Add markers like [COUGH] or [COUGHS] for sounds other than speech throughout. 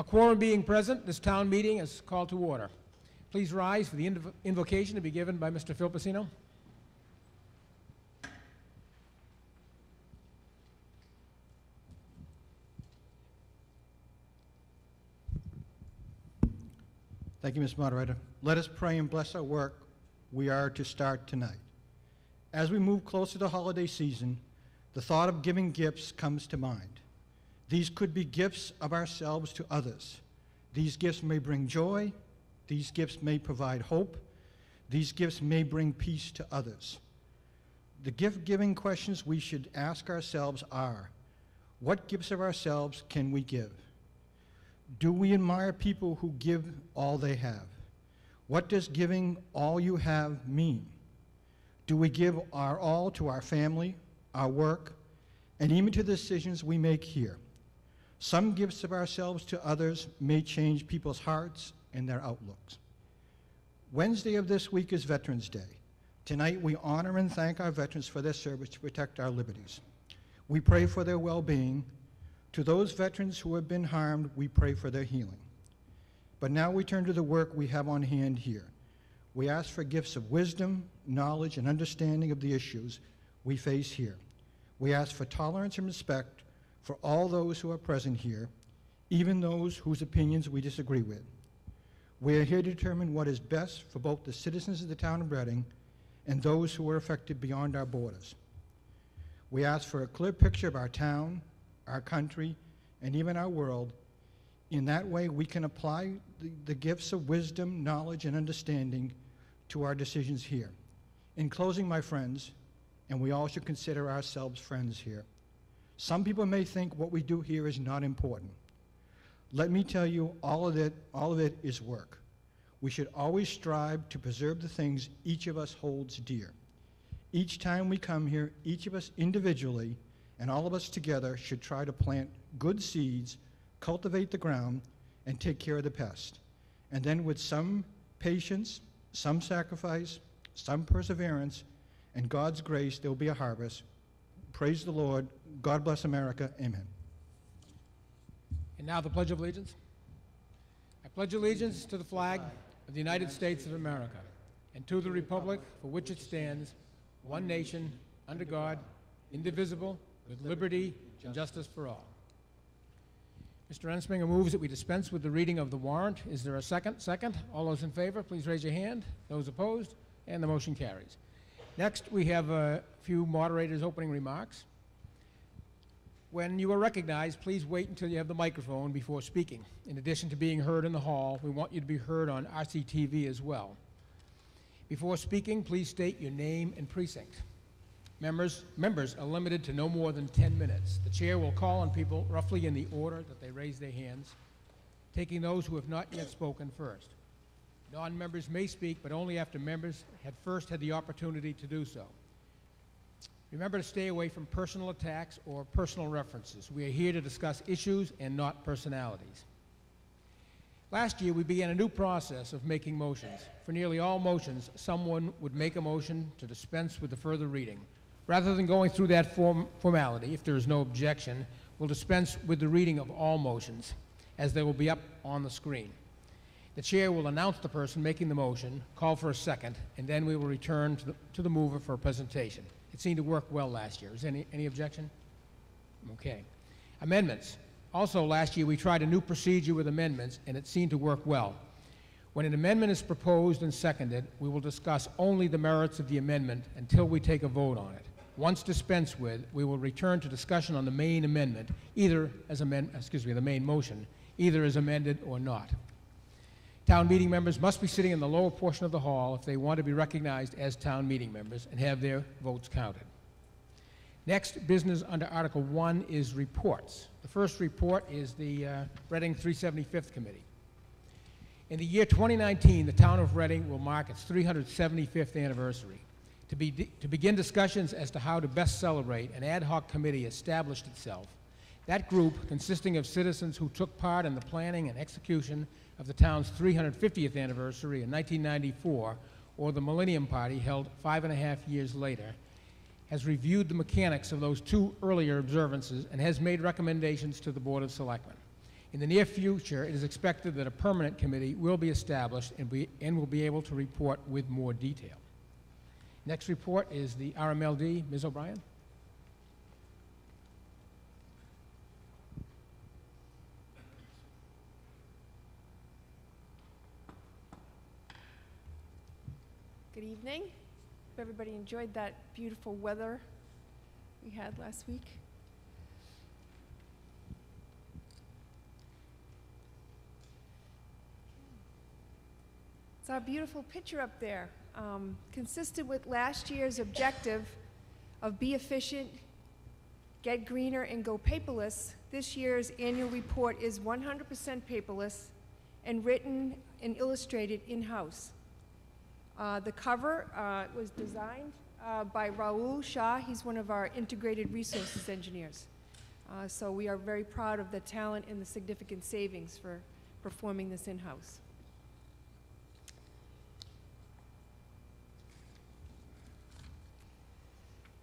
A quorum being present, this town meeting is called to order. Please rise for the inv- invocation to be given by Mr. Phil Pacino. Thank you, Ms. Moderator. Let us pray and bless our work we are to start tonight. As we move closer to the holiday season, the thought of giving gifts comes to mind. These could be gifts of ourselves to others. These gifts may bring joy. These gifts may provide hope. These gifts may bring peace to others. The gift giving questions we should ask ourselves are what gifts of ourselves can we give? Do we admire people who give all they have? What does giving all you have mean? Do we give our all to our family, our work, and even to the decisions we make here? Some gifts of ourselves to others may change people's hearts and their outlooks. Wednesday of this week is Veterans Day. Tonight we honor and thank our veterans for their service to protect our liberties. We pray for their well being. To those veterans who have been harmed, we pray for their healing. But now we turn to the work we have on hand here. We ask for gifts of wisdom, knowledge, and understanding of the issues we face here. We ask for tolerance and respect for all those who are present here, even those whose opinions we disagree with. We are here to determine what is best for both the citizens of the town of Reading and those who are affected beyond our borders. We ask for a clear picture of our town, our country, and even our world. In that way, we can apply the, the gifts of wisdom, knowledge, and understanding to our decisions here. In closing, my friends, and we all should consider ourselves friends here, some people may think what we do here is not important. Let me tell you, all of it, all of it is work. We should always strive to preserve the things each of us holds dear. Each time we come here, each of us individually and all of us together should try to plant good seeds, cultivate the ground, and take care of the pest. And then, with some patience, some sacrifice, some perseverance, and God's grace, there will be a harvest. Praise the Lord. God bless America. Amen. And now the Pledge of Allegiance. I pledge allegiance to the flag of the United States of America and to the republic for which it stands, one nation, under God, indivisible, with liberty and justice for all. Mr. Ensminger moves that we dispense with the reading of the warrant. Is there a second? Second. All those in favor, please raise your hand. Those opposed? And the motion carries. Next, we have a few moderators' opening remarks. When you are recognized, please wait until you have the microphone before speaking. In addition to being heard in the hall, we want you to be heard on RCTV as well. Before speaking, please state your name and precinct. Members, members are limited to no more than 10 minutes. The chair will call on people roughly in the order that they raise their hands, taking those who have not yet spoken first. Non-members may speak, but only after members had first had the opportunity to do so. Remember to stay away from personal attacks or personal references. We are here to discuss issues and not personalities. Last year, we began a new process of making motions. For nearly all motions, someone would make a motion to dispense with the further reading. Rather than going through that form formality, if there is no objection, we'll dispense with the reading of all motions, as they will be up on the screen. The chair will announce the person making the motion, call for a second, and then we will return to the, to the mover for a presentation. Seemed to work well last year. Is any, any objection? Okay. Amendments. Also, last year we tried a new procedure with amendments, and it seemed to work well. When an amendment is proposed and seconded, we will discuss only the merits of the amendment until we take a vote on it. Once dispensed with, we will return to discussion on the main amendment, either as amend, excuse me, the main motion, either as amended or not. Town meeting members must be sitting in the lower portion of the hall if they want to be recognized as town meeting members and have their votes counted. Next business under Article 1 is reports. The first report is the uh, Reading 375th Committee. In the year 2019, the town of Reading will mark its 375th anniversary. To, be, to begin discussions as to how to best celebrate, an ad hoc committee established itself. That group, consisting of citizens who took part in the planning and execution of the town's 350th anniversary in 1994, or the Millennium Party held five and a half years later, has reviewed the mechanics of those two earlier observances and has made recommendations to the Board of Selectmen. In the near future, it is expected that a permanent committee will be established and be, and will be able to report with more detail. Next report is the RMLD. Ms. O'Brien? Good evening. Hope everybody enjoyed that beautiful weather we had last week. It's our beautiful picture up there. Um, consistent with last year's objective of be efficient, get greener, and go paperless, this year's annual report is 100% paperless and written and illustrated in-house. Uh, The cover uh, was designed uh, by Raul Shah. He's one of our integrated resources engineers. Uh, So we are very proud of the talent and the significant savings for performing this in-house.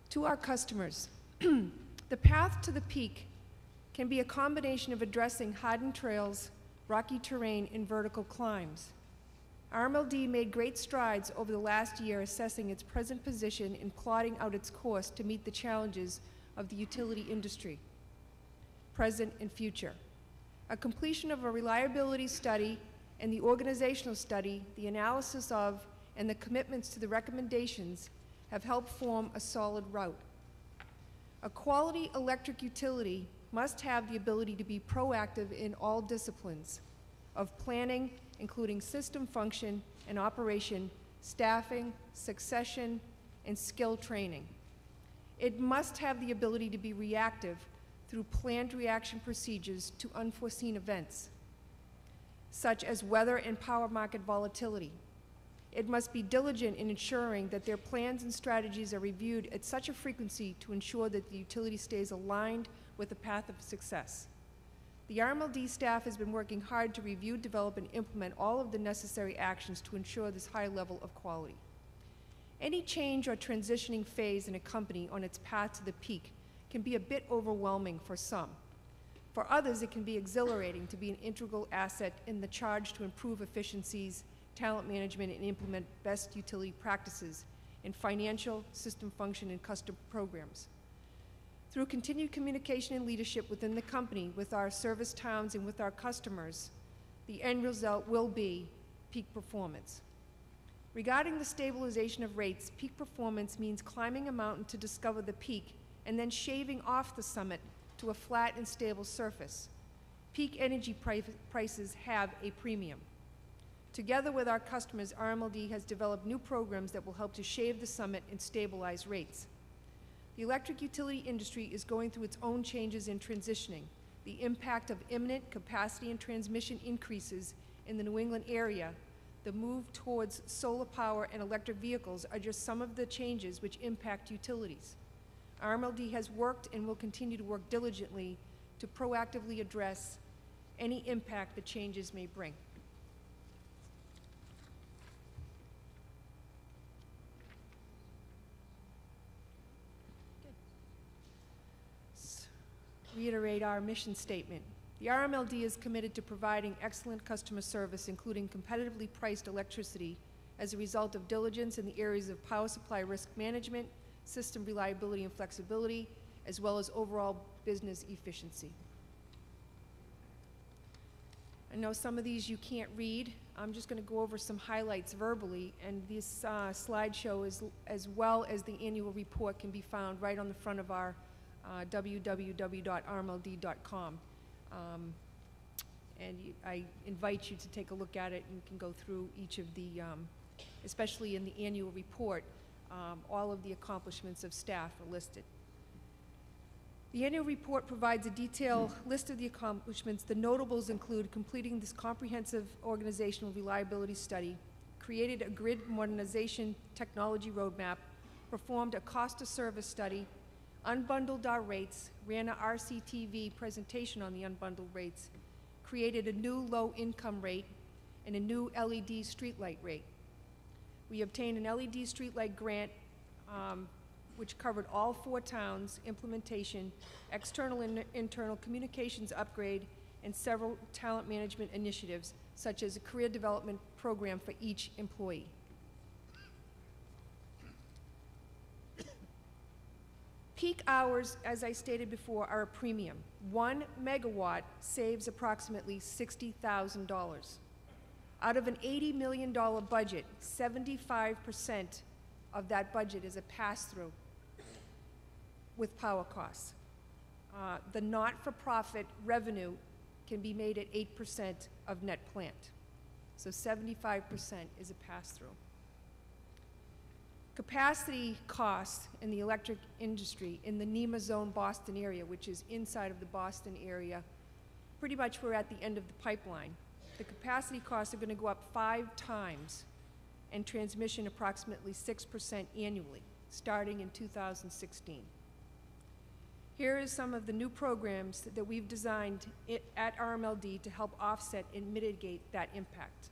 To our customers, [CLEARS THROAT] the path to the peak can be a combination of addressing hardened trails, rocky terrain, and vertical climbs. RMLD made great strides over the last year assessing its present position and plotting out its course to meet the challenges of the utility industry, present and future. A completion of a reliability study and the organizational study, the analysis of, and the commitments to the recommendations have helped form a solid route. A quality electric utility must have the ability to be proactive in all disciplines of planning, including system function and operation, staffing, succession, and skill training. It must have the ability to be reactive through planned reaction procedures to unforeseen events, such as weather and power market volatility. It must be diligent in ensuring that their plans and strategies are reviewed at such a frequency to ensure that the utility stays aligned with the path of success. The RMLD staff has been working hard to review, develop, and implement all of the necessary actions to ensure this high level of quality. Any change or transitioning phase in a company on its path to the peak can be a bit overwhelming for some. For others, it can be exhilarating to be an integral asset in the charge to improve efficiencies, talent management, and implement best utility practices in financial, system function, and custom programs. Through continued communication and leadership within the company, with our service towns, and with our customers, the end result will be peak performance. Regarding the stabilization of rates, peak performance means climbing a mountain to discover the peak and then shaving off the summit to a flat and stable surface. Peak energy pri- prices have a premium. Together with our customers, RMLD has developed new programs that will help to shave the summit and stabilize rates. The electric utility industry is going through its own changes and transitioning. The impact of imminent capacity and transmission increases in the New England area, the move towards solar power and electric vehicles are just some of the changes which impact utilities. RMLD has worked and will continue to work diligently to proactively address any impact the changes may bring. S- Reiterate our mission statement. The RMLD is committed to providing excellent customer service, including competitively priced electricity, as a result of diligence in the areas of power supply risk management, system reliability and flexibility, as well as overall business efficiency. I know some of these you can't read. I'm just going to go over some highlights verbally, and this uh, slideshow, is, as well as the annual report, can be found right on the front of our uh, www.rmld.com. Um, and you, I invite you to take a look at it, you can go through each of the, um, especially in the annual report, um, all of the accomplishments of staff are listed. The annual report provides a detailed list of the accomplishments. The notables include completing this comprehensive organizational reliability study, created a grid modernization technology roadmap, performed a cost of service study, unbundled our rates, ran a RCTV presentation on the unbundled rates, created a new low-income rate, and a new LED streetlight rate. We obtained an LED streetlight grant, um, which covered all four towns, implementation, external and internal communications upgrade, and several talent management initiatives, such as a career development program for each employee. Peak hours, as I stated before, are a premium. One megawatt saves approximately $60,000. Out of an $80 million budget, 75% of that budget is a pass-through with power costs. Uh, The not-for-profit revenue can be made at 8% of net plant. So 75% is a pass-through. Capacity costs in the electric industry in the NEMA zone Boston area, which is inside of the Boston area, pretty much we're at the end of the pipeline. The capacity costs are going to go up five times and transmission approximately 6% annually, starting in 2016. Here is some of the new programs that we've designed at RMLD to help offset and mitigate that impact.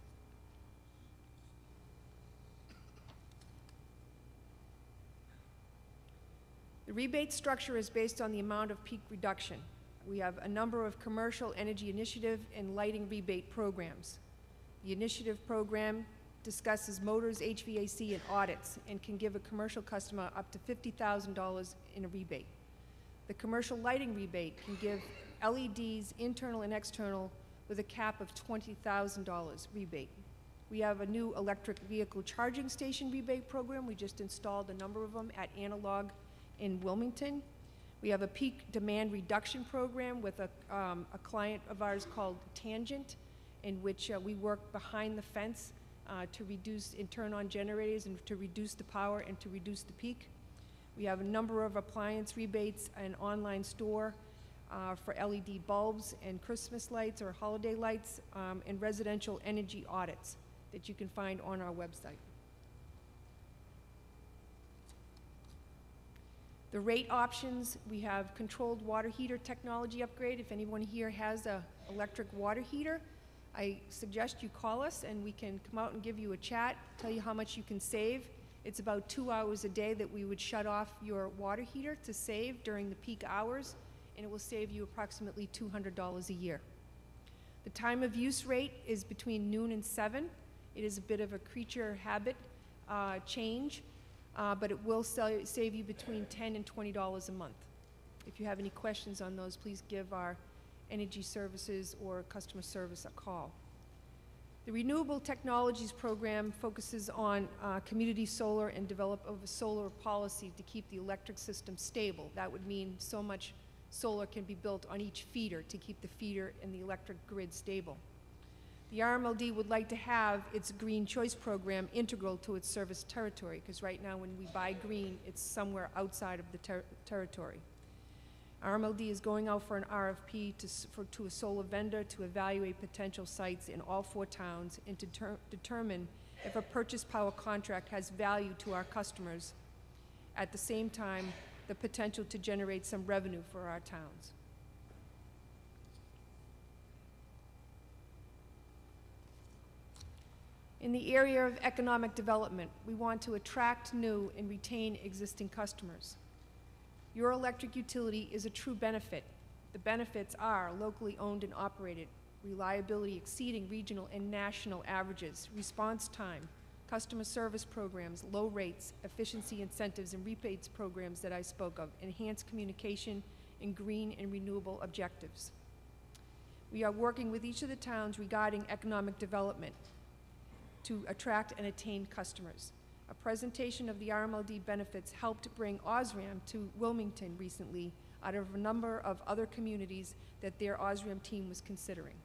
The rebate structure is based on the amount of peak reduction. We have a number of commercial energy initiative and lighting rebate programs. The initiative program discusses motors, HVAC, and audits, and can give a commercial customer up to $50,000 in a rebate. The commercial lighting rebate can give LEDs, internal and external, with a cap of $20,000 rebate. We have a new electric vehicle charging station rebate program. We just installed a number of them at Analog in Wilmington. We have a peak demand reduction program with a, um, a client of ours called Tangent, in which uh, we work behind the fence uh, to reduce and turn on generators and to reduce the power and to reduce the peak. We have a number of appliance rebates, an online store uh, for LED bulbs and Christmas lights or holiday lights, um, and residential energy audits that you can find on our website. The rate options, we have controlled water heater technology upgrade. If anyone here has a electric water heater, I suggest you call us and we can come out and give you a chat, tell you how much you can save. It's about two hours a day that we would shut off your water heater to save during the peak hours, and it will save you approximately $200 a year. The time of use rate is between noon and seven. It is a bit of a creature habit uh, change, uh, but it will sell, save you between 10 and $20 a month. If you have any questions on those, please give our energy services or customer service a call. The Renewable Technologies Program focuses on uh, community solar and develop of a solar policy to keep the electric system stable. That would mean so much solar can be built on each feeder to keep the feeder and the electric grid stable. The RMLD would like to have its Green Choice Program integral to its service territory, because right now when we buy green, it's somewhere outside of the ter- territory. RMLD is going out for an RFP to, for, to a solar vendor to evaluate potential sites in all four towns and to ter- determine if a purchase power contract has value to our customers. At the same time, the potential to generate some revenue for our towns. In the area of economic development, we want to attract new and retain existing customers. Your electric utility is a true benefit. The benefits are locally owned and operated, reliability exceeding regional and national averages, response time, customer service programs, low rates, efficiency incentives and rebates programs that I spoke of, enhanced communication, and green and renewable objectives. We are working with each of the towns regarding economic development to attract and attain customers. A presentation of the RMLD benefits helped bring Osram to Wilmington recently out of a number of other communities that their Osram team was considering.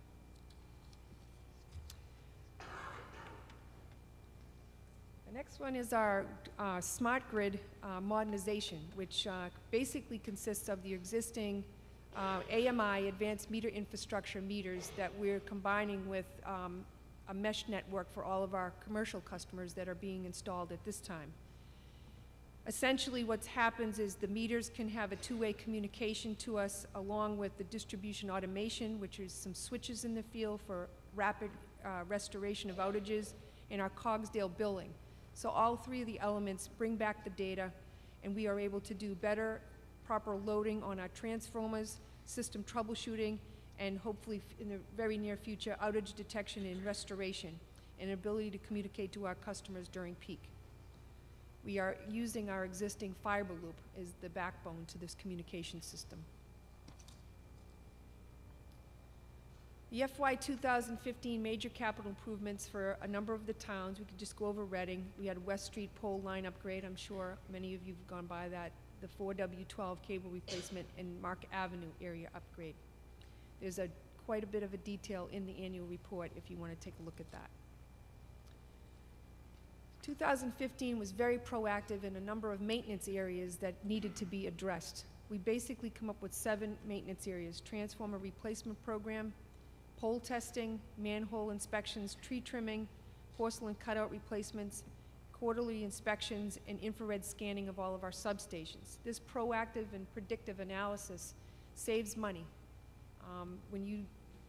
The next one is our uh, smart grid uh, modernization, which uh, basically consists of the existing uh, AMI, advanced meter infrastructure meters, that we're combining with um, a mesh network for all of our commercial customers that are being installed at this time. Essentially, what happens is the meters can have a two-way communication to us along with the distribution automation, which is some switches in the field for rapid uh, restoration of outages, and our Cogsdale billing. So all three of the elements bring back the data, and we are able to do better, proper loading on our transformers, system troubleshooting, and hopefully in the very near future, outage detection and restoration, and ability to communicate to our customers during peak. We are using our existing fiber loop as the backbone to this communication system. The FY 2015 major capital improvements for a number of the towns, we could just go over Reading. We had West Street pole line upgrade, I'm sure many of you have gone by that, the 4W12 cable replacement, and Mark Avenue area upgrade. There's a, quite a bit of a detail in the annual report if you want to take a look at that. 2015 was very proactive in a number of maintenance areas that needed to be addressed. We basically come up with seven maintenance areas, transformer replacement program, pole testing, manhole inspections, tree trimming, porcelain cutout replacements, quarterly inspections, and infrared scanning of all of our substations. This proactive and predictive analysis saves money. Um, When you,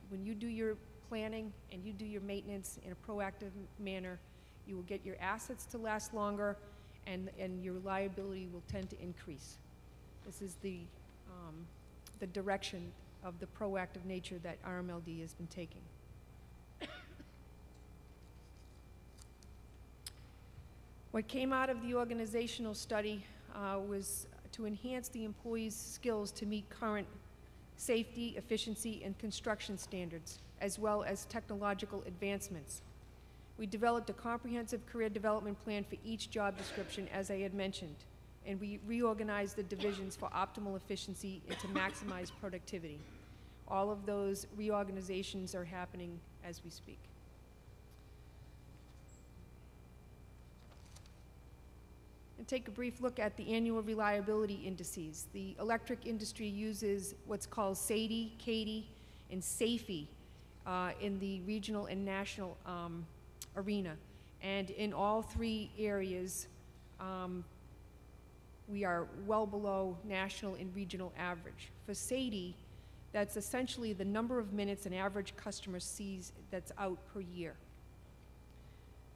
when you do your planning and you do your maintenance in a proactive manner, you will get your assets to last longer, and, and your liability will tend to increase. This is the, um, the direction of the proactive nature that RMLD has been taking. What came out of the organizational study uh, was to enhance the employees' skills to meet current safety, efficiency, and construction standards, as well as technological advancements. We developed a comprehensive career development plan for each job description, as I had mentioned, and we reorganized the divisions for optimal efficiency and to maximize productivity. All of those reorganizations are happening as we speak. And take a brief look at the annual reliability indices. The electric industry uses what's called SAIDI, CAIDI, and SAIFI uh, in the regional and national um, arena. And in all three areas, um, we are well below national and regional average. For SAIDI, that's essentially the number of minutes an average customer sees that's out per year.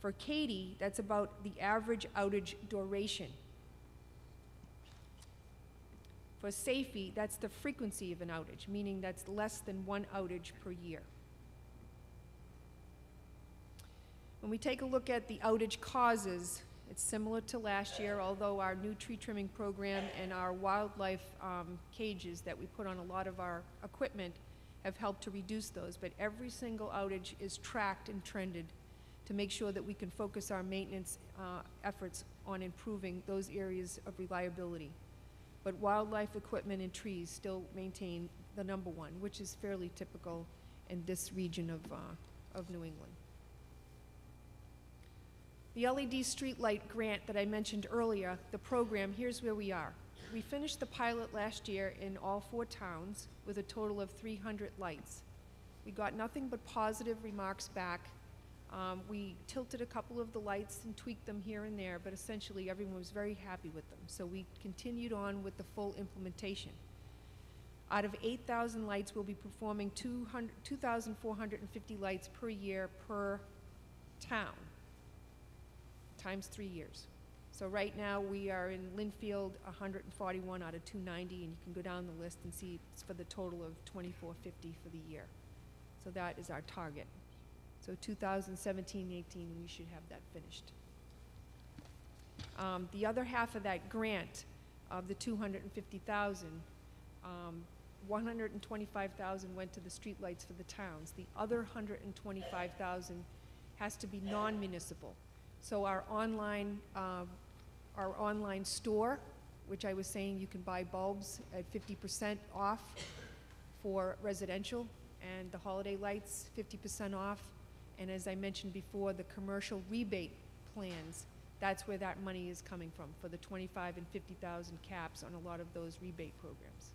For CAIDI, that's about the average outage duration. For SAIFI, that's the frequency of an outage, meaning that's less than one outage per year. When we take a look at the outage causes, it's similar to last year, although our new tree trimming program and our wildlife um, cages that we put on a lot of our equipment have helped to reduce those. But every single outage is tracked and trended to make sure that we can focus our maintenance uh, efforts on improving those areas of reliability. But wildlife equipment and trees still maintain the number one, which is fairly typical in this region of, uh, of New England. The LED streetlight grant that I mentioned earlier, the program, here's where we are. We finished the pilot last year in all four towns with a total of 300 lights. We got nothing but positive remarks back. Um, we tilted a couple of the lights and tweaked them here and there, but essentially everyone was very happy with them. So we continued on with the full implementation. Out of 8,000 lights, we'll be performing 200 2,450 lights per year per town times three years. So right now, we are in Lynnfield, 141 out of 290, and you can go down the list and see it's for the total of 2450 for the year. So that is our target. So 2017, 18, we should have that finished. Um, the other half of that grant, of the 250,000, um, 125,000 went to the streetlights for the towns. The other 125,000 has to be non-municipal. So our online, uh, our online store, which I was saying you can buy bulbs at 50% off for residential, and the holiday lights, 50% off. And as I mentioned before, the commercial rebate plans, that's where that money is coming from, for the 25 and 50,000 caps on a lot of those rebate programs.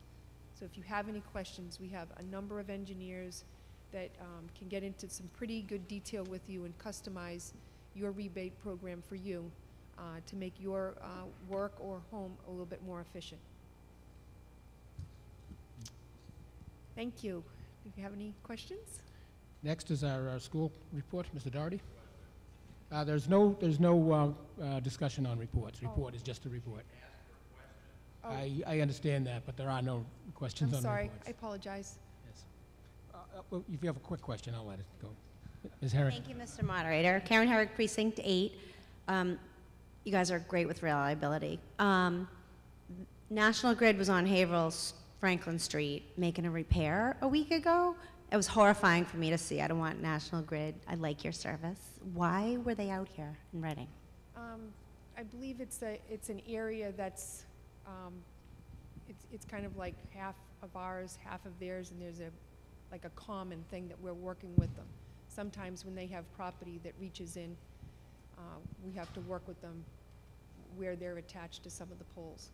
So if you have any questions, we have a number of engineers that um, can get into some pretty good detail with you and customize your rebate program for you uh, to make your uh, work or home a little bit more efficient. Thank you. Do you have any questions? Next is our, uh school report, Mr. Doherty. Uh, There's no, there's no uh, uh, discussion on reports. Oh. Report is just a report. Oh. I, I understand that, but there are no questions I'm on sorry, reports. I apologize. Yes. uh, well, if you have a quick question, I'll let it go. Ms. Herrick? Thank you, Mr. Moderator. Karen Herrick, Precinct 8. Um, You guys are great with reliability. Um, National Grid was on Haverhill's Franklin Street making a repair a week ago. It was horrifying for me to see. I don't want National Grid. I like your service. Why were they out here in Reading? Um, I believe it's a, it's an area that's, um, it's, it's kind of like half of ours, half of theirs, and there's a, like a common thing that we're working with them. Sometimes when they have property that reaches in, uh, we have to work with them where they're attached to some of the poles.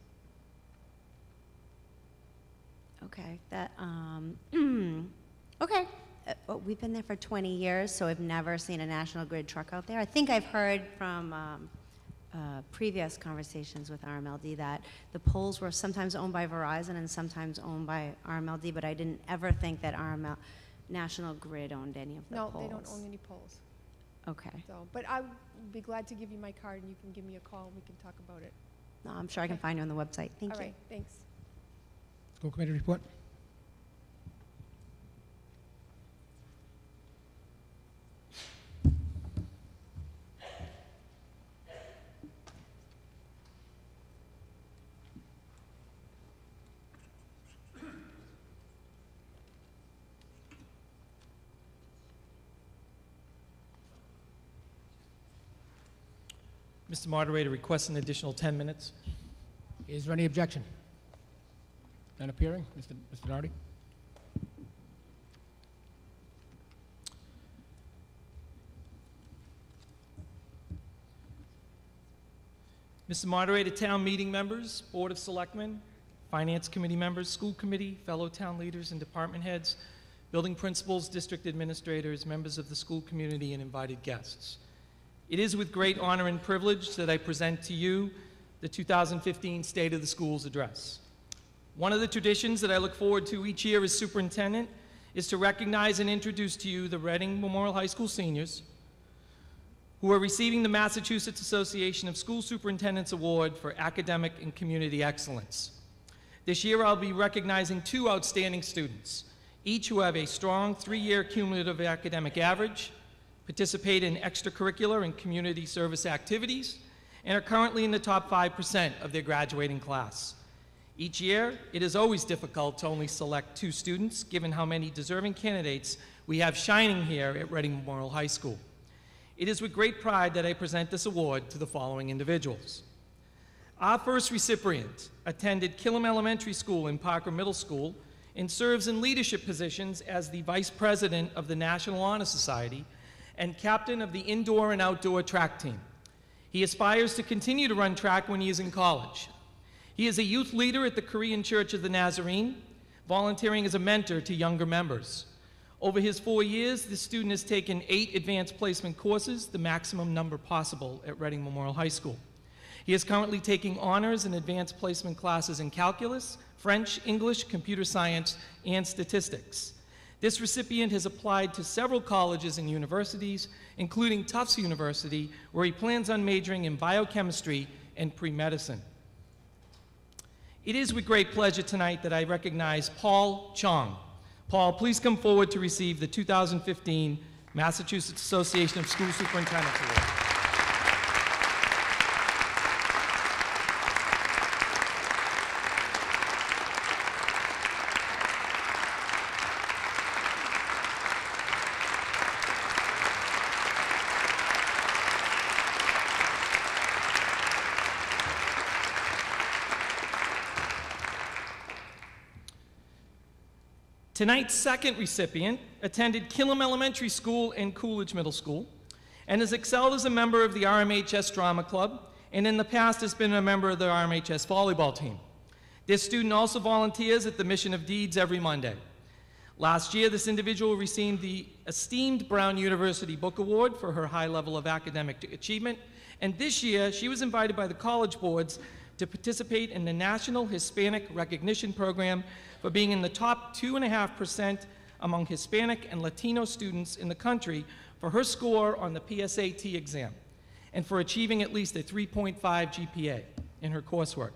Okay, that, um, [CLEARS THROAT] okay. Uh, well, We've been there for 20 years, so I've never seen a National Grid truck out there. I think I've heard from um, uh, previous conversations with RMLD that the poles were sometimes owned by Verizon and sometimes owned by RMLD, but I didn't ever think that RML, National Grid owned any of the No, poles. they don't own any poles, Okay. so, but I would be glad to give you my card and you can give me a call and we can talk about it. No, I'm sure I can find you on the website. Thank All you. right, thanks. School committee report? Mr. Moderator, request an additional 10 minutes. Is there any objection? None appearing? Mr. Mr. Nardi? Mr. Moderator, town meeting members, Board of Selectmen, Finance Committee members, School Committee, fellow town leaders and department heads, building principals, district administrators, members of the school community, and invited guests. It is with great honor and privilege that I present to you the 2015 State of the Schools Address. One of the traditions that I look forward to each year as superintendent is to recognize and introduce to you the Reading Memorial High School seniors who are receiving the Massachusetts Association of School Superintendents Award for Academic and Community Excellence. This year, I'll be recognizing two outstanding students, each who have a strong three-year cumulative academic average, participate in extracurricular and community service activities, and are currently in the top 5% of their graduating class. Each year, it is always difficult to only select two students, given how many deserving candidates we have shining here at Reading Memorial High School. It is with great pride that I present this award to the following individuals. Our first recipient attended Killam Elementary School and Parker Middle School and serves in leadership positions as the Vice President of the National Honor Society and captain of the indoor and outdoor track team. He aspires to continue to run track when he is in college. He is a youth leader at the Korean Church of the Nazarene, volunteering as a mentor to younger members. Over his four years, the student has taken eight advanced placement courses, the maximum number possible at Reading Memorial High School. He is currently taking honors and advanced placement classes in calculus, French, English, computer science, and statistics. This recipient has applied to several colleges and universities, including Tufts University, where he plans on majoring in biochemistry and pre-medicine. It is with great pleasure tonight that I recognize Paul Chong. Paul, please come forward to receive the 2015 Massachusetts Association of School Superintendents Award. Tonight's second recipient attended Killam Elementary School and Coolidge Middle School and has excelled as a member of the RMHS Drama Club and in the past has been a member of the RMHS volleyball team. This student also volunteers at the Mission of Deeds every Monday. Last year, this individual received the esteemed Brown University Book Award for her high level of academic achievement, and this year she was invited by the college boards to participate in the National Hispanic Recognition Program for being in the top 2.5% among Hispanic and Latino students in the country for her score on the PSAT exam and for achieving at least a 3.5 GPA in her coursework.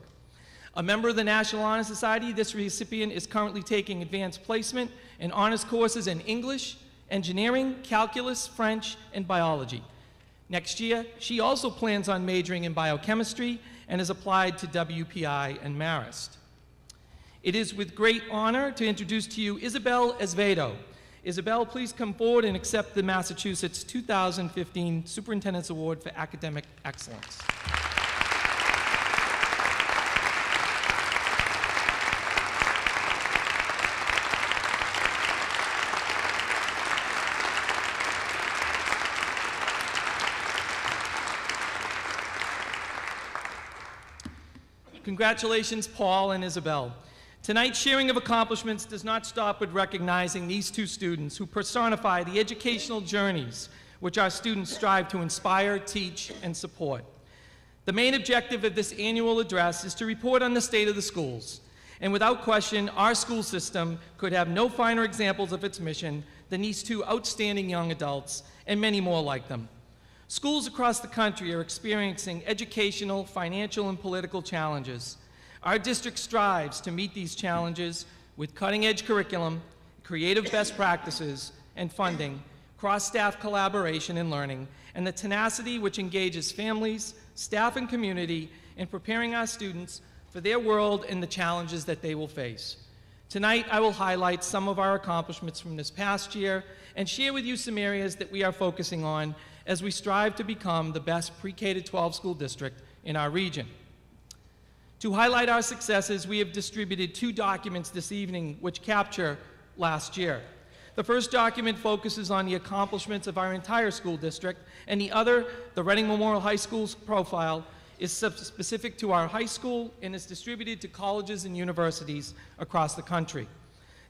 A member of the National Honor Society, this recipient is currently taking advanced placement and honors courses in English, engineering, calculus, French, and biology. Next year, she also plans on majoring in biochemistry and is applied to WPI and Marist. It is with great honor to introduce to you Isabel Acevedo. Isabel, please come forward and accept the Massachusetts 2015 Superintendent's Award for Academic Excellence. Congratulations, Paul and Isabel. Tonight's sharing of accomplishments does not stop with recognizing these two students who personify the educational journeys which our students strive to inspire, teach, and support. The main objective of this annual address is to report on the state of the schools. And without question, our school system could have no finer examples of its mission than these two outstanding young adults and many more like them. Schools across the country are experiencing educational, financial, and political challenges. Our district strives to meet these challenges with cutting edge curriculum, creative best practices, and funding, cross staff collaboration and learning, and the tenacity which engages families, staff, and community in preparing our students for their world and the challenges that they will face. Tonight, I will highlight some of our accomplishments from this past year and share with you some areas that we are focusing on as we strive to become the best pre K to 12 school district in our region. To highlight our successes, we have distributed two documents this evening which capture last year. The first document focuses on the accomplishments of our entire school district, and the other, the Reading Memorial High School's profile, is specific to our high school and is distributed to colleges and universities across the country.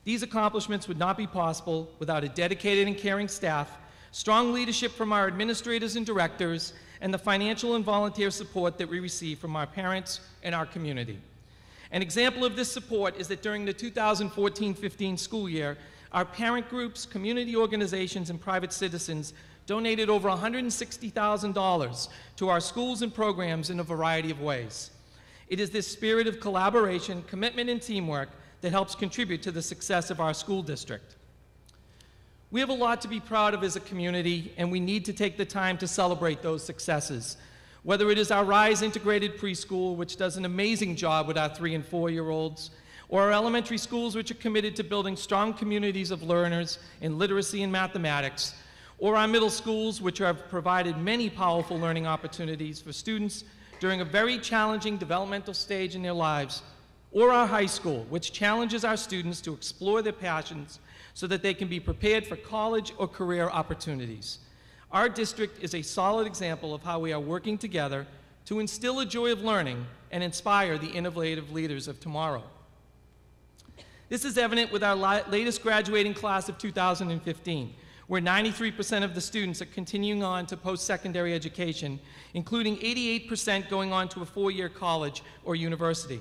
These accomplishments would not be possible without a dedicated and caring staff, strong leadership from our administrators and directors, and the financial and volunteer support that we receive from our parents and our community. An example of this support is that during the 2014 15 school year, our parent groups, community organizations, and private citizens donated over $160,000 to our schools and programs in a variety of ways. It is this spirit of collaboration, commitment, and teamwork that helps contribute to the success of our school district. We have a lot to be proud of as a community, and we need to take the time to celebrate those successes. Whether it is our RISE integrated preschool, which does an amazing job with our three and four year olds, or our elementary schools, which are committed to building strong communities of learners in literacy and mathematics, or our middle schools, which have provided many powerful learning opportunities for students during a very challenging developmental stage in their lives, or our high school, which challenges our students to explore their passions so that they can be prepared for college or career opportunities. Our district is a solid example of how we are working together to instill a joy of learning and inspire the innovative leaders of tomorrow. This is evident with our latest graduating class of 2015, where 93% of the students are continuing on to post secondary education, including 88% going on to a four year college or university.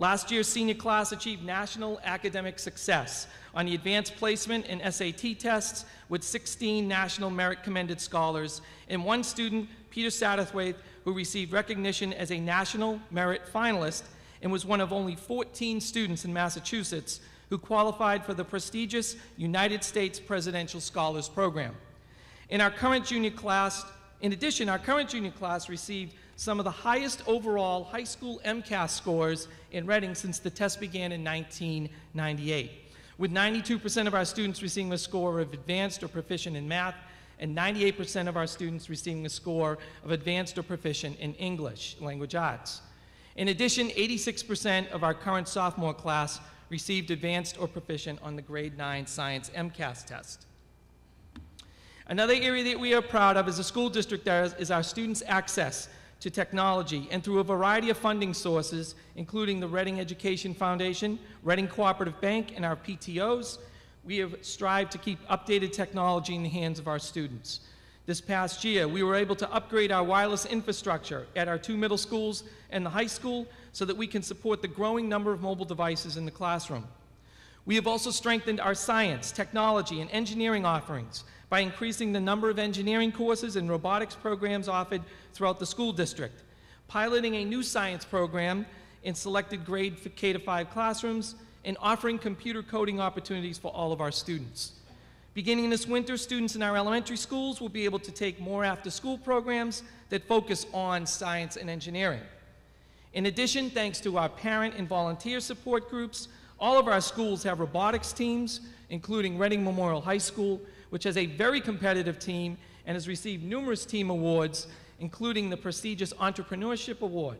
Last year's senior class achieved national academic success on the advanced placement and SAT tests with 16 national merit commended scholars and one student, Peter Satterthwaite, who received recognition as a national merit finalist and was one of only 14 students in Massachusetts who qualified for the prestigious United States Presidential Scholars Program. In our current junior class, in addition, our current junior class received some of the highest overall high school MCAS scores in Reading since the test began in 1998, with 92% of our students receiving a score of advanced or proficient in math, and 98% of our students receiving a score of advanced or proficient in English language arts. In addition, 86% of our current sophomore class received advanced or proficient on the grade 9 science MCAS test. Another area that we are proud of as a school district is our students' access to technology and through a variety of funding sources, including the Reading Education Foundation, Reading Cooperative Bank, and our PTOs, we have strived to keep updated technology in the hands of our students. This past year, we were able to upgrade our wireless infrastructure at our two middle schools and the high school so that we can support the growing number of mobile devices in the classroom. We have also strengthened our science, technology, and engineering offerings by increasing the number of engineering courses and robotics programs offered throughout the school district, piloting a new science program in selected grade K to 5 classrooms and offering computer coding opportunities for all of our students. Beginning this winter, students in our elementary schools will be able to take more after-school programs that focus on science and engineering. In addition, thanks to our parent and volunteer support groups, all of our schools have robotics teams, including Reading Memorial High School, which has a very competitive team and has received numerous team awards, including the prestigious Entrepreneurship Award.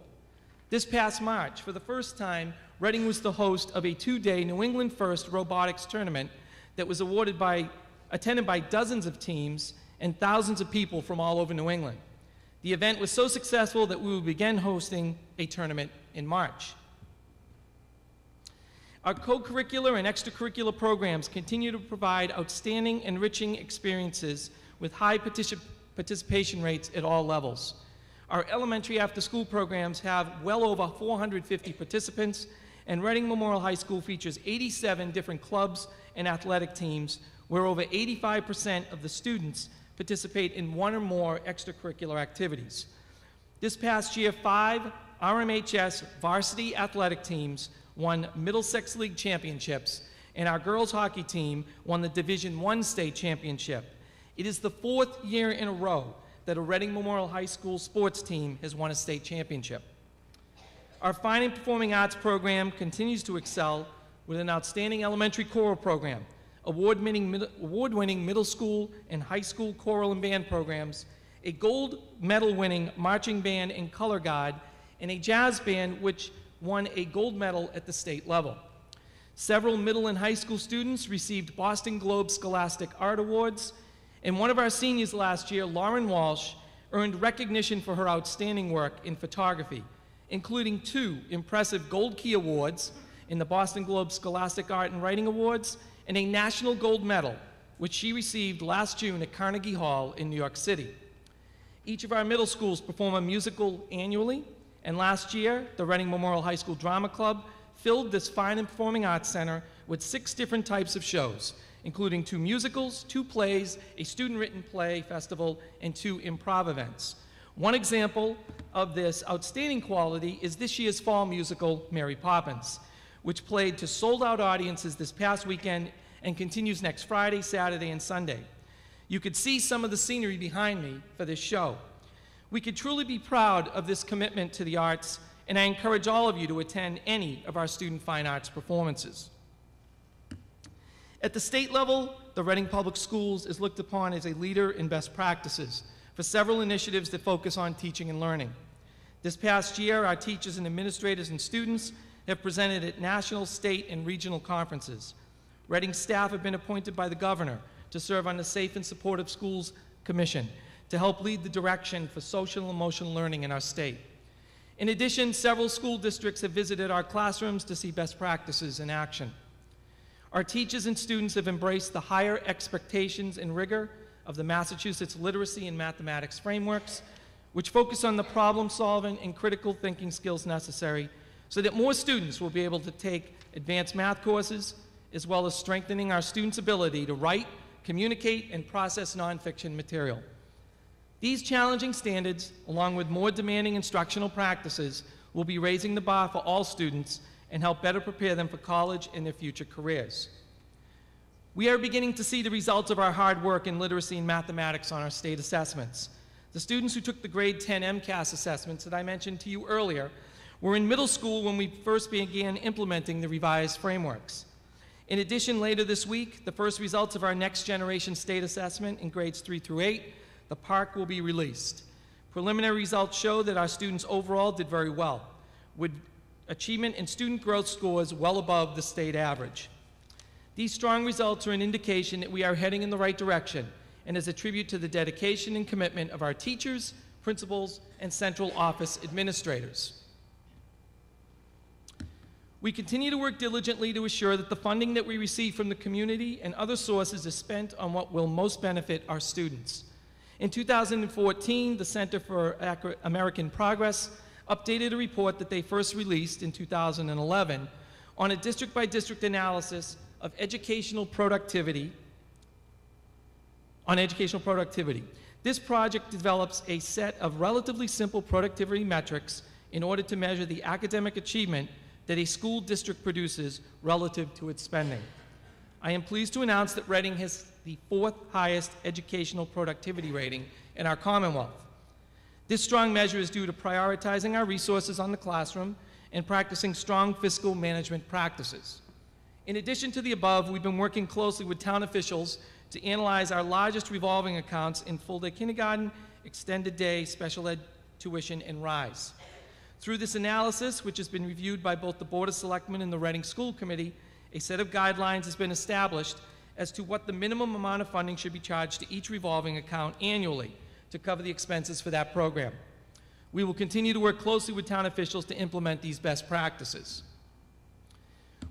This past March, for the first time, Reading was the host of a two-day New England First robotics tournament that was awarded by, attended by dozens of teams and thousands of people from all over New England. The event was so successful that we will begin hosting a tournament in March. Our co-curricular and extracurricular programs continue to provide outstanding, enriching experiences with high particip- participation rates at all levels. Our elementary after-school programs have well over 450 participants, and Reading Memorial High School features 87 different clubs and athletic teams, where over 85% of the students participate in one or more extracurricular activities. This past year, five RMHS varsity athletic teams won Middlesex League championships, and our girls hockey team won the Division I state championship. It is the fourth year in a row that a Reading Memorial High School sports team has won a state championship. Our Fine and Performing Arts program continues to excel with an outstanding elementary choral program, award-winning middle school and high school choral and band programs, a gold medal-winning marching band and color guard, and a jazz band which won a gold medal at the state level. Several middle and high school students received Boston Globe Scholastic Art Awards, and one of our seniors last year, Lauren Walsh, earned recognition for her outstanding work in photography, including two impressive Gold Key Awards in the Boston Globe Scholastic Art and Writing Awards, and a National Gold Medal, which she received last June at Carnegie Hall in New York City. Each of our middle schools perform a musical annually, and last year, the Reading Memorial High School Drama Club filled this fine and performing arts center with six different types of shows, including two musicals, two plays, a student-written play festival, and two improv events. One example of this outstanding quality is this year's fall musical, Mary Poppins, which played to sold-out audiences this past weekend and continues next Friday, Saturday, and Sunday. You could see some of the scenery behind me for this show. We could truly be proud of this commitment to the arts, and I encourage all of you to attend any of our student fine arts performances. At the state level, the Reading Public Schools is looked upon as a leader in best practices for several initiatives that focus on teaching and learning. This past year, our teachers and administrators and students have presented at national, state, and regional conferences. Reading staff have been appointed by the governor to serve on the Safe and Supportive Schools Commission to help lead the direction for social and emotional learning in our state. In addition, several school districts have visited our classrooms to see best practices in action. Our teachers and students have embraced the higher expectations and rigor of the Massachusetts Literacy and Mathematics frameworks, which focus on the problem solving and critical thinking skills necessary so that more students will be able to take advanced math courses, as well as strengthening our students' ability to write, communicate, and process nonfiction material. These challenging standards, along with more demanding instructional practices, will be raising the bar for all students and help better prepare them for college and their future careers. We are beginning to see the results of our hard work in literacy and mathematics on our state assessments. The students who took the grade 10 MCAS assessments that I mentioned to you earlier were in middle school when we first began implementing the revised frameworks. In addition, later this week, the first results of our next generation state assessment in grades 3 through 8, the PARCC will be released. Preliminary results show that our students overall did very well, with achievement and student growth scores well above the state average. These strong results are an indication that we are heading in the right direction and is a tribute to the dedication and commitment of our teachers, principals, and central office administrators. We continue to work diligently to assure that the funding that we receive from the community and other sources is spent on what will most benefit our students. In 2014, the Center for American Progress updated a report that they first released in 2011 on a district by district analysis of educational productivity on educational productivity. This project develops a set of relatively simple productivity metrics in order to measure the academic achievement that a school district produces relative to its spending. I am pleased to announce that Reading has the fourth highest educational productivity rating in our Commonwealth. This strong measure is due to prioritizing our resources on the classroom and practicing strong fiscal management practices. In addition to the above, we've been working closely with town officials to analyze our largest revolving accounts in full-day kindergarten, extended day, special ed tuition, and RISE. Through this analysis, which has been reviewed by both the Board of Selectmen and the Reading School Committee, a set of guidelines has been established as to what the minimum amount of funding should be charged to each revolving account annually to cover the expenses for that program. We will continue to work closely with town officials to implement these best practices.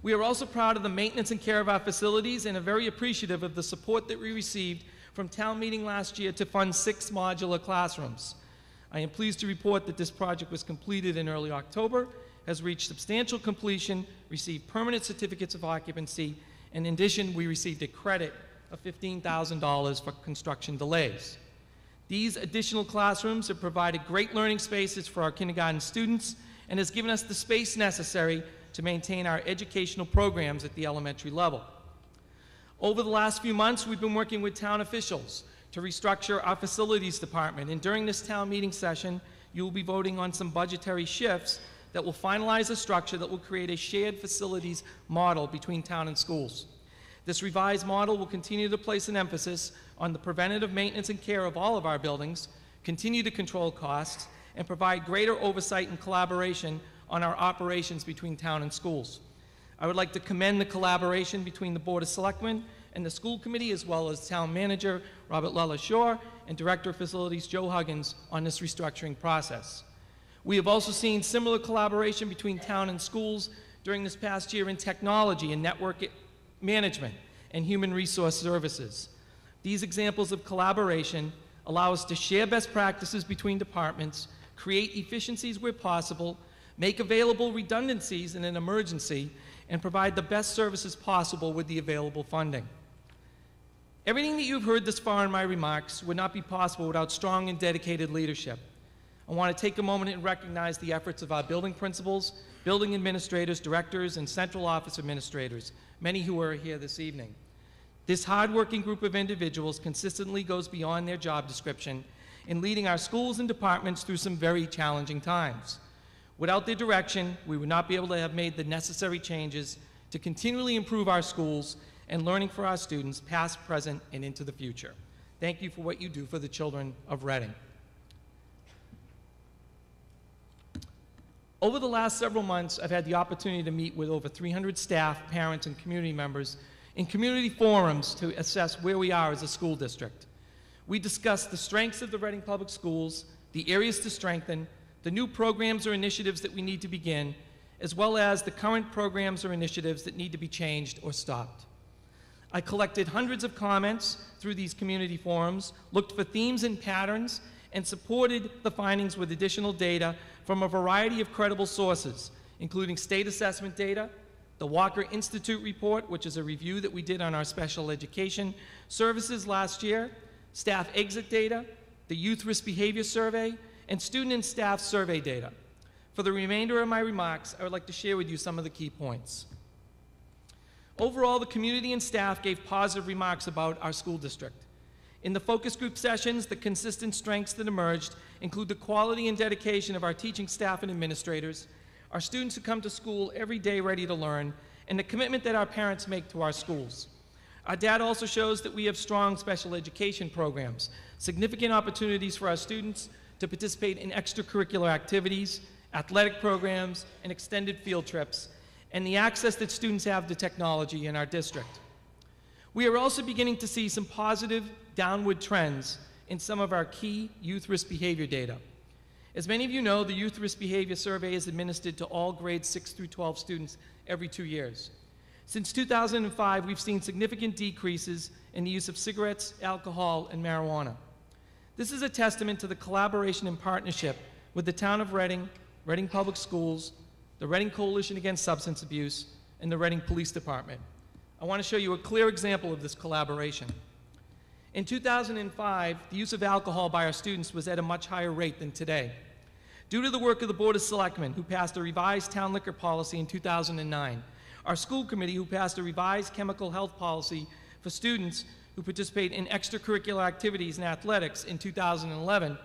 We are also proud of the maintenance and care of our facilities and are very appreciative of the support that we received from town meeting last year to fund six modular classrooms. I am pleased to report that this project was completed in early October, has reached substantial completion, received permanent certificates of occupancy, in addition, we received a credit of $15,000 for construction delays. These additional classrooms have provided great learning spaces for our kindergarten students and has given us the space necessary to maintain our educational programs at the elementary level. Over the last few months, we've been working with town officials to restructure our facilities department, and during this town meeting session, you will be voting on some budgetary shifts that will finalize a structure that will create a shared facilities model between town and schools. This revised model will continue to place an emphasis on the preventative maintenance and care of all of our buildings, continue to control costs, and provide greater oversight and collaboration on our operations between town and schools. I would like to commend the collaboration between the Board of Selectmen and the school committee, as well as town manager Robert Lella and Director of Facilities Joe Huggins on this restructuring process. We have also seen similar collaboration between town and schools during this past year in technology and network management and human resource services. These examples of collaboration allow us to share best practices between departments, create efficiencies where possible, make available redundancies in an emergency, and provide the best services possible with the available funding. Everything that you've heard this far in my remarks would not be possible without strong and dedicated leadership. I want to take a moment and recognize the efforts of our building principals, building administrators, directors, and central office administrators, many who are here this evening. This hardworking group of individuals consistently goes beyond their job description in leading our schools and departments through some very challenging times. Without their direction, we would not be able to have made the necessary changes to continually improve our schools and learning for our students, past, present, and into the future. Thank you for what you do for the children of Reading. Over the last several months, I've had the opportunity to meet with over 300 staff, parents, and community members in community forums to assess where we are as a school district. We discussed the strengths of the Reading Public Schools, the areas to strengthen, the new programs or initiatives that we need to begin, as well as the current programs or initiatives that need to be changed or stopped. I collected hundreds of comments through these community forums, looked for themes and patterns, and supported the findings with additional data from a variety of credible sources, including state assessment data, the Walker Institute report, which is a review that we did on our special education services last year, staff exit data, the Youth Risk Behavior Survey, and student and staff survey data. For the remainder of my remarks, I would like to share with you some of the key points. Overall, the community and staff gave positive remarks about our school district. In the focus group sessions, the consistent strengths that emerged include the quality and dedication of our teaching staff and administrators, our students who come to school every day ready to learn, and the commitment that our parents make to our schools. Our data also shows that we have strong special education programs, significant opportunities for our students to participate in extracurricular activities, athletic programs, and extended field trips, and the access that students have to technology in our district. We are also beginning to see some positive downward trends in some of our key youth risk behavior data. As many of you know, the Youth Risk Behavior Survey is administered to all grades 6 through 12 students every two years. Since 2005, we've seen significant decreases in the use of cigarettes, alcohol, and marijuana. This is a testament to the collaboration and partnership with the town of Reading, Reading Public Schools, the Reading Coalition Against Substance Abuse, and the Reading Police Department. I want to show you a clear example of this collaboration. In 2005, the use of alcohol by our students was at a much higher rate than today. Due to the work of the Board of Selectmen, who passed a revised town liquor policy in 2009, our school committee, who passed a revised chemical health policy for students who participate in extracurricular activities and athletics in 2011,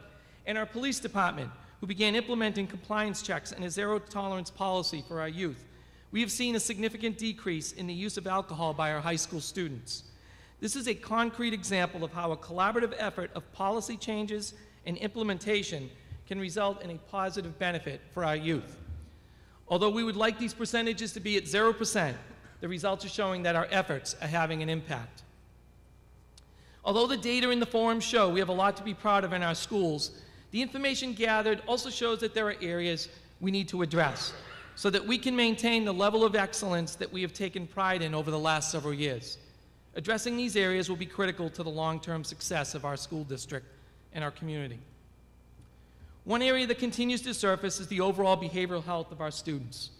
and our police department, who began implementing compliance checks and a zero tolerance policy for our youth, we have seen a significant decrease in the use of alcohol by our high school students. This is a concrete example of how a collaborative effort of policy changes and implementation can result in a positive benefit for our youth. Although we would like these percentages to be at 0%, the results are showing that our efforts are having an impact. Although the data in the forum show we have a lot to be proud of in our schools, the information gathered also shows that there are areas we need to address so that we can maintain the level of excellence that we have taken pride in over the last several years. Addressing these areas will be critical to the long-term success of our school district and our community. One area that continues to surface is the overall behavioral health of our students.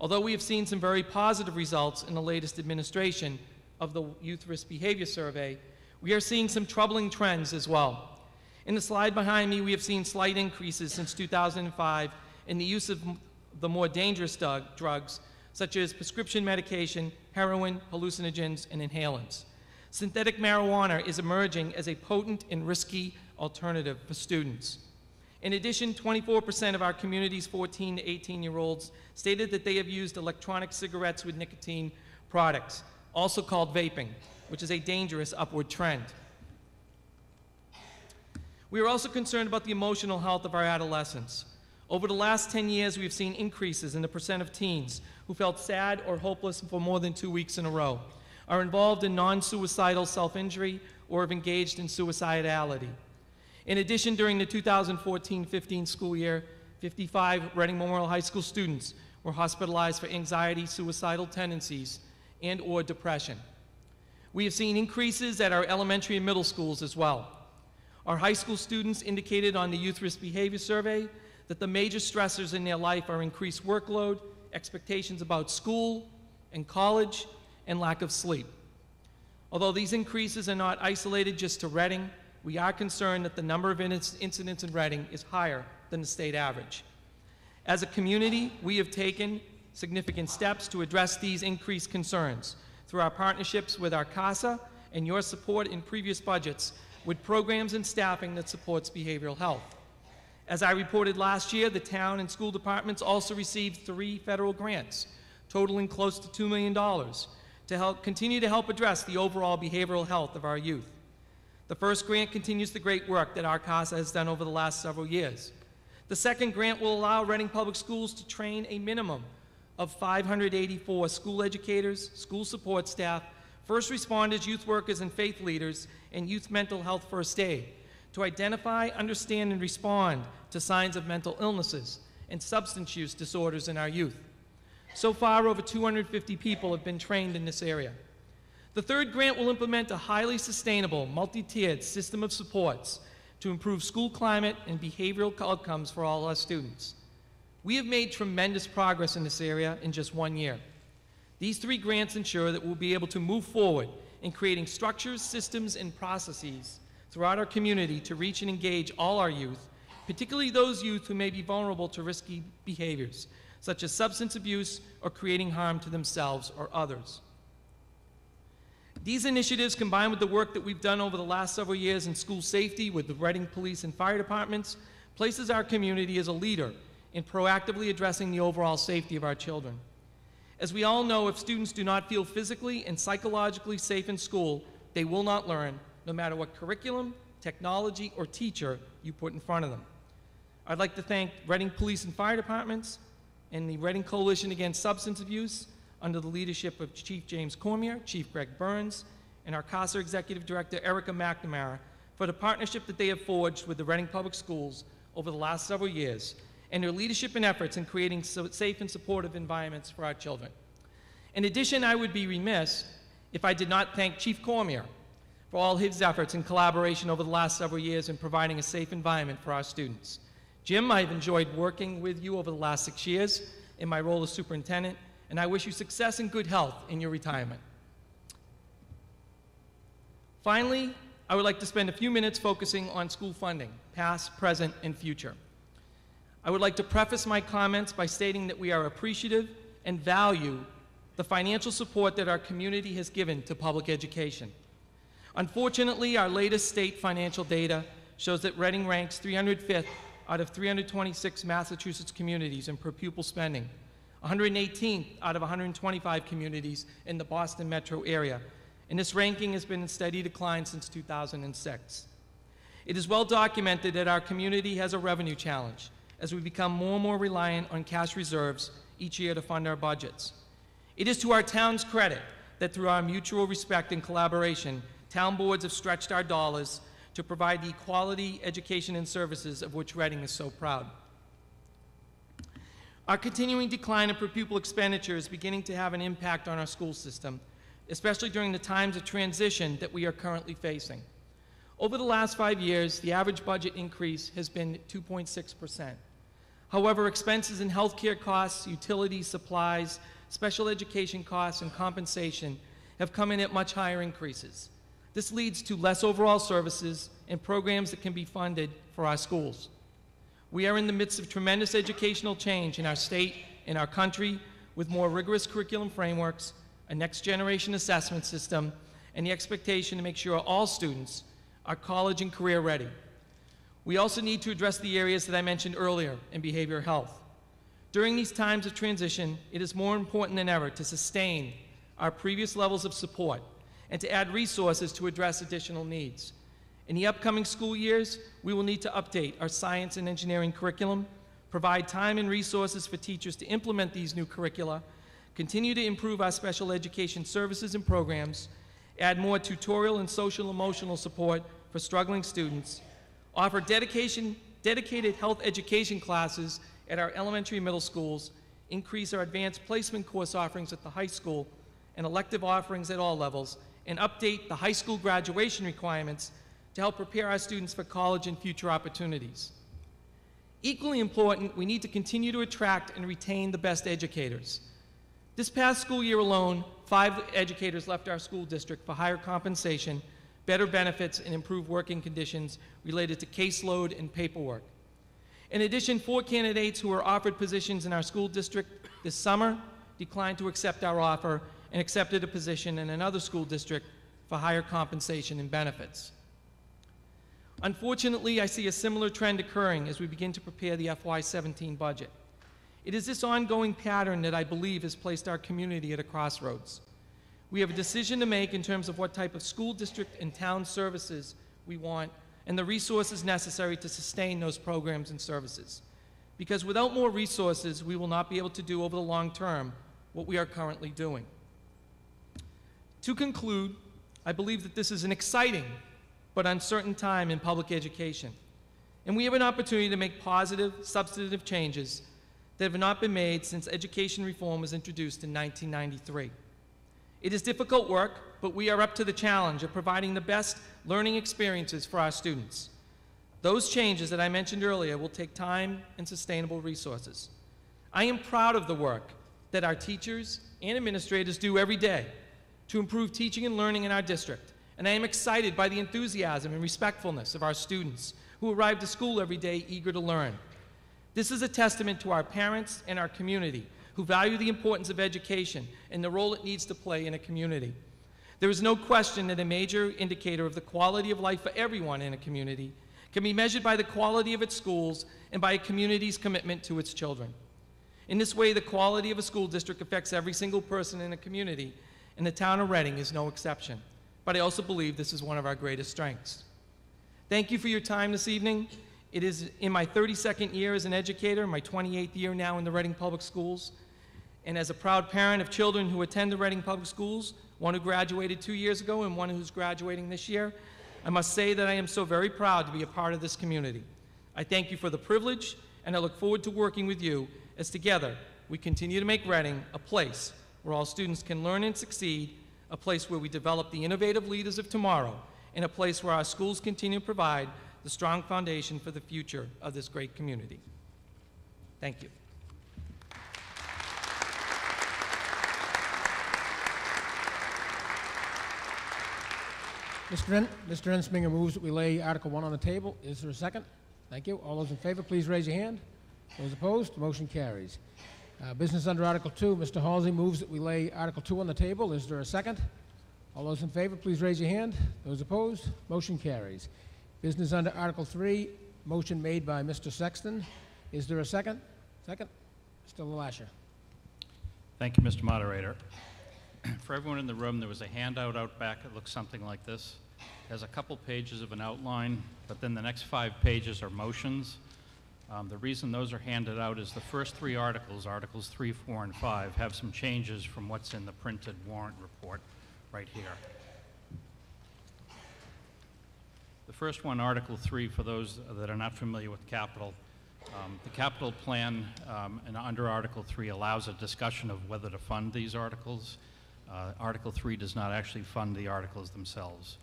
Although we have seen some very positive results in the latest administration of the Youth Risk Behavior Survey, we are seeing some troubling trends as well. In the slide behind me, we have seen slight increases since 2005 in the use of the more dangerous drugs, such as prescription medication, heroin, hallucinogens, and inhalants. Synthetic marijuana is emerging as a potent and risky alternative for students. In addition, 24% of our community's 14 to 18 year olds stated that they have used electronic cigarettes with nicotine products, also called vaping, which is a dangerous upward trend. We are also concerned about the emotional health of our adolescents. Over the last 10 years, we have seen increases in the percent of teens who felt sad or hopeless for more than two weeks in a row, are involved in non suicidal self injury, or have engaged in suicidality. In addition, during the 2014 15 school year, 55 Reading Memorial High School students were hospitalized for anxiety, suicidal tendencies, and or depression. We have seen increases at our elementary and middle schools as well. Our high school students indicated on the Youth Risk Behavior Survey that the major stressors in their life are increased workload, expectations about school and college, and lack of sleep. Although these increases are not isolated just to Reading, we are concerned that the number of incidents in Reading is higher than the state average. As a community, we have taken significant steps to address these increased concerns through our partnerships with our CASA and your support in previous budgets with programs and staffing that supports behavioral health. As I reported last year, the town and school departments also received three federal grants, totaling close to $2 million, to help continue to help address the overall behavioral health of our youth. The first grant continues the great work that our CASA has done over the last several years. The second grant will allow Reading Public Schools to train a minimum of 584 school educators, school support staff, first responders, youth workers, and faith leaders, and youth mental health first aid to identify, understand, and respond to signs of mental illnesses and substance use disorders in our youth. So far, over 250 people have been trained in this area. The third grant will implement a highly sustainable, multi tiered system of supports to improve school climate and behavioral outcomes for all our students. We have made tremendous progress in this area in just one year. These three grants ensure that we'll be able to move forward in creating structures, systems, and processes throughout our community to reach and engage all our youth, particularly those youth who may be vulnerable to risky behaviors, such as substance abuse or creating harm to themselves or others. These initiatives, combined with the work that we've done over the last several years in school safety with the Reading Police and Fire Departments, places our community as a leader in proactively addressing the overall safety of our children. As we all know, if students do not feel physically and psychologically safe in school, they will not learn, no matter what curriculum, technology, or teacher you put in front of them. I'd like to thank Reading Police and Fire Departments and the Reading Coalition Against Substance Abuse under the leadership of Chief James Cormier, Chief Greg Burns, and our CASA Executive Director Erica McNamara for the partnership that they have forged with the Reading Public Schools over the last several years and their leadership and efforts in creating so safe and supportive environments for our children. In addition, I would be remiss if I did not thank Chief Cormier for all his efforts and collaboration over the last several years in providing a safe environment for our students. Jim, I've enjoyed working with you over the last six years in my role as superintendent, and I wish you success and good health in your retirement. Finally, I would like to spend a few minutes focusing on school funding, past, present, and future. I would like to preface my comments by stating that we are appreciative and value the financial support that our community has given to public education. Unfortunately, our latest state financial data shows that Reading ranks 305th out of 326 Massachusetts communities in per pupil spending, 118th out of 125 communities in the Boston metro area, and this ranking has been in steady decline since 2006. It is well documented that our community has a revenue challenge as we become more and more reliant on cash reserves each year to fund our budgets. It is to our town's credit that through our mutual respect and collaboration, town boards have stretched our dollars to provide the quality education and services of which Reading is so proud. Our continuing decline in per pupil expenditure is beginning to have an impact on our school system, especially during the times of transition that we are currently facing. Over the last five years, the average budget increase has been 2.6%. However, expenses in healthcare costs, utilities, supplies, special education costs, and compensation have come in at much higher increases. This leads to less overall services and programs that can be funded for our schools. We are in the midst of tremendous educational change in our state and our country with more rigorous curriculum frameworks, a next generation assessment system, and the expectation to make sure all students are college and career ready. We also need to address the areas that I mentioned earlier in behavioral health. During these times of transition, it is more important than ever to sustain our previous levels of support and to add resources to address additional needs. In the upcoming school years, we will need to update our science and engineering curriculum, provide time and resources for teachers to implement these new curricula, continue to improve our special education services and programs, add more tutorial and social emotional support for struggling students, offer dedicated health education classes at our elementary and middle schools, increase our advanced placement course offerings at the high school, and elective offerings at all levels, and update the high school graduation requirements to help prepare our students for college and future opportunities. Equally important, we need to continue to attract and retain the best educators. This past school year alone, five educators left our school district for higher compensation, better benefits, and improved working conditions related to caseload and paperwork. In addition, four candidates who were offered positions in our school district this summer declined to accept our offer and accepted a position in another school district for higher compensation and benefits. Unfortunately, I see a similar trend occurring as we begin to prepare the FY17 budget. It is this ongoing pattern that I believe has placed our community at a crossroads. We have a decision to make in terms of what type of school district and town services we want and the resources necessary to sustain those programs and services. Because without more resources, we will not be able to do over the long term what we are currently doing. To conclude, I believe that this is an exciting but uncertain time in public education. And we have an opportunity to make positive, substantive changes that have not been made since education reform was introduced in 1993. It is difficult work, but we are up to the challenge of providing the best learning experiences for our students. Those changes that I mentioned earlier will take time and sustainable resources. I am proud of the work that our teachers and administrators do every day to improve teaching and learning in our district, and I am excited by the enthusiasm and respectfulness of our students who arrive to school every day eager to learn. This is a testament to our parents and our community who value the importance of education and the role it needs to play in a community. There is no question that a major indicator of the quality of life for everyone in a community can be measured by the quality of its schools and by a community's commitment to its children. In this way, the quality of a school district affects every single person in a community, and the town of Reading is no exception. But I also believe this is one of our greatest strengths. Thank you for your time this evening. It is in my 32nd year as an educator, my 28th year now in the Reading Public Schools, and as a proud parent of children who attend the Reading Public Schools, one who graduated two years ago and one who's graduating this year, I must say that I am so very proud to be a part of this community. I thank you for the privilege, and I look forward to working with you as together we continue to make Reading a place where all students can learn and succeed, a place where we develop the innovative leaders of tomorrow, and a place where our schools continue to provide the strong foundation for the future of this great community. Thank you. Mr. Mr. Ensminger moves that we lay Article 1 on the table. Is there a second? Thank you. All those in favor, please raise your hand. Those opposed, motion carries. Uh, Business under Article 2, Mr. Halsey moves that we lay Article 2 on the table. Is there a second? All those in favor, please raise your hand. Those opposed, motion carries. Business under Article 3, motion made by Mr. Sexton. Is there a second? Second? Mr. LeLacheur. Thank you, Mr. Moderator. [CLEARS THROAT] For everyone in the room, there was a handout out back that looks something like this. It has a couple pages of an outline, but then the next five pages are motions. Um, The reason those are handed out is the first three articles, Articles 3, 4, and 5, have some changes from what's in the printed warrant report right here. The first one, Article 3, for those that are not familiar with capital, um, the capital plan um, and under Article 3 allows a discussion of whether to fund these articles. Uh, Article 3 does not actually fund the articles themselves.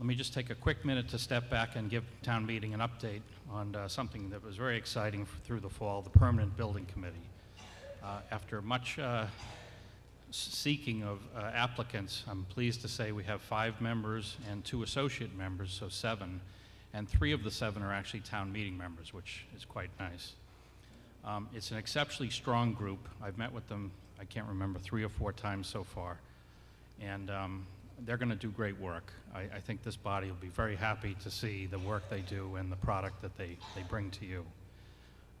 Let me just take a quick minute to step back and give town meeting an update on uh, something that was very exciting through the fall, the Permanent Building Committee. Uh, After much uh, seeking of uh, applicants, I'm pleased to say we have five members and two associate members, so seven, and three of the seven are actually town meeting members, which is quite nice. Um, It's an exceptionally strong group. I've met with them, I can't remember, three or four times so far, and um, they're going to do great work. I, I think this body will be very happy to see the work they do and the product that they, they bring to you.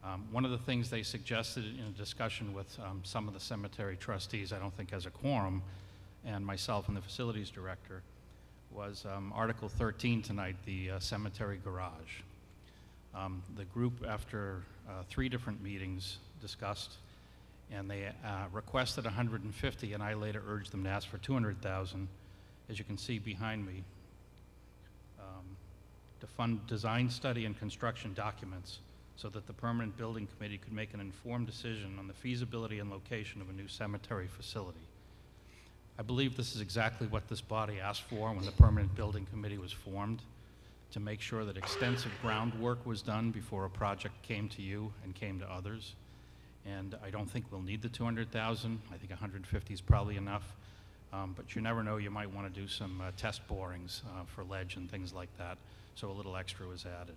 Um, One of the things they suggested in a discussion with um, some of the cemetery trustees, I don't think as a quorum, and myself and the facilities director, was um, Article 13 tonight, the uh, cemetery garage. Um, The group, after uh, three different meetings, discussed, and they uh, requested 150, and I later urged them to ask for 200,000. As you can see behind me, um, to fund design study and construction documents so that the Permanent Building Committee could make an informed decision on the feasibility and location of a new cemetery facility. I believe this is exactly what this body asked for when the Permanent Building Committee was formed, to make sure that extensive groundwork was done before a project came to you and came to others. And I don't think we'll need the 200,000. I think 150 is probably enough. Um, But you never know, you might want to do some uh, test borings uh, for ledge and things like that, so a little extra was added.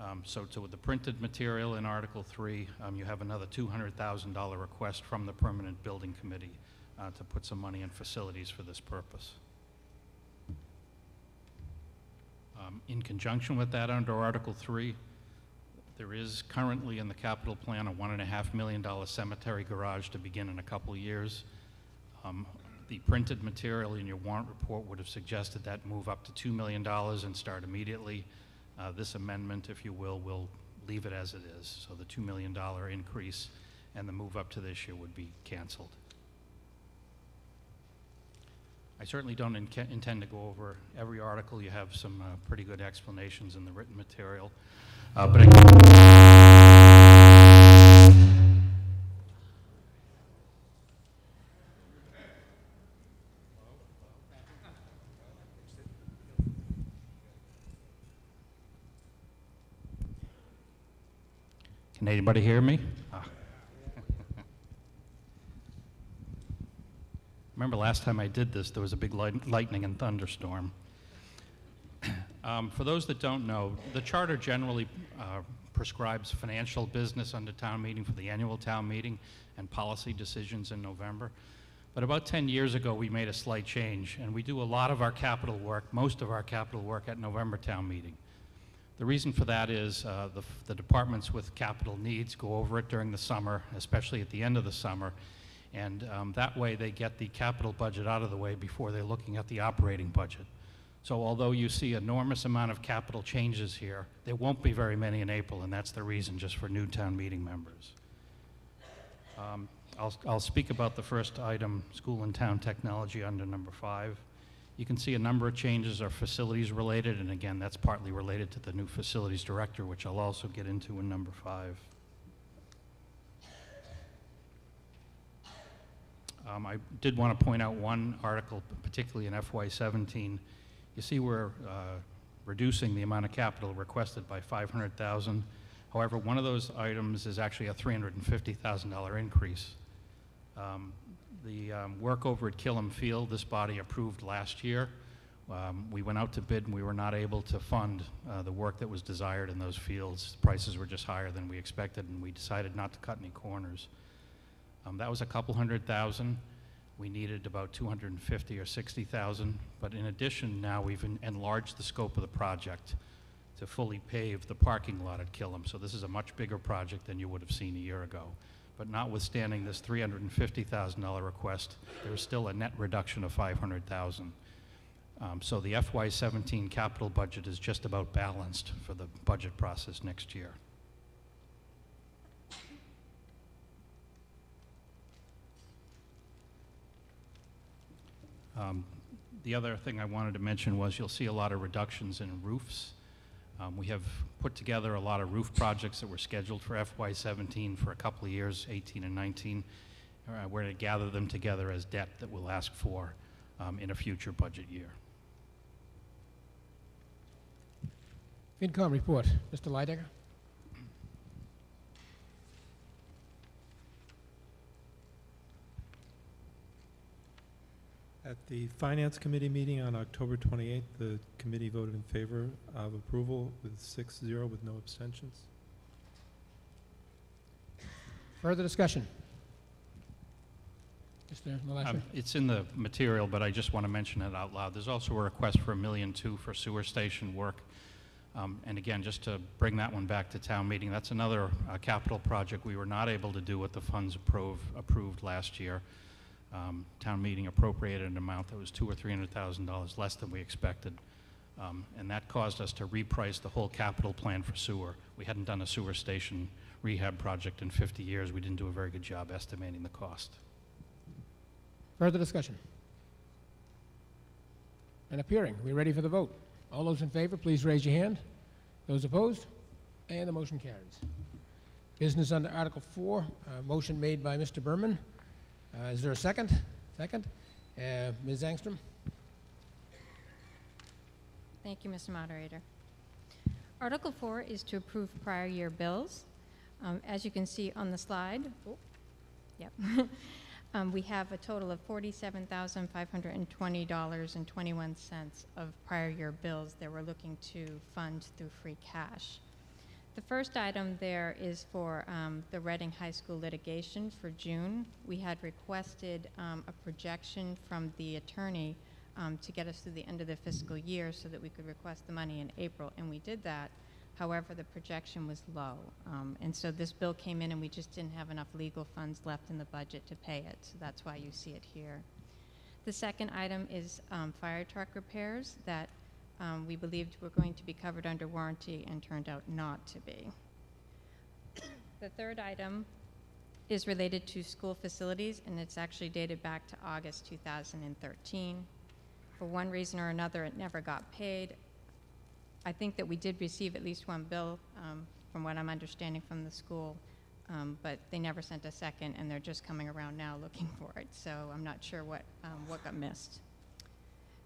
Um, So to the printed material in Article 3, um, you have another $200,000 request from the Permanent Building Committee uh, to put some money in facilities for this purpose. Um, In conjunction with that, under Article 3, there is currently in the capital plan a $1.5 million cemetery garage to begin in a couple years. Um, The printed material in your warrant report would have suggested that move up to $2 million and start immediately. Uh, This amendment, if you will, will leave it as it is. So the $2 million increase and the move up to this year would be canceled. I certainly don't inca- intend to go over every article. You have some uh, pretty good explanations in the written material. Uh, But Can anybody hear me? Ah. [LAUGHS] Remember last time I did this, there was a big light- lightning and thunderstorm. [COUGHS] Um, For those that don't know, the charter generally uh, prescribes financial business under town meeting for the annual town meeting and policy decisions in November. But about 10 years ago, we made a slight change, and we do a lot of our capital work, most of our capital work at November town meeting. The reason for that is uh, the the departments with capital needs go over it during the summer, especially at the end of the summer, and um, that way they get the capital budget out of the way before they're looking at the operating budget. So although you see enormous amount of capital changes here, there won't be very many in April, and that's the reason, just for new town meeting members. Um, I'll I'll speak about the first item, school and town technology, under number five. You can see a number of changes are facilities related, and again, that's partly related to the new facilities director, which I'll also get into in number five. Um, I did want to point out one article, particularly in FY '17. You see we're uh, reducing the amount of capital requested by 500,000. However, one of those items is actually a $350,000 increase. Um, The um, work over at Killam Field, this body approved last year, Um, We went out to bid and we were not able to fund uh, the work that was desired in those fields. Prices were just higher than we expected, and we decided not to cut any corners. Um, That was a couple hundred thousand. We needed about 250 or 60,000, but in addition, now we've en- enlarged the scope of the project to fully pave the parking lot at Killam. So this is a much bigger project than you would have seen a year ago. But notwithstanding this $350,000 request, there is still a net reduction of 500,000. Um, So the FY17 capital budget is just about balanced for the budget process next year. Um, The other thing I wanted to mention was you'll see a lot of reductions in roofs. Um, We have put together a lot of roof projects that were scheduled for FY17 for a couple of years, 18 and 19. Uh, We're going to gather them together as debt that we'll ask for um, in a future budget year. FinCom report, Mr. Leidecker. At the Finance Committee meeting on October 28th, the committee voted in favor of approval with 6-0 with no abstentions. Further discussion? Mr. LeLacheur? Um, It's in the material, but I just want to mention it out loud. There's also a request for a million two for sewer station work. Um, And again, just to bring that one back to town meeting, that's another uh, capital project we were not able to do with the funds approve, approved last year. Um, Town meeting appropriated an amount that was two or three hundred thousand dollars less than we expected. Um, And that caused us to reprice the whole capital plan for sewer. We hadn't done a sewer station rehab project in 50 years. We didn't do a very good job estimating the cost. Further discussion? And appearing, we are ready for the vote? All those in favor, please raise your hand. Those opposed? And the motion carries. Business under Article 4, uh, motion made by Mr. Berman. Uh, Is there a second? Second? Uh, Ms. Angstrom? Thank you, Mr. Moderator. Article 4 is to approve prior year bills. Um, As you can see on the slide, oh, yep, [LAUGHS] Um, we have a total of $47,520.21 of prior year bills that we're looking to fund through free cash. The first item there is for um, the Reading High School litigation for June. We had requested um, a projection from the attorney um, to get us through the end of the fiscal year so that we could request the money in April, and we did that. However, the projection was low, um, and so this bill came in and we just didn't have enough legal funds left in the budget to pay it, so that's why you see it here. The second item is um, fire truck repairs that um, we believed were going to be covered under warranty and turned out not to be. The third item is related to school facilities, and it's actually dated back to August 2013. For one reason or another, it never got paid. I think that we did receive at least one bill, um, from what I'm understanding from the school, um, but they never sent a second, and they're just coming around now looking [LAUGHS] for it, so I'm not sure what, um, what got missed.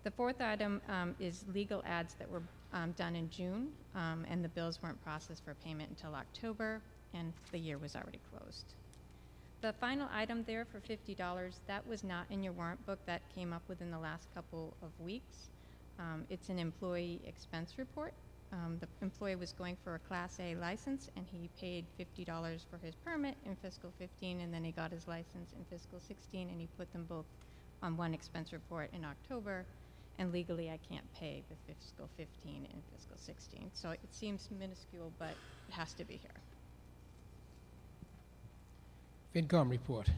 The fourth item um, is legal ads that were um, done in June, um, and the bills weren't processed for payment until October, and the year was already closed. The final item there for $50, that was not in your warrant book. That came up within the last couple of weeks. Um, It's an employee expense report. Um, The employee was going for a Class A license, and he paid $50 for his permit in fiscal 15, and then he got his license in fiscal 16, and he put them both on one expense report in October, and legally I can't pay the fiscal 15 and fiscal 16. So it seems minuscule, but it has to be here. FinCom report.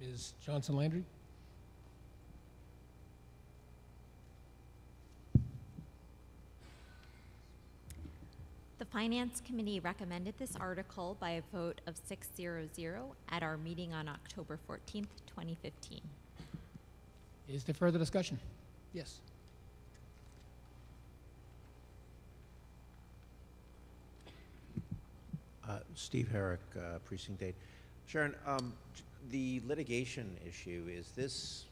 Ms. Johnson Landry? The Finance Committee recommended this article by a vote of 600 at our meeting on October 14th, 2015. Is there further discussion? Yes. Uh, Steve Herrick, uh, Precinct 8. Sharon, um, the litigation issue, is this,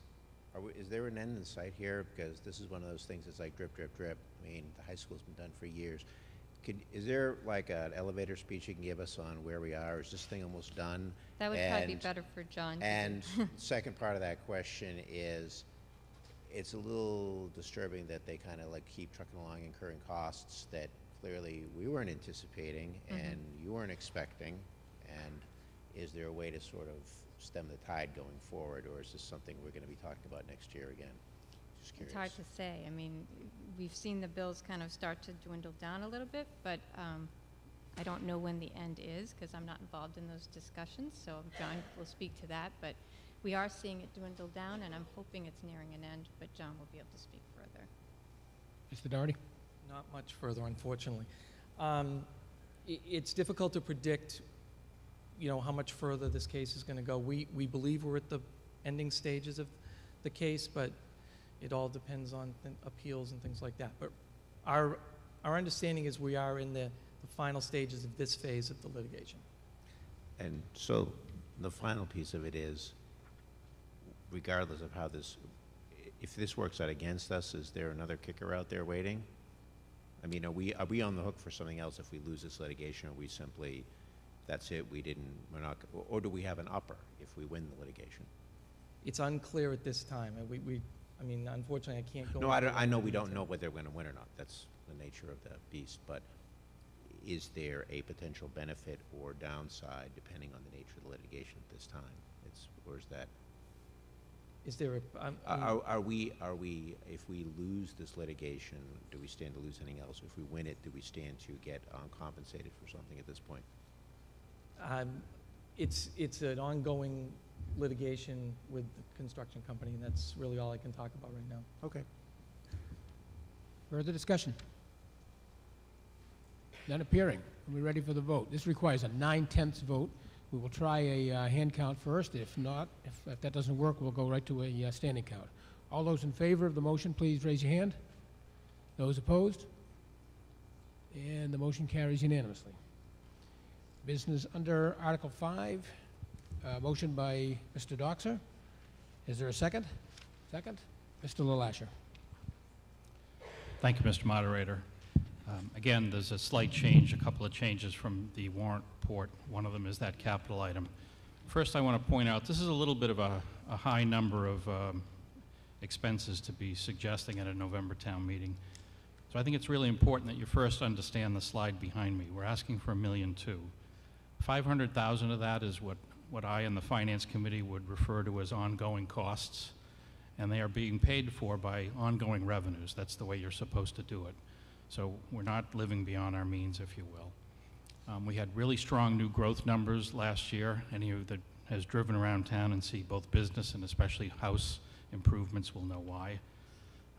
are we- is there an end in sight here? Because this is one of those things that's like drip, drip, drip. I mean, the high school's been done for years. Could, is there like an elevator speech you can give us on where we are? Is this thing almost done? That would probably be better for John. And [LAUGHS] second part of that question is, it's a little disturbing that they kind of like keep trucking along incurring costs that clearly we weren't anticipating and you weren't expecting. And is there a way to sort of stem the tide going forward, or is this something we're gonna be talking about next year again? Just It's curious. hard to say. I mean, we've seen the bills kind of start to dwindle down a little bit, but um, I don't know when the end is because I'm not involved in those discussions, so John will speak to that. But we are seeing it dwindle down, and I'm hoping it's nearing an end, but John will be able to speak further. Mr. Doherty? Not much further, unfortunately. Um, i- It's difficult to predict, you know, how much further this case is going to go. We, we believe we're at the ending stages of the case, but it all depends on th- appeals and things like that. But our, our understanding is we are in the, the final stages of this phase of the litigation. And so the final piece of it is, regardless of how this, if this works out against us, is there another kicker out there waiting? I mean, are we, are we on the hook for something else if we lose this litigation, or we simply, that's it, we didn't, we're not, or- do we have an upper if we win the litigation? It's unclear at this time, and we, we, I mean, unfortunately, I can't go. No, I into don't, I know we don't know whether we're gonna win or not, that's the nature of the beast, but is there a potential benefit or downside depending on the nature of the litigation at this time? It's, or is that? Is there a, I'm- Are, I'm- are we, are we, if we lose this litigation, do we stand to lose anything else? If we win it, do we stand to get um, compensated for something at this point? Um, It's, it's an ongoing litigation with the construction company, and that's really all I can talk about right now. Okay. Further discussion? None appearing. Are we ready for the vote? This requires a nine-tenths vote. We will try a uh, hand count first. If not, if if that doesn't work, we'll go right to a uh, standing count. All those in favor of the motion, please raise your hand. Those opposed? And the motion carries unanimously. Business under Article 5, uh, motion by Mr. Doxer. Is there a second? Second? Mr. LeLacheur. Thank you, Mr. Moderator. Um, Again, there's a slight change, a couple of changes from the warrant report. One of them is that capital item. First, I want to point out, this is a little bit of a, a high number of um, expenses to be suggesting at a November town meeting. So I think it's really important that you first understand the slide behind me. We're asking for a million two. 500,000 of that is what, what I and the Finance Committee would refer to as ongoing costs, and they are being paid for by ongoing revenues. That's the way you're supposed to do it. So we're not living beyond our means, if you will. Um, we had really strong new growth numbers last year. Any of that has driven around town and see both business and especially house improvements will know why.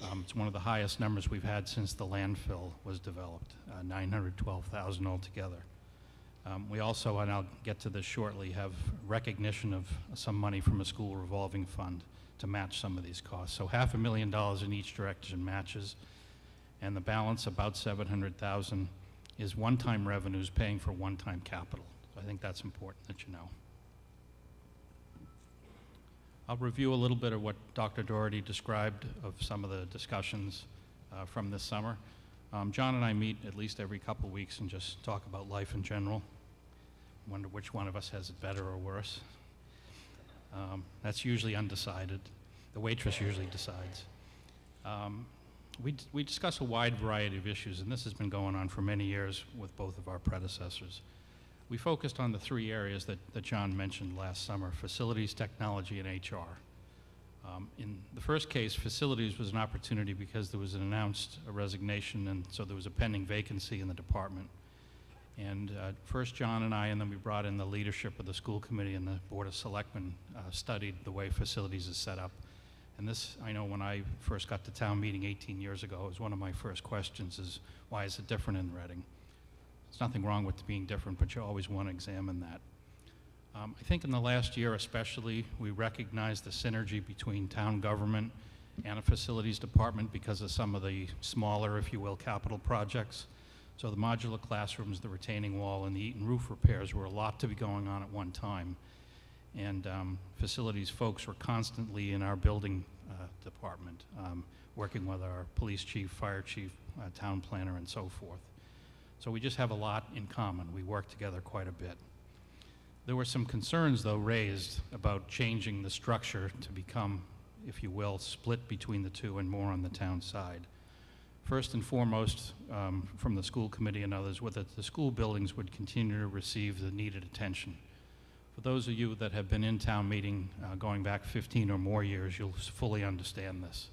Um, it's one of the highest numbers we've had since the landfill was developed, uh, 912,000 altogether. Um, we also, and I'll get to this shortly, have recognition of some money from a school revolving fund to match some of these costs. So half a million dollars in each direction matches, and the balance, about 700,000, is one-time revenues paying for one-time capital. So I think that's important that you know. I'll review a little bit of what Dr. Doherty described of some of the discussions uh, from this summer. Um, John and I meet at least every couple weeks and just talk about life in general. Wonder which one of us has it better or worse. Um, that's usually undecided. The waitress usually decides. Um, we, we discuss a wide variety of issues, and this has been going on for many years with both of our predecessors. We focused on the three areas that, that John mentioned last summer, facilities, technology, and HR. Um, In the first case, facilities was an opportunity because there was an announced resignation, and so there was a pending vacancy in the department. And uh, first, John and I, and then we brought in the leadership of the school committee and the Board of Selectmen, uh, studied the way facilities is set up. And this, I know when I first got to town meeting 18 years ago, it was one of my first questions is, why is it different in Reading? There's nothing wrong with being different, but you always want to examine that. Um, I think in the last year especially, we recognize the synergy between town government and a facilities department because of some of the smaller, if you will, capital projects. So the modular classrooms, the retaining wall, and the Eaton roof repairs were a lot to be going on at one time. And um, facilities folks were constantly in our building uh, department, um, working with our police chief, fire chief, uh, town planner, and so forth. So we just have a lot in common. We work together quite a bit. There were some concerns, though, raised about changing the structure to become if you will, split between the two and more on the town side. First and foremost, um, from the school committee and others, whether the school buildings would continue to receive the needed attention. For those of you that have been in town meeting uh, going back 15 or more years, you'll fully understand this.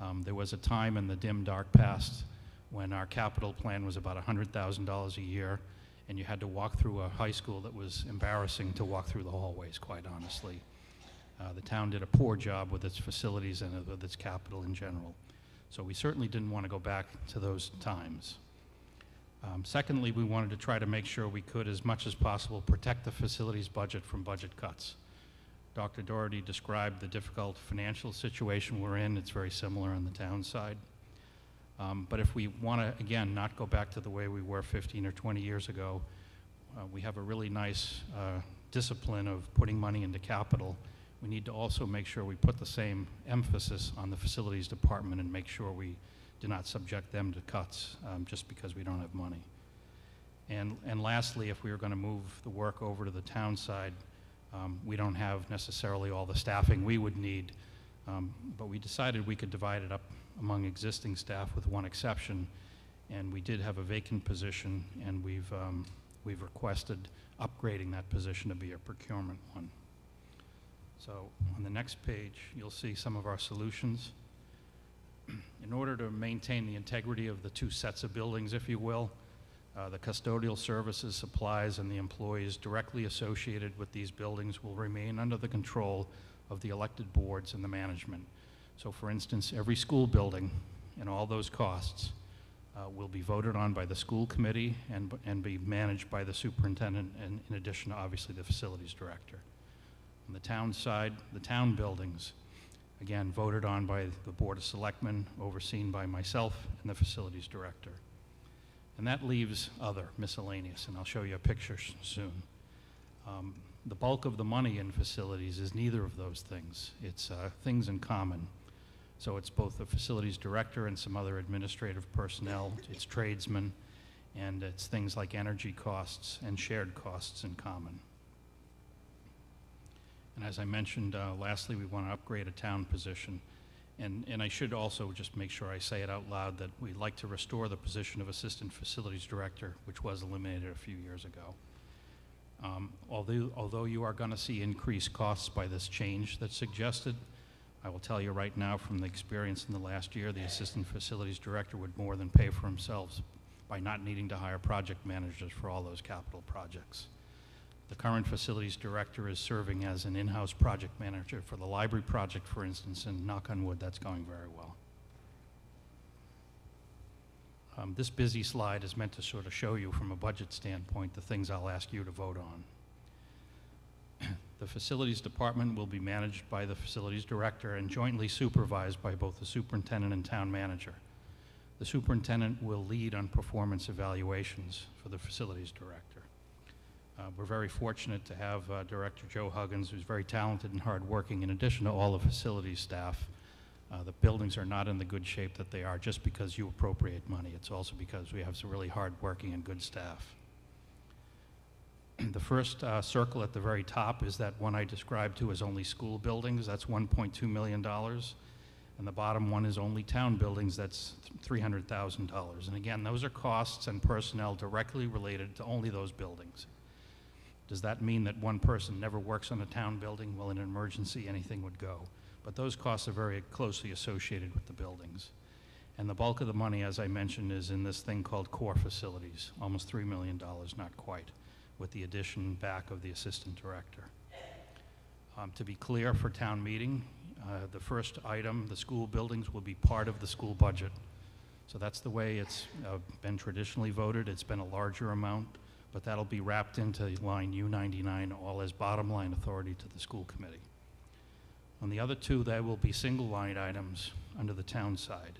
Um, There was a time in the dim, dark past when our capital plan was about $100,000 a year, and you had to walk through a high school that was embarrassing to walk through the hallways, quite honestly. Uh, The town did a poor job with its facilities and with its capital in general. So we certainly didn't want to go back to those times. Um, Secondly, we wanted to try to make sure we could, as much as possible, protect the facilities budget from budget cuts. Dr. Doherty described the difficult financial situation we're in. It's very similar on the town side. Um, But if we want to, again, not go back to the way we were 15 or 20 years ago, uh, we have a really nice uh, discipline of putting money into capital. We need to also make sure we put the same emphasis on the facilities department and make sure we do not subject them to cuts um, just because we don't have money. And, and lastly, if we were going to move the work over to the town side, um, we don't have necessarily all the staffing we would need, um, but we decided we could divide it up among existing staff with one exception, and we did have a vacant position, and we've, um, we've requested upgrading that position to be a procurement one. So on the next page, you'll see some of our solutions. In order to maintain the integrity of the two sets of buildings, if you will, uh, the custodial services, supplies, and the employees directly associated with these buildings will remain under the control of the elected boards and the management. So for instance, every school building and all those costs uh, will be voted on by the school committee and, and be managed by the superintendent, and in addition, obviously, the facilities director. On the town side, the town buildings, again, voted on by the Board of Selectmen, overseen by myself and the facilities director. And that leaves other miscellaneous, and I'll show you a picture soon. Um, The bulk of the money in facilities is neither of those things. It's uh, things in common. So it's both the facilities director and some other administrative personnel, it's tradesmen, and it's things like energy costs and shared costs in common. And as I mentioned, uh, lastly, we want to upgrade a town position. And, and I should also just make sure I say it out loud that we'd like to restore the position of Assistant Facilities Director, which was eliminated a few years ago. Um, Although, although you are going to see increased costs by this change that's suggested, I will tell you right now from the experience in the last year, the Assistant Facilities Director would more than pay for himself by not needing to hire project managers for all those capital projects. The current facilities director is serving as an in-house project manager for the library project, for instance, and knock on wood, that's going very well. Um, This busy slide is meant to sort of show you from a budget standpoint the things I'll ask you to vote on. [CLEARS THROAT] The facilities department will be managed by the facilities director and jointly supervised by both the superintendent and town manager. The superintendent will lead on performance evaluations for the facilities director. Uh, We're very fortunate to have uh, Director Joe Huggins, who's very talented and hardworking, in addition to all the facilities staff. Uh, The buildings are not in the good shape that they are just because you appropriate money. It's also because we have some really hardworking and good staff. [CLEARS THROAT] The first uh, circle at the very top is that one I described to as only school buildings, that's $1.2 million. And the bottom one is only town buildings, that's $300,000. And again, those are costs and personnel directly related to only those buildings. Does that mean that one person never works on a town building? Well, in an emergency, anything would go. But those costs are very closely associated with the buildings. And the bulk of the money, as I mentioned, is in this thing called core facilities, almost $3 million, not quite, with the addition back of the assistant director. Um, To be clear, for town meeting, uh, the first item, the school buildings will be part of the school budget. So that's the way it's uh, been traditionally voted. It's been a larger amount, but that'll be wrapped into line U99, all as bottom line authority to the school committee. On the other two, there will be single line items under the town side.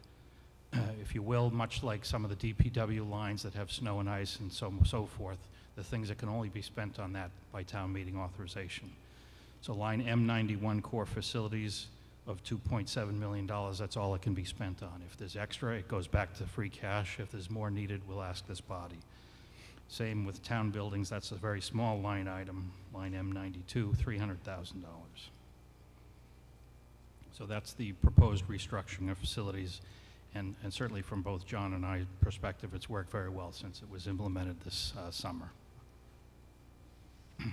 [CLEARS THROAT] If you will, much like some of the DPW lines that have snow and ice and so, so forth, the things that can only be spent on that by town meeting authorization. So line M91 core facilities of $2.7 million, that's all it can be spent on. If there's extra, it goes back to free cash. If there's more needed, we'll ask this body. Same with town buildings, that's a very small line item, line M92, $300,000. So that's the proposed restructuring of facilities, and, and certainly from both John and I perspective, it's worked very well since it was implemented this uh, summer. [CLEARS THROAT]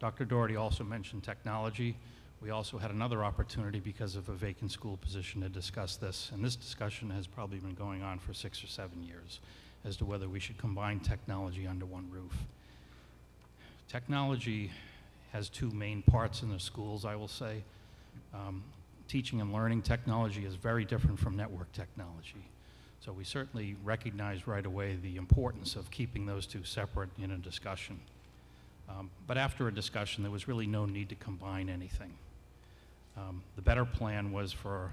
Dr. Doherty also mentioned technology. We also had another opportunity because of a vacant school position to discuss this, and this discussion has probably been going on for six or seven years as to whether we should combine technology under one roof. Technology has two main parts in the schools, I will say. Um, teaching and learning technology is very different from network technology. So we certainly recognize right away the importance of keeping those two separate in a discussion. Um, but after a discussion, there was really no need to combine anything. Um, the better plan was for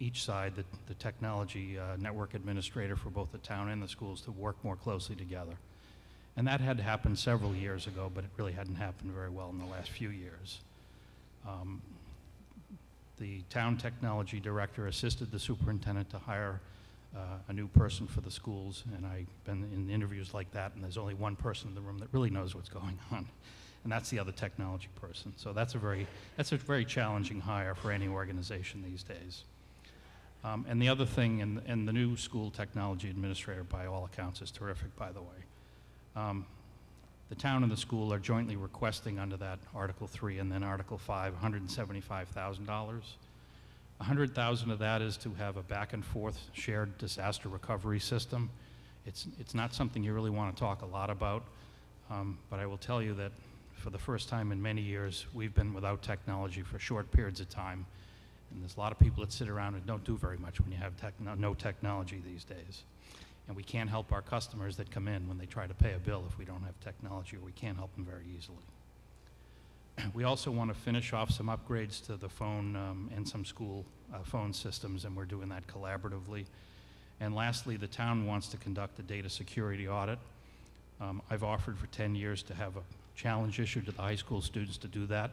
each side, the, the technology uh, network administrator for both the town and the schools, to work more closely together. And that had happened several years ago, but it really hadn't happened very well in the last few years. Um, the town technology director assisted the superintendent to hire uh, a new person for the schools, and I've been in interviews like that, and there's only one person in the room that really knows what's [LAUGHS] going on, and that's the other technology person. So that's a very, that's a very challenging hire for any organization these days. Um, and the other thing, and, and the new school technology administrator, by all accounts, is terrific, by the way. Um, the town and the school are jointly requesting under that Article 3 and then Article 5, $175,000. 100,000 of that is to have a back and forth shared disaster recovery system. It's, it's not something you really want to talk a lot about, um, but I will tell you that for the first time in many years, we've been without technology for short periods of time. And there's a lot of people that sit around and don't do very much when you have techno- no technology these days. And we can't help our customers that come in when they try to pay a bill if we don't have technology, or we can't help them very easily. [CLEARS THROAT] We also want to finish off some upgrades to the phone um, and some school uh, phone systems, and we're doing that collaboratively. And lastly, the town wants to conduct a data security audit. Um, I've offered for 10 years to have a challenge issued to the high school students to do that.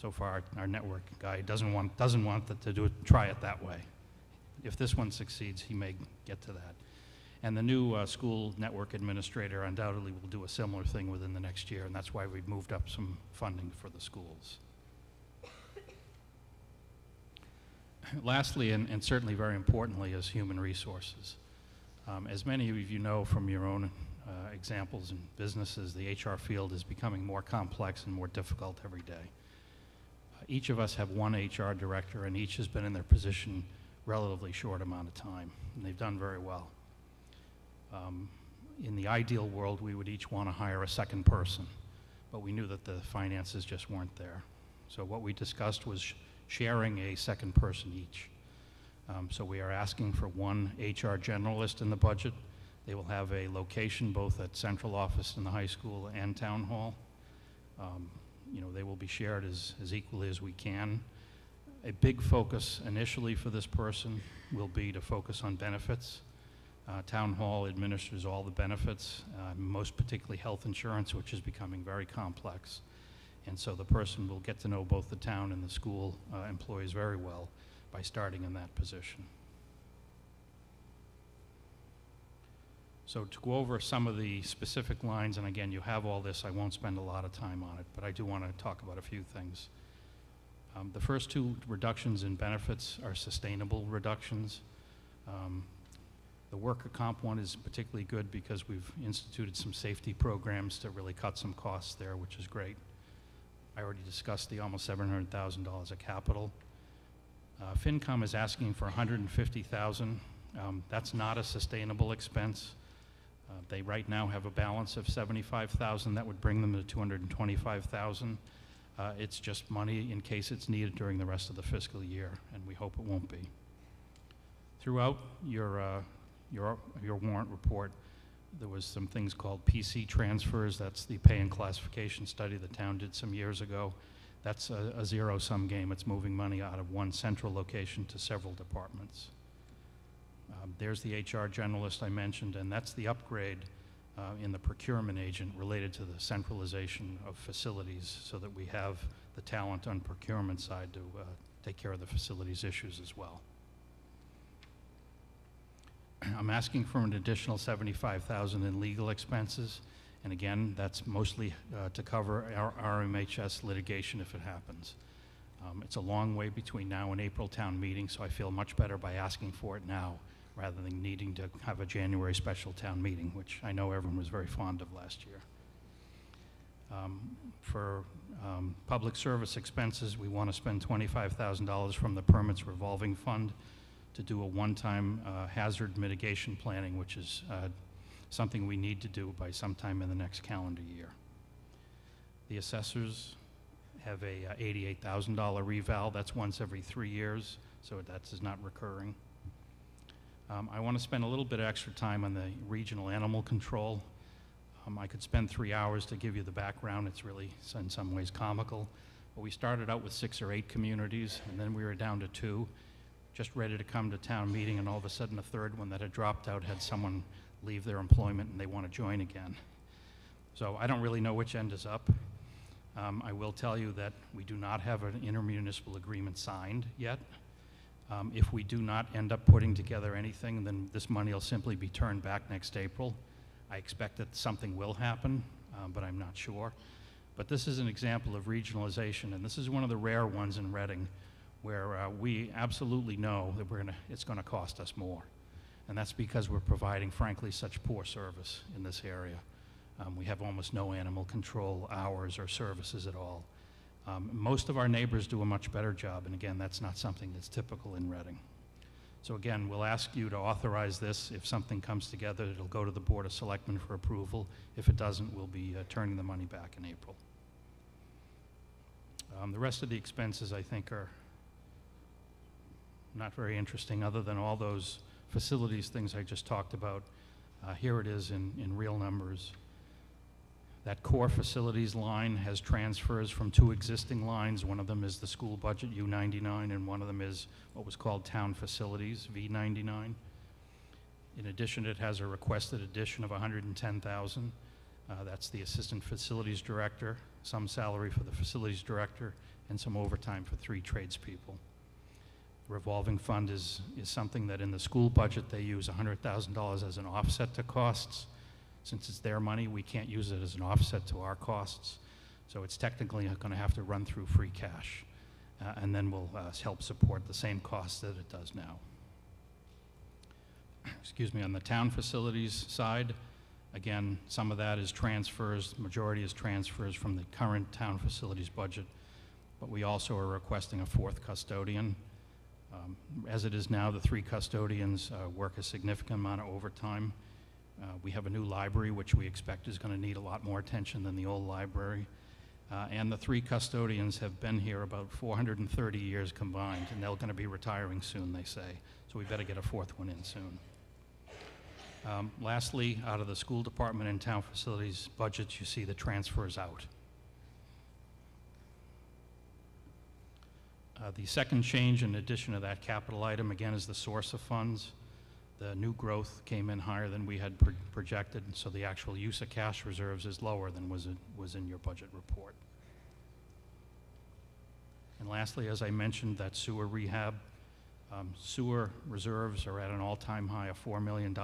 So far, our, network guy doesn't want, doesn't want to do it, try it that way. If this one succeeds, he may get to that. And the new uh, school network administrator undoubtedly will do a similar thing within the next year, and that's why we've moved up some funding for the schools. [COUGHS] Lastly, and, and certainly very importantly, is human resources. Um, as many of you know from your own uh, examples in businesses, the HR field is becoming more complex and more difficult every day. Each of us have one HR director, and each has been in their position relatively short amount of time, and they've done very well. Um, in the ideal world, we would each want to hire a second person, but we knew that the finances just weren't there. So what we discussed was sh- sharing a second person each. Um, so we are asking for one HR generalist in the budget. They will have a location both at central office in the high school and town hall. Um, you know, they will be shared as, as equally as we can. A big focus initially for this person will be to focus on benefits. Uh, Town Hall administers all the benefits, uh, most particularly health insurance, which is becoming very complex. And so the person will get to know both the town and the school uh, employees very well by starting in that position. So to go over some of the specific lines, and again, you have all this, I won't spend a lot of time on it, but I do want to talk about a few things. Um, The first two reductions in benefits are sustainable reductions. Um, The worker comp one is particularly good because we've instituted some safety programs to really cut some costs there, which is great. I already discussed the almost $700,000 of capital. Uh, FinCom is asking for 150,000. Um, That's not a sustainable expense. Uh, They right now have a balance of 75,000. That would bring them to 225,000. Uh, It's just money in case it's needed during the rest of the fiscal year, and we hope it won't be. Throughout your, uh, your your warrant report, there was some things called PC transfers. That's the pay and classification study the town did some years ago. That's a a zero-sum game. It's moving money out of one central location to several departments. Um, There's the HR generalist I mentioned, and that's the upgrade uh, in the procurement agent related to the centralization of facilities so that we have the talent on procurement side to uh, take care of the facilities issues as well. [CLEARS THROAT] I'm asking for an additional 75,000 in legal expenses, and again, that's mostly uh, to cover our RMHS litigation if it happens. Um, It's a long way between now and April town meeting, so I feel much better by asking for it now rather than needing to have a January special town meeting, which I know everyone was very fond of last year. Um, For um, public service expenses, we want to spend $25,000 from the permits revolving fund to do a one-time uh, hazard mitigation planning, which is uh, something we need to do by sometime in the next calendar year. The assessors have a uh, $88,000 reval, that's once every three years, so that is not recurring. Um, I want to spend a little bit of extra time on the regional animal control. Um, I could spend three hours to give you the background, it's really in some ways comical. But we started out with six or eight communities, and then we were down to two, just ready to come to town meeting, and all of a sudden, a third one that had dropped out had someone leave their employment and they want to join again. So I don't really know which end is up. Um, I will tell you that we do not have an intermunicipal agreement signed yet. Um, If we do not end up putting together anything, then this money will simply be turned back next April. I expect that something will happen, um, but I'm not sure. But this is an example of regionalization, and this is one of the rare ones in Reading where uh, we absolutely know that we're gonna, it's gonna cost us more. And that's because we're providing, frankly, such poor service in this area. Um, We have almost no animal control hours or services at all. Um, Most of our neighbors do a much better job, and again, that's not something that's typical in Reading. So again, we'll ask you to authorize this. If something comes together, it'll go to the Board of Selectmen for approval. If it doesn't, we'll be uh, turning the money back in April. Um, The rest of the expenses, I think, are not very interesting, other than all those facilities things I just talked about. Uh, Here it is in, in real numbers. That core facilities line has transfers from two existing lines. One of them is the school budget, U-99, and one of them is what was called town facilities, V-99. In addition, it has a requested addition of 110,000. Uh, That's the assistant facilities director, some salary for the facilities director, and some overtime for three tradespeople. The Revolving fund is, is something that in the school budget, they use $100,000 as an offset to costs. Since it's their money, we can't use it as an offset to our costs. So it's technically going to have to run through free cash. Uh, And then we'll uh, help support the same costs that it does now. [CLEARS THROAT] Excuse me, on the town facilities side, again, some of that is transfers, majority is transfers from the current town facilities budget. But we also are requesting a fourth custodian. Um, As it is now, the three custodians uh, work a significant amount of overtime. Uh, We have a new library, which we expect is going to need a lot more attention than the old library. Uh, And the three custodians have been here about 430 years combined, and they're going to be retiring soon, they say. So we better get a fourth one in soon. Um, Lastly, out of the school department and town facilities budgets, you see the transfers out. Uh, The second change in addition to that capital item, again, is the source of funds. The new growth came in higher than we had pro- projected, so the actual use of cash reserves is lower than was, it- was in your budget report. And lastly, as I mentioned, that sewer rehab, um, sewer reserves are at an all-time high of $4 million,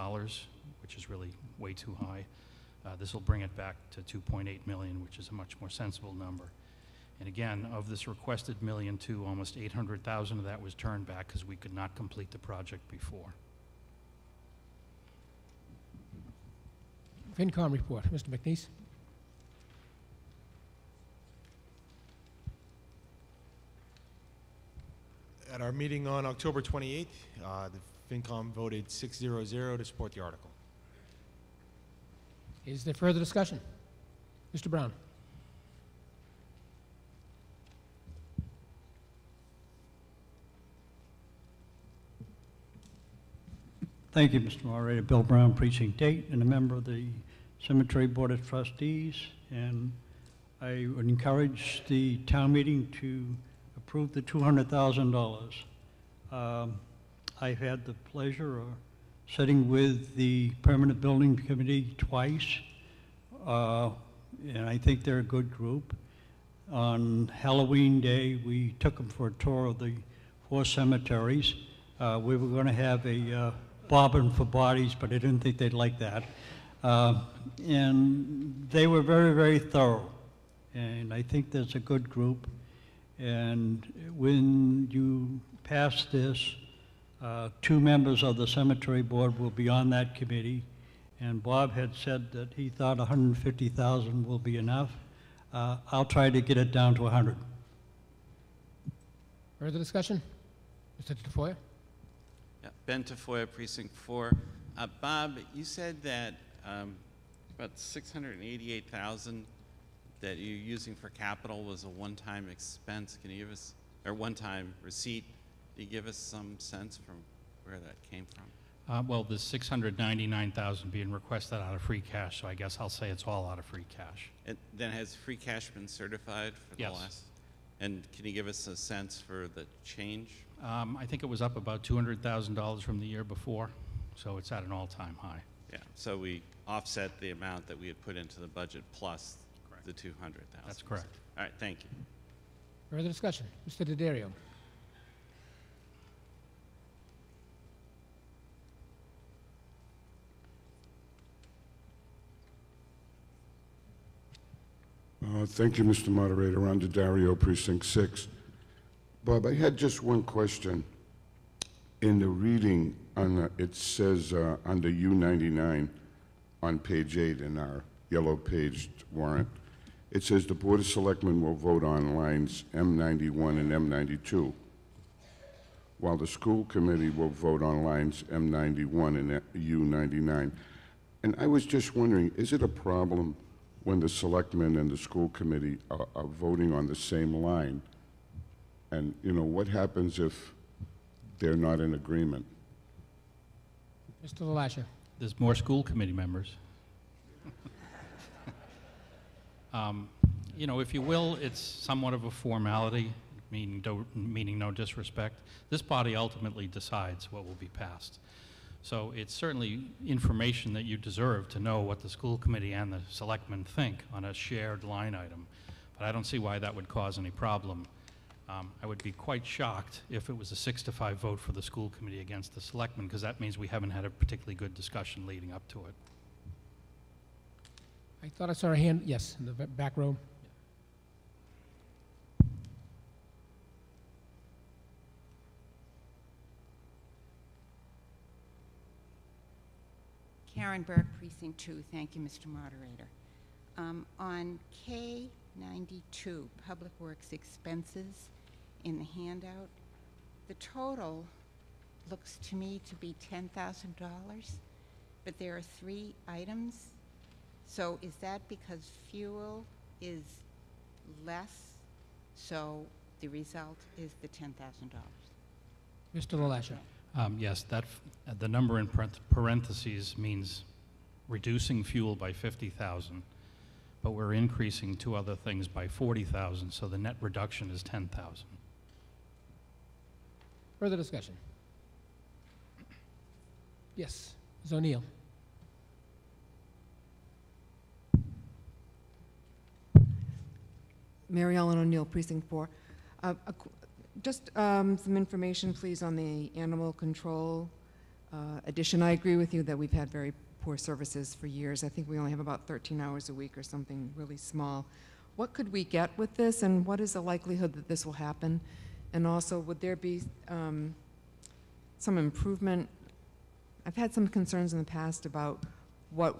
which is really way too high. Uh, This will bring it back to 2.8 million, which is a much more sensible number. And again, of this requested million two, almost 800,000 of that was turned back because we could not complete the project before. FinCom report, Mr. McNeese. At our meeting on October 28th, uh, the FinCom voted 600 to support the article. Is there further discussion? Mr. Brown? Thank you, Mr. Moderator. Bill Brown, Precinct 8, and a member of the Cemetery Board of Trustees. And I would encourage the town meeting to approve the $200,000. Um, I've had the pleasure of sitting with the Permanent Building Committee twice, uh, and I think they're a good group. On Halloween Day, we took them for a tour of the four cemeteries. Uh, We were going to have a uh, bobbing for bodies, but I didn't think they'd like that. Uh, And they were very, very thorough, and I think there's a good group. And when you pass this, uh, two members of the cemetery board will be on that committee. And Bob had said that he thought 150,000 will be enough. Uh, I'll try to get it down to 100. Further discussion? Mr. Tafoya? Ben Tafoya, Precinct 4. Uh, Bob, you said that um, about 688,000 that you're using for capital was a one-time expense. Can you give us, or one-time receipt? Can you give us some sense from where that came from? Uh, Well, the 699,000 being requested out of free cash, so I guess I'll say it's all out of free cash. And then has free cash been certified for the Yes. last? And can you give us a sense for the change? Um, I think it was up about $200,000 from the year before, so it's at an all-time high. Yeah, so we offset the amount that we had put into the budget plus the 200,000. That's correct. All right, thank you. Further discussion? Mr. Daddario? Uh, Thank you, Mr. Moderator. Ron Dario, Precinct 6. Bob, I had just one question. In the reading, on, the- it says uh, under U-99 on page 8 in our yellow-paged warrant, it says the Board of Selectmen will vote on lines M91 and M92, while the school committee will vote on lines M91 and U-99. And I was just wondering, is it a problem when the selectmen and the school committee are, are voting on the same line? And, you know, what happens if they're not in agreement? Mr. LeLacheur? There's more school committee members. [LAUGHS] Um, You know, if you will, it's somewhat of a formality, meaning, do- meaning no disrespect. This body ultimately decides what will be passed. So it's certainly information that you deserve to know what the school committee and the selectmen think on a shared line item. But I don't see why that would cause any problem. Um, I would be quite shocked if it was a six to five vote for the school committee against the selectmen, because that means we haven't had a particularly good discussion leading up to it. I thought I saw a hand, yes, in the va- back row. Karen Burke, Precinct 2. Thank you, Mr. Moderator. Um, On K92, Public Works Expenses, in the handout, the total looks to me to be $10,000, but there are three items. So is that because fuel is less, so the result is the $10,000? Mr. LeLacheur? Um, Yes, that, f- uh, the number in parentheses means reducing fuel by 50,000, but we're increasing two other things by 40,000, so the net reduction is 10,000. Further discussion? Yes, Ms. O'Neill? Mary Ellen O'Neill, Precinct 4. Uh, a Just um, some information, please, on the animal control uh, addition. I agree with you that we've had very poor services for years. I think we only have about 13 hours a week or something really small. What could we get with this, and what is the likelihood that this will happen? And also, would there be um, some improvement? I've had some concerns in the past about what,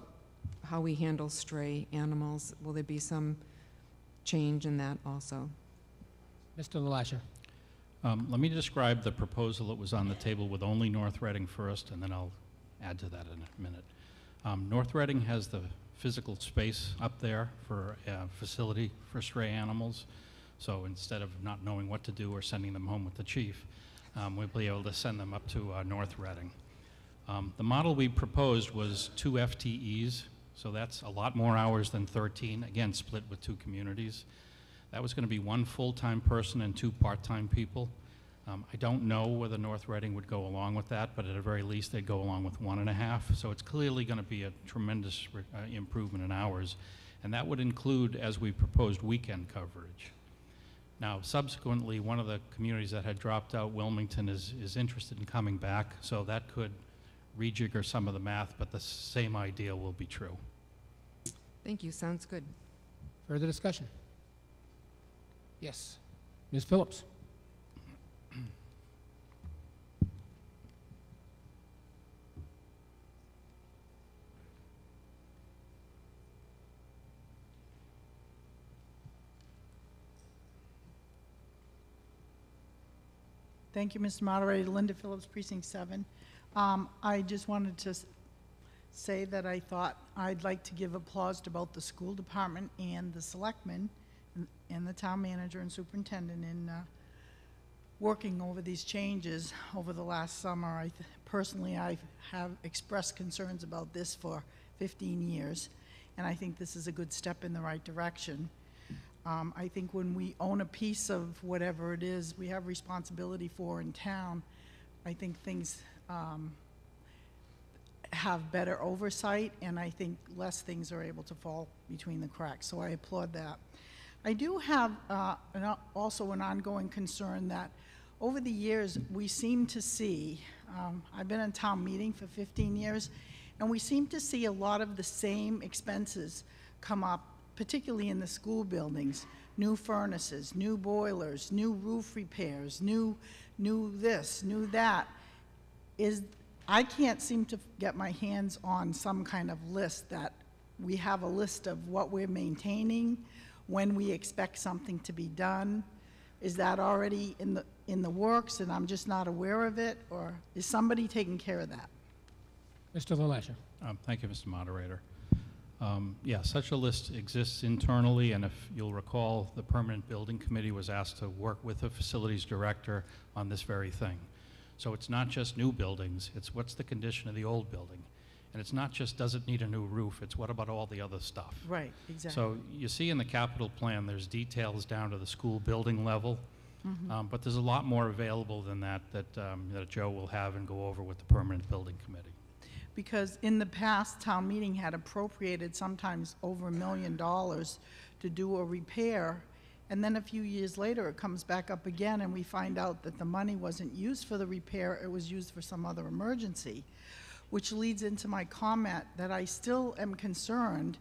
how we handle stray animals. Will there be some change in that also? Mr. LeLacheur? Um, Let me describe the proposal that was on the table with only North Reading first, and then I'll add to that in a minute. Um, North Reading has the physical space up there for a facility for stray animals, so instead of not knowing what to do or sending them home with the chief, um, we'll be able to send them up to uh, North Reading. Um, The model we proposed was two FTEs, so that's a lot more hours than 13, again, split with two communities. That was going to be one full-time person and two part-time people. Um, I don't know whether North Reading would go along with that, but at the very least, they'd go along with one and a half. So it's clearly going to be a tremendous re- uh, improvement in hours, and that would include, as we proposed, weekend coverage. Now, subsequently, one of the communities that had dropped out, Wilmington, is, is interested in coming back, so that could rejigger some of the math, but the same idea will be true. Thank you, sounds good. Further discussion? Yes, Ms. Phillips? Thank you, Mr. Moderator. Linda Phillips, Precinct 7. Um, I just wanted to say that I thought I'd like to give applause to both the school department and the selectmen and- the town manager and superintendent in uh, working over these changes over the last summer. I Personally, I have expressed concerns about this for 15 years, and I think this is a good step in the right direction. Um, I think when we own a piece of whatever it is we have responsibility for in town, I think things um, have better oversight, and I think less things are able to fall between the cracks. So I applaud that. I do have uh, an also an ongoing concern that over the years, we seem to see, um, I've been in town meeting for 15 years, and we seem to see a lot of the same expenses come up, particularly in the school buildings. New furnaces, new boilers, new roof repairs, new, new this, new that. Is, I can't seem to get my hands on some kind of list that we have a list of what we're maintaining, when we expect something to be done. Is that already in the, in the works and I'm just not aware of it? Or is somebody taking care of that? Mr. LeLacheur? Um, Thank you, Mr. Moderator. Um, Yeah, such a list exists internally, and if you'll recall, the Permanent Building Committee was asked to work with the facilities director on this very thing. So it's not just new buildings, it's what's the condition of the old building. And it's not just, does it need a new roof, it's what about all the other stuff? Right, exactly. So you see in the capital plan, there's details down to the school building level, Mhm. um, but there's a lot more available than that, that um, that Joe will have and go over with the Permanent Building Committee. Because in the past, town meeting had appropriated sometimes over a million dollars to do a repair. And then a few years later, it comes back up again and we find out that the money wasn't used for the repair, it was used for some other emergency. Which leads into my comment that I still am concerned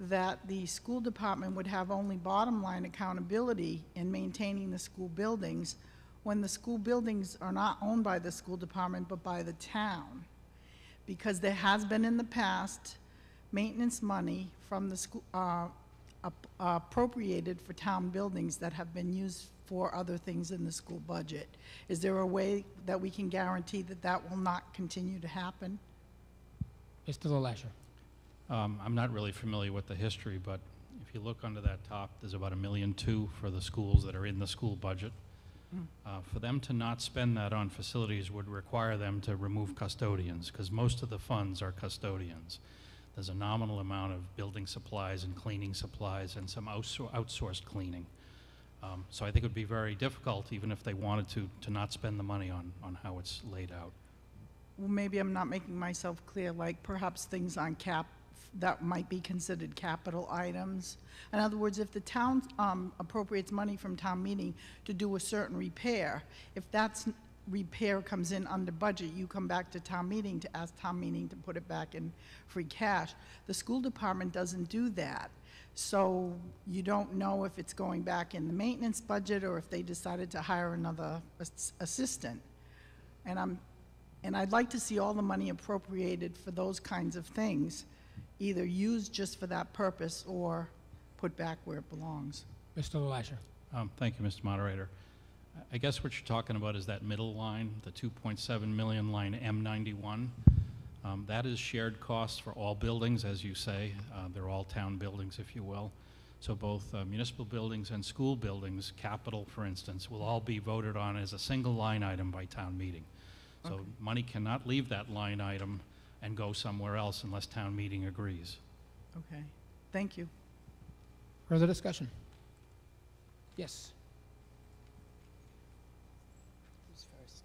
that the school department would have only bottom line accountability in maintaining the school buildings when the school buildings are not owned by the school department but by the town because there has been in the past maintenance money from the school, uh, ap- appropriated for town buildings that have been used for other things in the school budget. Is there a way that we can guarantee that that will not continue to happen? Mr. LeLacheur? Um, I'm not really familiar with the history, but if you look under that top, there's about a million two for the schools that are in the school budget. Uh, For them to not spend that on facilities would require them to remove custodians, because most of the funds are custodians. There's a nominal amount of building supplies and cleaning supplies and some outsour- outsourced cleaning. Um, So I think it would be very difficult, even if they wanted to, to not spend the money on, on how it's laid out. Well, maybe I'm not making myself clear, like perhaps things on cap, that might be considered capital items. In other words, if the town um, appropriates money from town meeting to do a certain repair, if that's repair comes in under budget, you come back to town meeting to ask town meeting to put it back in free cash. The school department doesn't do that. So you don't know if it's going back in the maintenance budget or if they decided to hire another ass- assistant. And I'm, and I'd like to see all the money appropriated for those kinds of things, either used just for that purpose or put back where it belongs. Mr. LeLacheur? Um, Thank you, Mr. Moderator. I- I guess what you're talking about is that middle line, the 2.7 million line M91. Um, That is shared costs for all buildings, as you say. Uh, They're all town buildings, if you will. So both uh, municipal buildings and school buildings, capital, for instance, will all be voted on as a single line item by town meeting. So Okay. money cannot leave that line item and go somewhere else unless town meeting agrees. Okay, thank you. Further discussion? Yes. Who's first?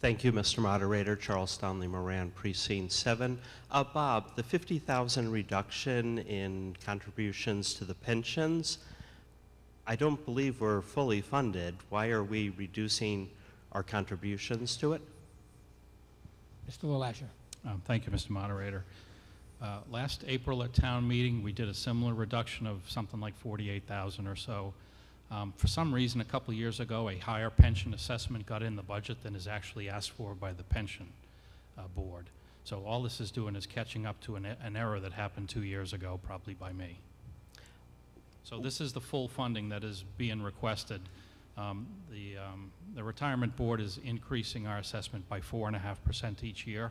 Thank you, Mr. Moderator. Charles Stanley Moran, Precinct 7. Uh, Bob, the 50,000 reduction in contributions to the pensions, I don't believe we're fully funded. Why are we reducing our contributions to it? Mr. LeLacheur? Um, Thank you, Mr. Moderator. Uh, Last April at town meeting, we did a similar reduction of something like 48,000 or so. Um, For some reason, a couple years ago, a higher pension assessment got in the budget than is actually asked for by the pension uh, board. So all this is doing is catching up to an an error that happened two years ago, probably by me. So this is the full funding that is being requested. Um, The, um, the retirement board is increasing our assessment by four and a half percent each year,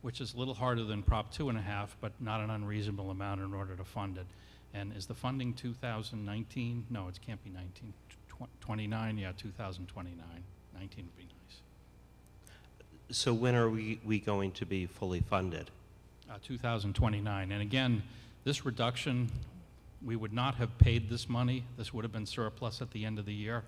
which is a little harder than Prop two and a half, but not an unreasonable amount in order to fund it. And is the funding 2019? No, it can't be 19. Tw- 29, yeah, 2029. 19 would be nice. So when are we, we going to be fully funded? Uh, 2029. And again, this reduction, we would not have paid this money. This would have been surplus at the end of the year.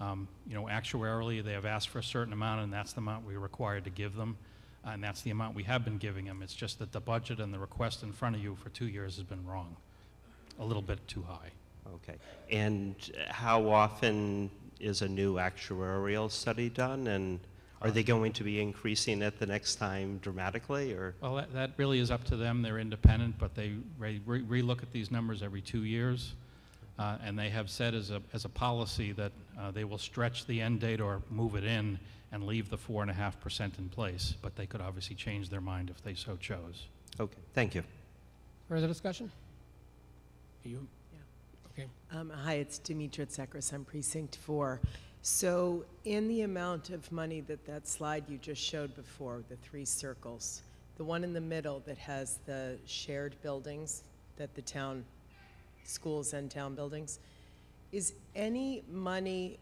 Um, You know, actuarially, they have asked for a certain amount, and that's the amount we're required to give them. And that's the amount we have been giving them. It's just that the budget and the request in front of you for two years has been wrong, a little bit too high. Okay. And how often is a new actuarial study done? And are they going to be increasing it the next time dramatically, or? Well, that, that really is up to them. They're independent, but they re- re- relook at these numbers every two years. Uh, and they have said as a, as a policy that uh, they will stretch the end date or move it in and leave the four and a half percent in place. But they could obviously change their mind if they so chose. Okay, thank you. Further discussion? You? Yeah. Okay. Um, Hi, it's Demetra Tsakris, I'm Precinct 4. So in the amount of money that that slide you just showed before, the three circles, the one in the middle that has the shared buildings that the town, schools and town buildings, is any money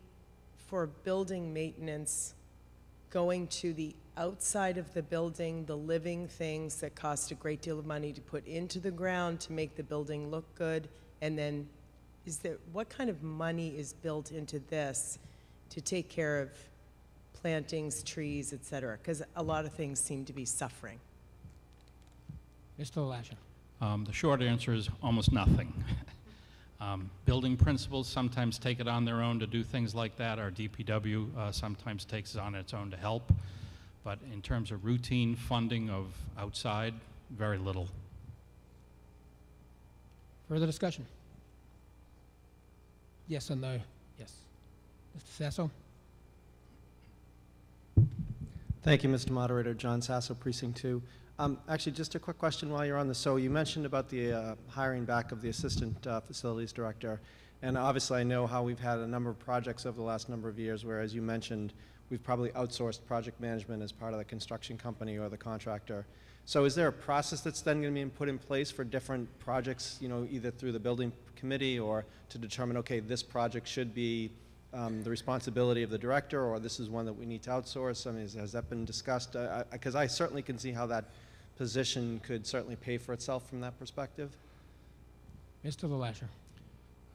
for building maintenance going to the outside of the building, the living things that cost a great deal of money to put into the ground to make the building look good? And then, is there, what kind of money is built into this to take care of plantings, trees, et cetera? Because a lot of things seem to be suffering. Mr. Lasher? Um, the short answer is almost nothing. [LAUGHS] um, building principals sometimes take it on their own to do things like that. Our DPW uh, sometimes takes it on its own to help. But in terms of routine funding of outside, very little. Further discussion? Yes or no? Yes. Mr. Sasso? Thank you, Mr. Moderator. John Sasso, Precinct 2. Um, Actually, just a quick question while you're on this. So you mentioned about the uh, hiring back of the Assistant uh, Facilities Director. And obviously, I know how we've had a number of projects over the last number of years where, as you mentioned, we've probably outsourced project management as part of the construction company or the contractor. So is there a process that's then going to be put in place for different projects, you know, either through the building committee or to determine, okay, this project should be um, the responsibility of the director, or this is one that we need to outsource? I mean, has that been discussed? Because I certainly can see how that position could certainly pay for itself from that perspective. Mr. Lasher?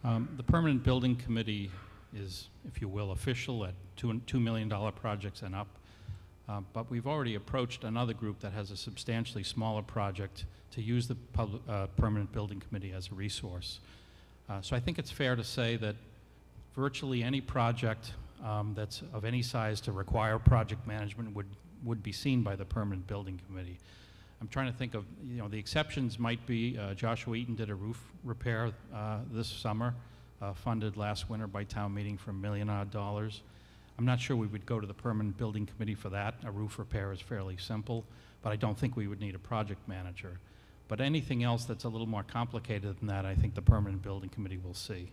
Um, The Permanent Building Committee is, if you will, official at two $2 million projects and up. Uh, But we've already approached another group that has a substantially smaller project to use the public, uh, Permanent Building Committee as a resource. Uh, So I think it's fair to say that virtually any project um, that's of any size to require project management would, would be seen by the Permanent Building Committee. I'm trying to think of, you know, the exceptions might be, uh, Joshua Eaton did a roof repair uh, this summer, uh, funded last winter by town meeting for a million odd dollars. I'm not sure we would go to the Permanent Building Committee for that. A roof repair is fairly simple, but I don't think we would need a project manager. But anything else that's a little more complicated than that, I think the Permanent Building Committee will see.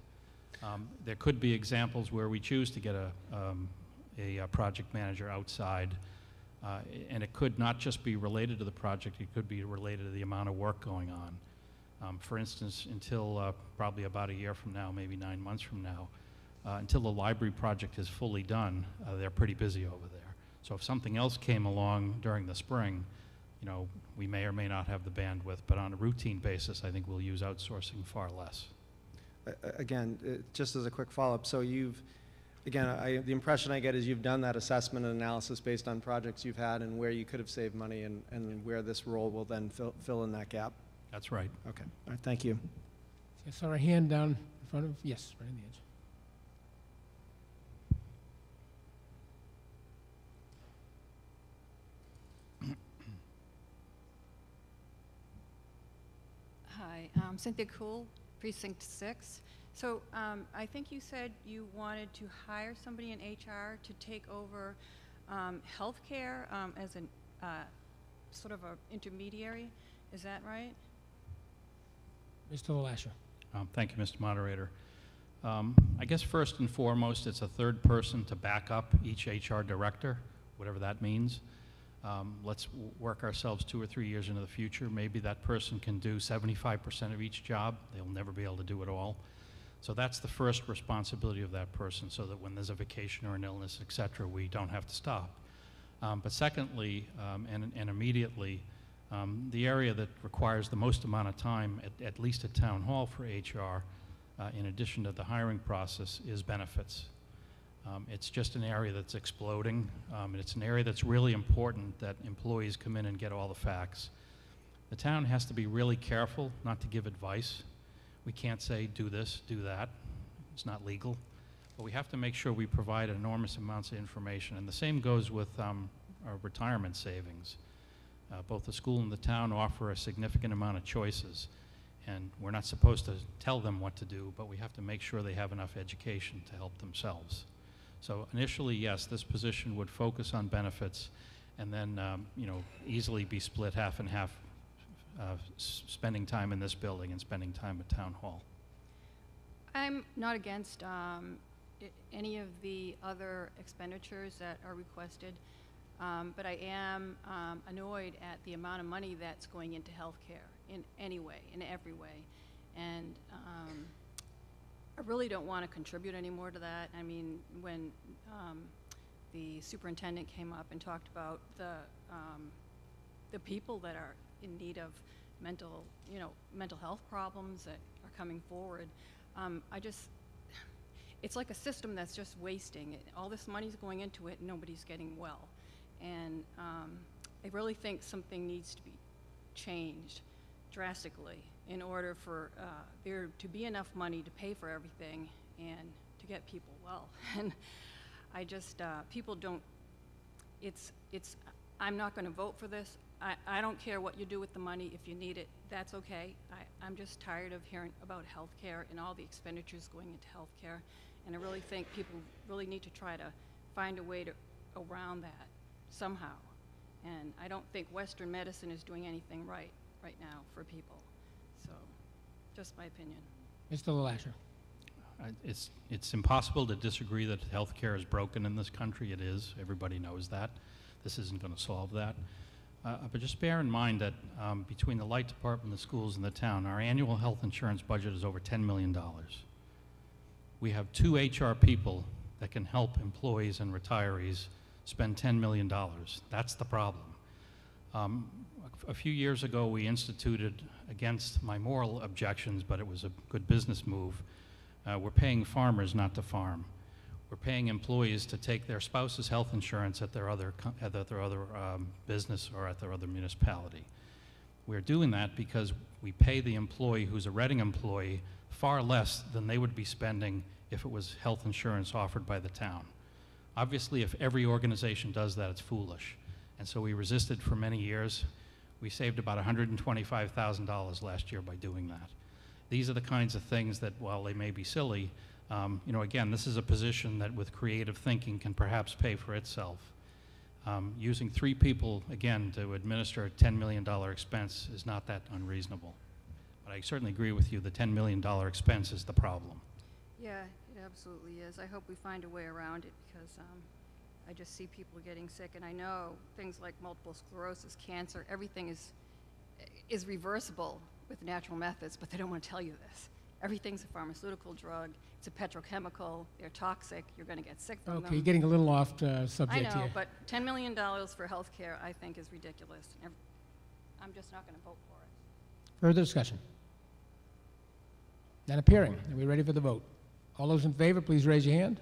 Um, There could be examples where we choose to get a, um, a uh, project manager outside, uh, and it could not just be related to the project, it could be related to the amount of work going on. Um, For instance, until uh, probably about a year from now, maybe nine months from now, uh, until the library project is fully done, uh, they're pretty busy over there. So if something else came along during the spring, you know, we may or may not have the bandwidth, but on a routine basis, I think we'll use outsourcing far less. Again, uh, just as a quick follow-up, so you've, again, I, the impression I get is you've done that assessment and analysis based on projects you've had and where you could have saved money and, and where this role will then fill, fill in that gap? That's right. Okay, all right, thank you. I saw a hand down in front of, yes, right in the edge. Hi, I'm Cynthia Cool, Precinct 6. So um, I think you said you wanted to hire somebody in HR to take over um, healthcare um, as an uh, sort of a intermediary. Is that right? Mr. LeLacheur. Um, Thank you, Mr. Moderator. Um, I guess first and foremost, it's a third person to back up each HR director, whatever that means. Um, Let's w- work ourselves two or three years into the future. Maybe that person can do 75% of each job. They'll never be able to do it all. So that's the first responsibility of that person, so that when there's a vacation or an illness, et cetera, we don't have to stop. Um, But secondly, um, and and immediately, um, the area that requires the most amount of time, at at least at Town Hall for HR, uh, in addition to the hiring process, is benefits. Um, It's just an area that's exploding, um, and it's an area that's really important that employees come in and get all the facts. The town has to be really careful not to give advice. We can't say, do this, do that. It's not legal. But we have to make sure we provide enormous amounts of information. And the same goes with um, our retirement savings. Uh, Both the school and the town offer a significant amount of choices. And we're not supposed to tell them what to do, but we have to make sure they have enough education to help themselves. So initially, yes, this position would focus on benefits and then, um, you know, easily be split half and half, uh, spending time in this building and spending time at Town Hall. I'm not against um, any of the other expenditures that are requested, um, but I am um, annoyed at the amount of money that's going into healthcare in any way, in every way. And um, I really don't want to contribute any more to that. I mean, when um, the superintendent came up and talked about the, um, the people that are in need of mental, you know, mental health problems that are coming forward, um, I just, it's like a system that's just wasting. It- All this money's going into it, and nobody's getting well. And um, I really think something needs to be changed drastically in order for uh, there to be enough money to pay for everything and to get people well. [LAUGHS] And I just, uh, people don't, it's, it's, I'm not going to vote for this. I, I don't care what you do with the money. If you need it, that's okay. I, I'm just tired of hearing about health care and all the expenditures going into health care. And I really think people really need to try to find a way to, around that somehow. And I don't think Western medicine is doing anything right, right now for people. So, just my opinion. Mr. LeLacheur. I- uh, It's, it's impossible to disagree that healthcare is broken in this country. It is. Everybody knows that. This isn't going to solve that. Uh, But just bear in mind that um, between the light department, the schools, and the town, our annual health insurance budget is over $10 million. We have two HR people that can help employees and retirees spend $10 million. That's the problem. Um, a- few years ago, we instituted, against my moral objections, but it was a good business move, uh, we're paying farmers not to farm. We're paying employees to take their spouse's health insurance at their other, at their other um, business or at their other municipality. We're doing that because we pay the employee who's a Reading employee far less than they would be spending if it was health insurance offered by the town. Obviously, if every organization does that, it's foolish. And so we resisted for many years. We saved about $125,000 last year by doing that. These are the kinds of things that, while they may be silly, um, you know, again, this is a position that with creative thinking can perhaps pay for itself. Um, using three people, again, to administer a $10 million expense is not that unreasonable. But I certainly agree with you, the $10 million expense is the problem. Yeah, it absolutely is. I hope we find a way around it because um, I just see people getting sick, and I know things like multiple sclerosis, cancer, everything is is reversible with natural methods, but they don't want to tell you this. Everything's a pharmaceutical drug. It's a petrochemical. They're toxic. You're going to get sick from them. Okay, getting a little off uh, I subject know, here. but $10 million for health care, I think, is ridiculous. I'm just not going to vote for it. Further discussion? None appearing. Are we ready for the vote? All those in favor, please raise your hand.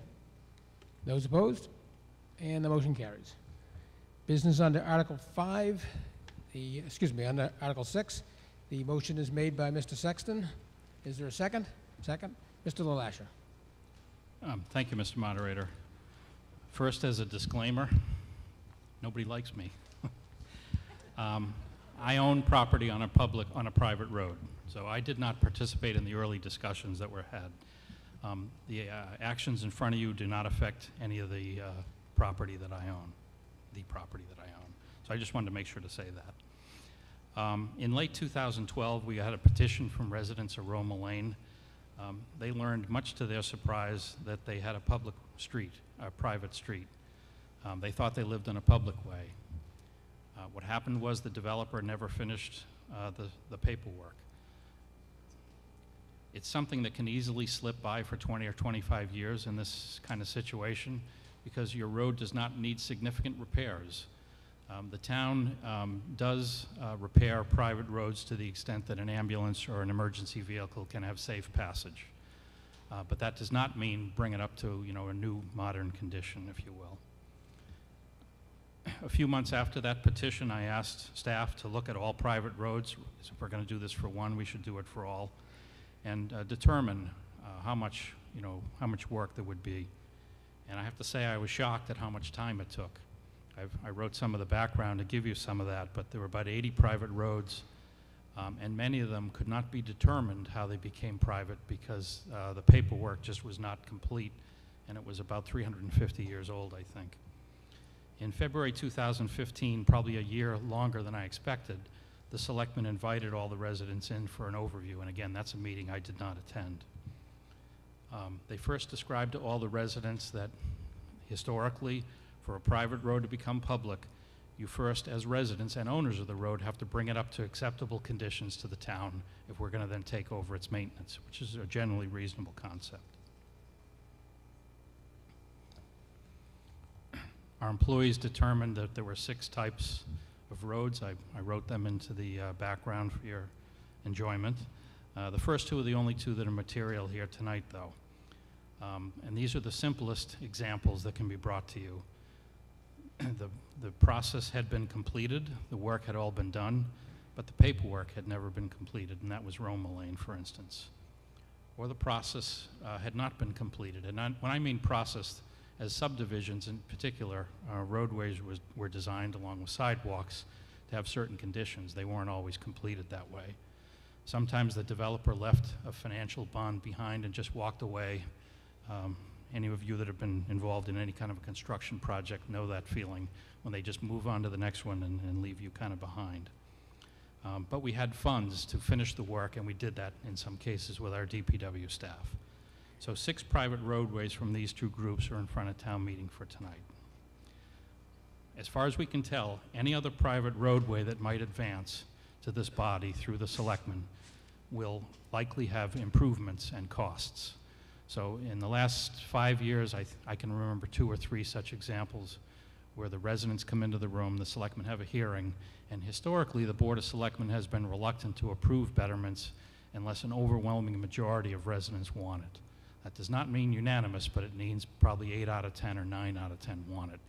Those opposed? And the motion carries. Business under Article 5, the, excuse me, under Article 6, the motion is made by Mr. Sexton. Is there a second? Second? Mr. LeLacheur. Um, Thank you, Mr. Moderator. First, as a disclaimer, nobody likes me. [LAUGHS] Um, I own property on a public, on a private road, so I did not participate in the early discussions that were had. Um, The uh, actions in front of you do not affect any of the uh, property that I own, the property that I own. So I just wanted to make sure to say that. Um, In late 2012, we had a petition from residents of Roma Lane. Um, They learned, much to their surprise, that they had a public street, a private street. Um, They thought they lived in a public way. Uh, What happened was the developer never finished uh, the the paperwork. It's something that can easily slip by for 20 or 25 years in this kind of situation because your road does not need significant repairs. Um, The town um, does uh, repair private roads to the extent that an ambulance or an emergency vehicle can have safe passage. Uh, But that does not mean bring it up to, you know, a new modern condition, if you will. A few months after that petition, I asked staff to look at all private roads. If we're going to do this for one, we should do it for all, and uh, determine uh, how much, you know, how much work there would be. And I have to say, I was shocked at how much time it took. I've, I wrote some of the background to give you some of that, but there were about 80 private roads, um, and many of them could not be determined how they became private because uh, the paperwork just was not complete, and it was about 350 years old, I think. In February 2015, probably a year longer than I expected, the selectmen invited all the residents in for an overview, and again, that's a meeting I did not attend. Um, They first described to all the residents that historically, for a private road to become public, you first, as residents and owners of the road, have to bring it up to acceptable conditions to the town if we're going to then take over its maintenance, which is a generally reasonable concept. Our employees determined that there were six types of roads. I, I wrote them into the uh, background for your enjoyment. Uh, the first two are the only two that are material here tonight, though. Um, and these are the simplest examples that can be brought to you. [CLEARS THROAT] the, the process had been completed, the work had all been done, but the paperwork had never been completed, and that was Roma Lane, for instance. Or the process uh, had not been completed. And I, when I mean process, as subdivisions in particular, uh, roadways was, were designed along with sidewalks to have certain conditions. They weren't always completed that way. Sometimes the developer left a financial bond behind and just walked away. Um, any of you that have been involved in any kind of a construction project know that feeling when they just move on to the next one and, and leave you kind of behind. Um, but we had funds to finish the work, and we did that in some cases with our DPW staff. So six private roadways from these two groups are in front of town meeting for tonight. As far as we can tell, any other private roadway that might advance to this body through the selectmen will likely have improvements and costs. So in the last five years, I, I can remember two or three such examples where the residents come into the room, the selectmen have a hearing, and historically, the Board of Selectmen has been reluctant to approve betterments unless an overwhelming majority of residents want it. That does not mean unanimous, but it means probably eight out of 10 or nine out of 10 want it.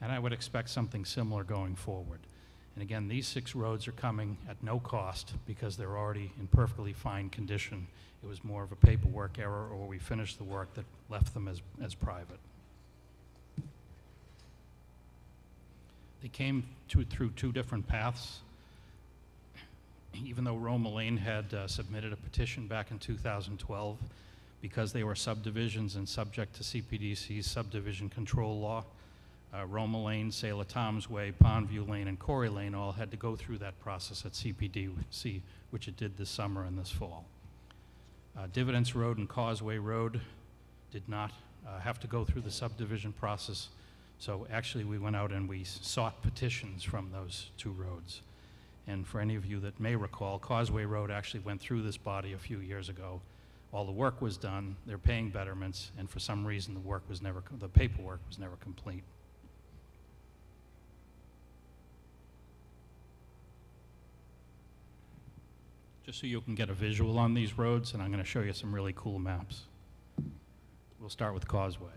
And I would expect something similar going forward. And again, these six roads are coming at no cost because they're already in perfectly fine condition. It was more of a paperwork error or we finished the work that left them as, as private. They came to, through two different paths. Even though Roma Lane had uh, submitted a petition back in 2012, because they were subdivisions and subject to CPDC's subdivision control law, uh, Roma Lane, Sailor Tom's Way, Pondview Lane, and Corey Lane all had to go through that process at CPDC, which it did this summer and this fall. Uh, Dividence Road and Causeway Road did not uh, have to go through the subdivision process, so actually we went out and we sought petitions from those two roads. And for any of you that may recall, Causeway Road actually went through this body a few years ago. All the work was done, they're paying betterments, and for some reason the work was never, the paperwork was never complete. Just so you can get a visual on these roads, and I'm going to show you some really cool maps. We'll start with Causeway.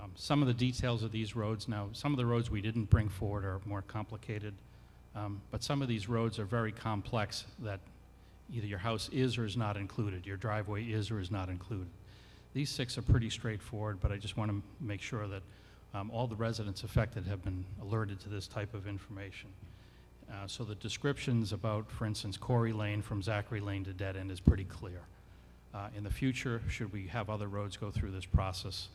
Um, Some of the details of these roads, now, some of the roads we didn't bring forward are more complicated. Um, But some of these roads are very complex that either your house is or is not included, your driveway is or is not included. These six are pretty straightforward, but I just want to make sure that um, all the residents affected have been alerted to this type of information. Uh, So the descriptions about, for instance, Corey Lane from Zachary Lane to Dead End is pretty clear. Uh, In the future, should we have other roads go through this process,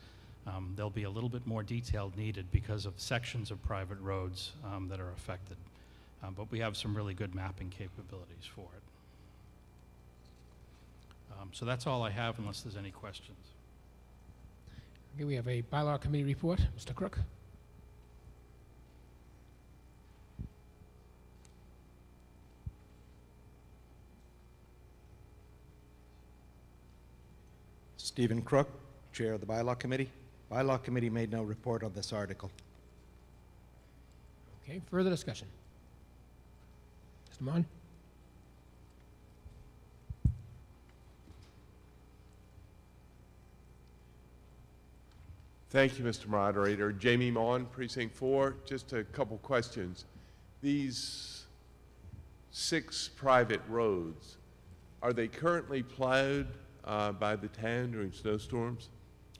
um, there'll be a little bit more detail needed because of sections of private roads um, that are affected. Uh, But we have some really good mapping capabilities for it. Um, So that's all I have unless there's any questions. Okay, we have a bylaw committee report. Mr. Crook? Stephen Crook, Chair of the Bylaw Committee. Bylaw Committee made no report on this article. Okay, further discussion? Mr. Mon? Thank you, Mr. Moderator. Jamie Mon, Precinct 4. Just a couple questions. These six private roads, are they currently plowed uh, by the town during snowstorms?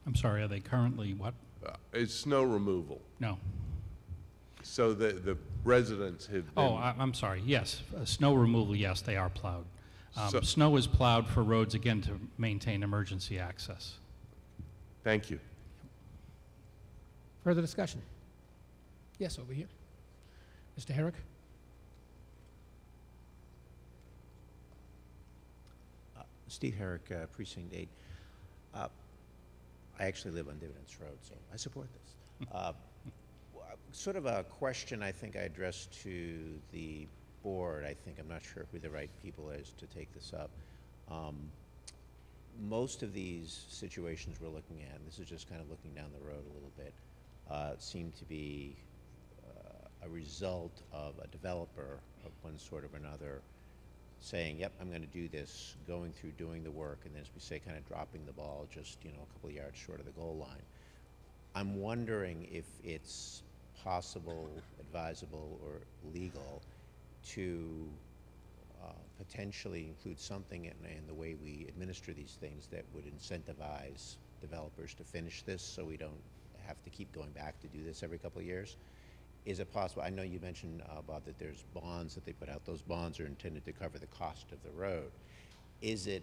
I'm sorry, are they currently what? Uh, Is snow removal? No. So the, the residents have been... Oh, I- I'm sorry, yes. Uh, Snow removal, yes, they are plowed. Um, So- Snow is plowed for roads, again, to maintain emergency access. Thank you. Further discussion? Yes, over here. Mr. Herrick? Uh, Steve Herrick, uh, Precinct 8. Uh, I actually live on Dividence Road, so I support this. Uh, Sort of a question I think I addressed to the board, I think, I'm not sure who the right people is to take this up. Um, Most of these situations we're looking at, and this is just kind of looking down the road a little bit, uh, seem to be uh, a result of a developer of one sort or another saying, yep, I'm gonna do this, going through doing the work, and then, as we say, kind of dropping the ball just, you know, a couple of yards short of the goal line. I'm wondering if it's possible, advisable, or legal to uh, potentially include something in, in the way we administer these things that would incentivize developers to finish this, so we don't have to keep going back to do this every couple of years. Is it possible, I know you mentioned, uh, Bob, that there's bonds that they put out, those bonds are intended to cover the cost of the road. Is it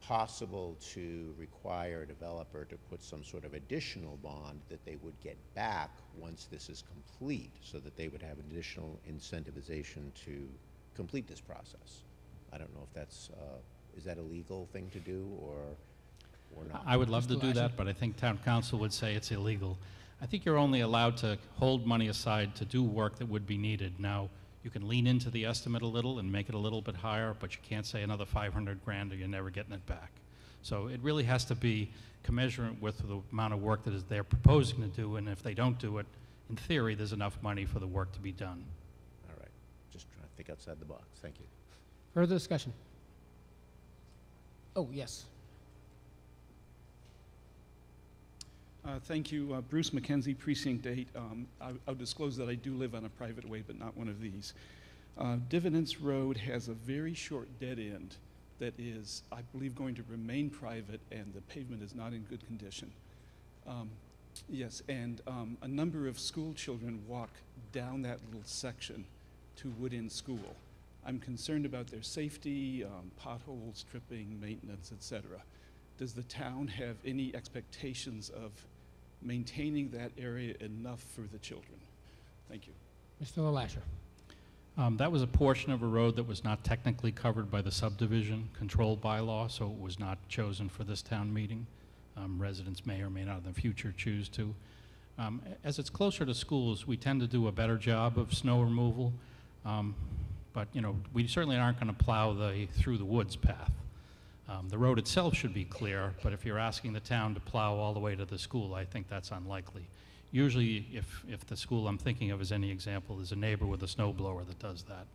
possible to require a developer to put some sort of additional bond that they would get back once this is complete, so that they would have additional incentivization to complete this process? I don't know if that's, uh, is that a legal thing to do, or, or not? I would love to do that, but I think town counsel would say it's illegal. I think you're only allowed to hold money aside to do work that would be needed. Now, you can lean into the estimate a little and make it a little bit higher, but you can't say another 500 grand or you're never getting it back. So it really has to be commensurate with the amount of work that is they're proposing to do, and if they don't do it, in theory, there's enough money for the work to be done. All right, just trying to think outside the box, thank you. Further discussion? Oh, yes. Uh, Thank you. Uh, Bruce McKenzie, Precinct 8. Um, I- I'll disclose that I do live on a private way, but not one of these. Uh, Dividence Road has a very short dead end that is, I believe, going to remain private, and the pavement is not in good condition. Um, Yes, and um, a number of school children walk down that little section to Wood End School. I'm concerned about their safety, um, potholes, tripping, maintenance, et cetera. Does the town have any expectations of maintaining that area enough for the children? Thank you. Mr. Lasher? Um, That was a portion of a road that was not technically covered by the subdivision control bylaw, so it was not chosen for this town meeting. Um, Residents may or may not in the future choose to. Um, As it's closer to schools, we tend to do a better job of snow removal, Um, but, you know, we certainly aren't going to plow the through the woods path. Um, The road itself should be clear, but if you're asking the town to plow all the way to the school, I think that's unlikely. Usually, if, if the school I'm thinking of is any example, there's a neighbor with a snow blower that does that.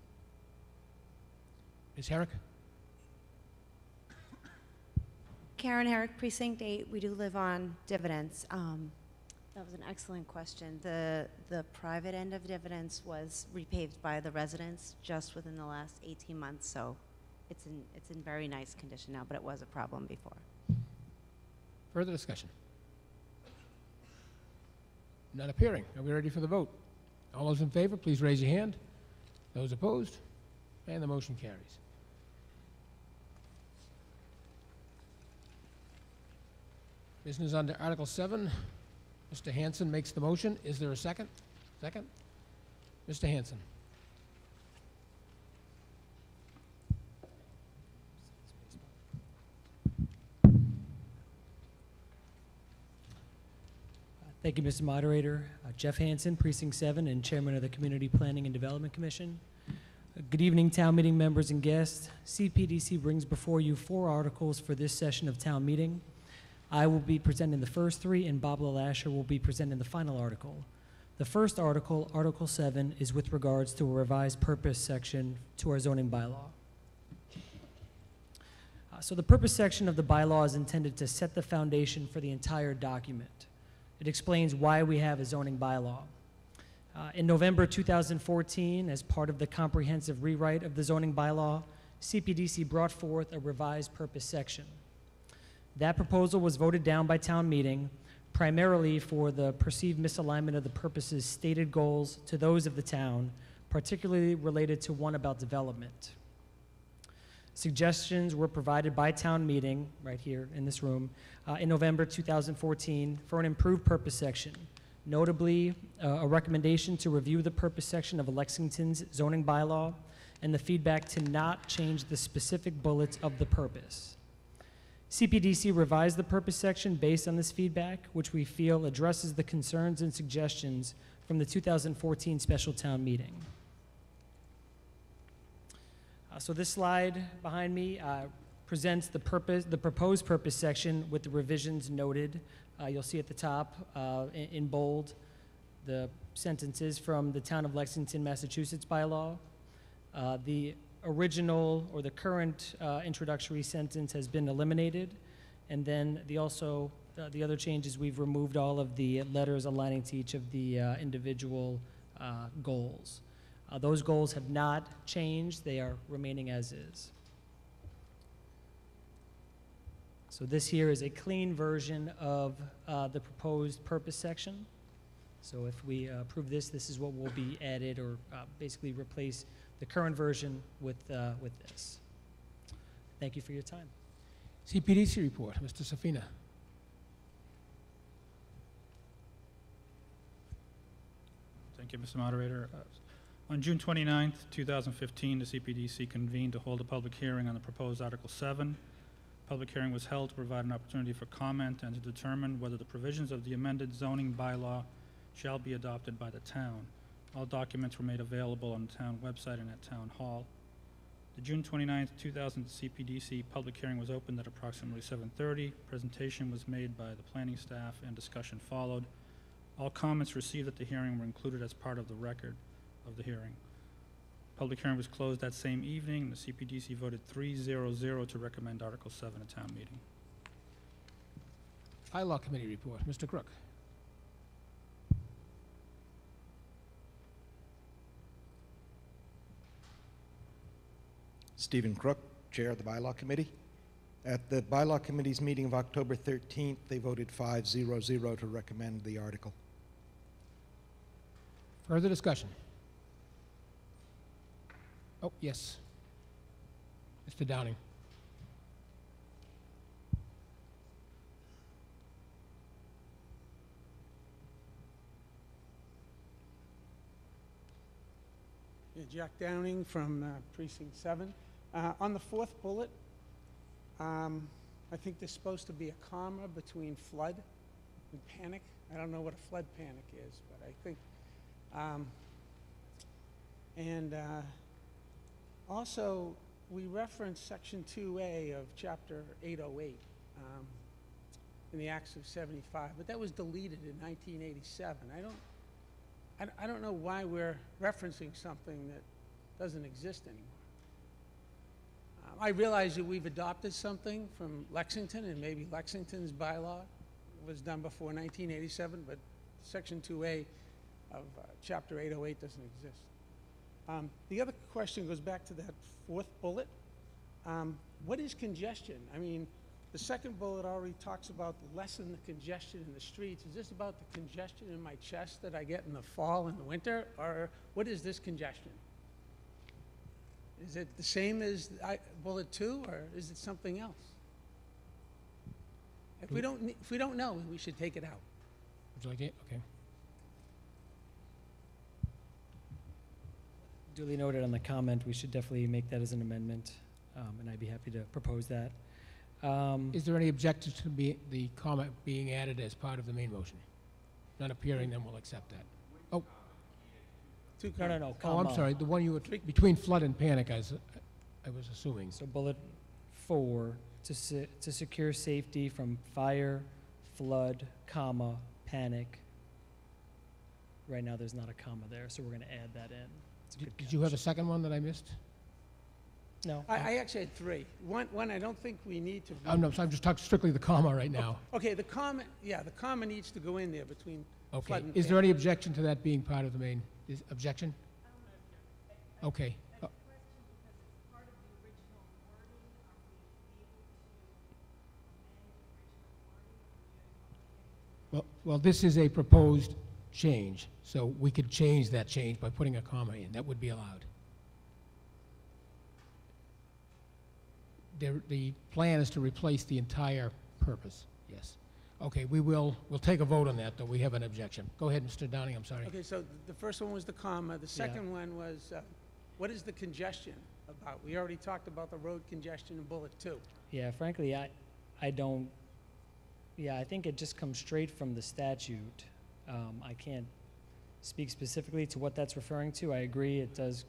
Ms. Herrick? Karen Herrick, Precinct 8. We do live on Dividence. Um, That was an excellent question. The, the private end of Dividence was repaved by the residents just within the last 18 months, so it's in, it's in very nice condition now, but it was a problem before. Further discussion? None appearing. Are we ready for the vote? All those in favor, please raise your hand. Those opposed? And the motion carries. Business under Article 7. Mr. Hanson makes the motion. Is there a second? Second? Mr. Hanson. Thank you, Mr. Moderator. Uh, Jeff Hansen, Precinct 7, and Chairman of the Community Planning and Development Commission. Uh, Good evening, town meeting members and guests. CPDC brings before you four articles for this session of town meeting. I will be presenting the first three, and Bob LeLacheur will be presenting the final article. The first article, Article 7, is with regards to a revised purpose section to our zoning bylaw. Uh, So the purpose section of the bylaw is intended to set the foundation for the entire document. It explains why we have a zoning bylaw. Uh, In November 2014, as part of the comprehensive rewrite of the zoning bylaw, CPDC brought forth a revised purpose section. That proposal was voted down by town meeting primarily for the perceived misalignment of the purposes stated goals to those of the town, particularly related to one about development. Suggestions were provided by town meeting, right here in this room, uh, in November 2014 for an improved purpose section. Notably, uh, a recommendation to review the purpose section of Lexington's zoning bylaw and the feedback to not change the specific bullets of the purpose. CPDC revised the purpose section based on this feedback, which we feel addresses the concerns and suggestions from the 2014 special town meeting. Uh, So this slide behind me uh, presents the purpose, the proposed purpose section with the revisions noted. Uh, You'll see at the top uh, in in bold the sentences from the Town of Lexington, Massachusetts bylaw. Uh, The original or the current uh, introductory sentence has been eliminated. And then the also, the other changes, we've removed all of the letters aligning to each of the individual goals. Uh, Those goals have not changed, they are remaining as is. So this here is a clean version of uh, the proposed purpose section. So if we uh, approve this, this is what will be added or uh, basically replace the current version with, uh, with this. Thank you for your time. CPDC report, Mr. Safina. Thank you, Mr. Moderator. On June 29, 2015, the CPDC convened to hold a public hearing on the proposed Article 7. Public hearing was held to provide an opportunity for comment and to determine whether the provisions of the amended zoning bylaw shall be adopted by the town. All documents were made available on the town website and at Town Hall. The June 29th, 2000 CPDC public hearing was opened at approximately 7:30. Presentation was made by the planning staff and discussion followed. All comments received at the hearing were included as part of the record of the hearing. Public hearing was closed that same evening. The CPDC voted 3-0-0 to recommend Article 7 at town meeting. Bylaw Committee report, Mr. Crook. Stephen Crook, Chair of the Bylaw Committee. At the Bylaw Committee's meeting of October 13th, they voted 5-0-0 to recommend the article. Further discussion? Oh, yes. Mr. Downing. Yeah, Jack Downing from uh, Precinct 7. Uh, On the fourth bullet, um, I think there's supposed to be a comma between flood and panic. I don't know what a flood panic is, but I think, um, and uh, also, we reference Section 2A of Chapter 808 um, in the Acts of 75, but that was deleted in 1987. I don't, I don't know why we're referencing something that doesn't exist anymore. Um, I realize that we've adopted something from Lexington, and maybe Lexington's bylaw was done before 1987, but Section 2A of uh, Chapter 808 doesn't exist. Um, The other question goes back to that fourth bullet. Um, What is congestion? I mean, the second bullet already talks about lessen the congestion in the streets. Is this about the congestion in my chest that I get in the fall and the winter? Or what is this congestion? Is it the same as I- bullet two, or is it something else? If we don't, if we don't know, we should take it out. Would you like to, okay. Duly noted on the comment, we should definitely make that as an amendment, um, and I'd be happy to propose that. Um, Is there any objection to be, the comment being added as part of the main motion? None appearing, then we'll accept that. Oh, Two No, no, no, oh, I'm comma. sorry, the one you were, between flood and panic, I was, I was assuming. So bullet four, to se- to secure safety from fire, flood, comma, panic. Right now, there's not a comma there, so we're gonna add that in. It's a Did did you have a second one that I missed? No. I, I actually had three. One, one, I don't think we need to. Oh, no, so I'm just talking strictly the comma right now. Okay, the comma, yeah, the comma needs to go in there between Okay, flood and is there any objection to that being part of the main, is, objection? Okay. Uh, Well, well, this is a proposed change, so we could change that change by putting a comma in, that would be allowed. There, the plan is to replace the entire purpose, yes. Okay, we will, we'll take a vote on that, though we have an objection. Go ahead, Mr. Downing, I'm sorry. Okay, so the first one was the comma. The second one was, uh, what is the congestion about? We already talked about the road congestion in bullet two. Yeah, frankly, I, I don't, yeah, I think it just comes straight from the statute. Um, I can't speak specifically to what that's referring to. I agree, it does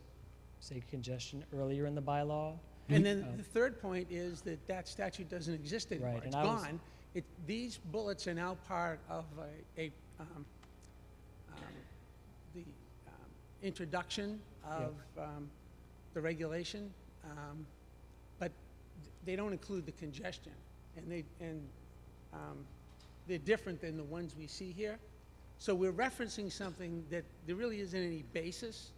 say congestion earlier in the bylaw. And then Um, the third point is that that statute doesn't exist anymore. Right, It's and I was- gone. It, these bullets are now part of a, a, um, um, the, um, introduction of, um, the regulation. Um, but they don't include the congestion. And they, and, um, they're different than the ones we see here. So we're referencing something that there really isn't any basis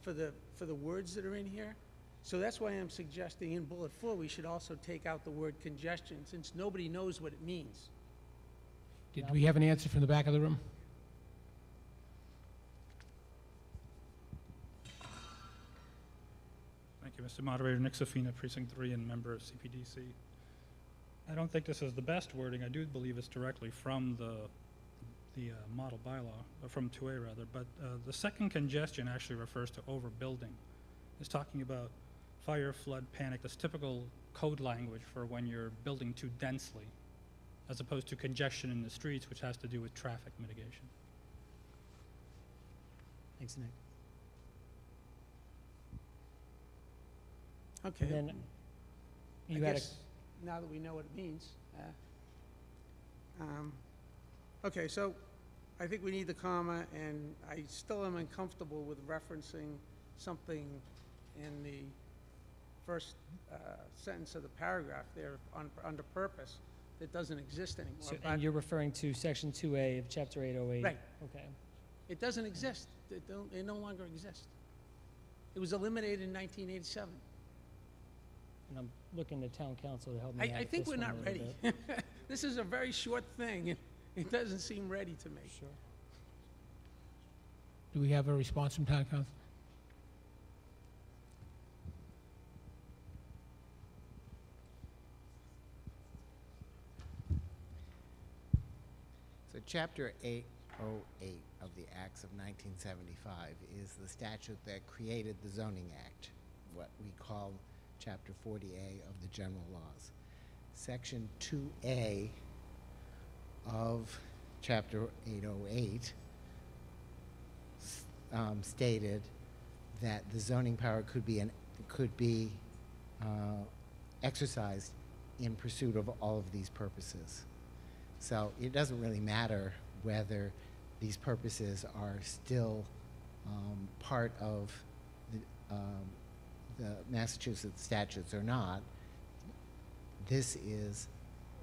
for the, for the words that are in here. So that's why I'm suggesting in bullet four, we should also take out the word congestion, since nobody knows what it means. Did we have an answer from the back of the room? Thank you, Mr. Moderator. Nick Safina, Precinct 3, and member of CPDC. I don't think this is the best wording. I do believe it's directly from the, the uh, model bylaw, or from 2A rather, but uh, the second congestion actually refers to overbuilding. It's talking about fire, flood, panic, that's typical code language for when you're building too densely, as opposed to congestion in the streets, which has to do with traffic mitigation. Thanks, Nick. Okay. And then I you had guess now that we know what it means. uh, um, Okay, so I think we need the comma, and I still am uncomfortable with referencing something in the first uh, sentence of the paragraph there on, under purpose that doesn't exist anymore. so- and you're referring to section 2A of chapter 808? Right. Okay. It doesn't exist. It don't, it no longer exists. It was eliminated in 1987. And I'm looking to town counsel to help me I, I think we're not ready. [LAUGHS] This is a very short thing, it doesn't seem ready to me. Sure. Do we have a response from town counsel? So chapter 808 of the Acts of 1975 is the statute that created the zoning act, what we call chapter 40A of the general laws. Section 2A of chapter 808 um, stated that the zoning power could be an, could be uh, exercised in pursuit of all of these purposes. So it doesn't really matter whether these purposes are still um, part of the, um, the Massachusetts statutes or not. This is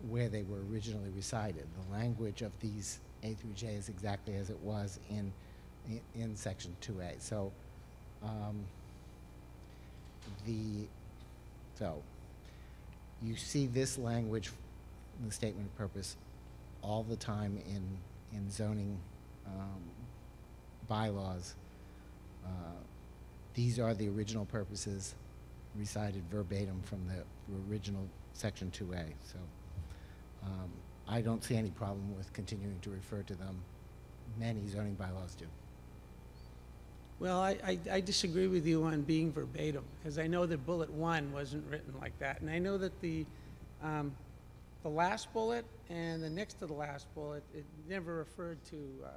where they were originally recited. The language of these A through J is exactly as it was in, in, in section two A. So, um, the, so, you see this language in the statement of purpose all the time in, in zoning, um, bylaws. Uh, These are the original purposes recited verbatim from the original section two A, so, um, I don't see any problem with continuing to refer to them. Many zoning bylaws do. Well, I, I, I disagree with you on being verbatim, because I know that bullet one wasn't written like that. And I know that the, um, the last bullet and the next to the last bullet, it never referred to, uh,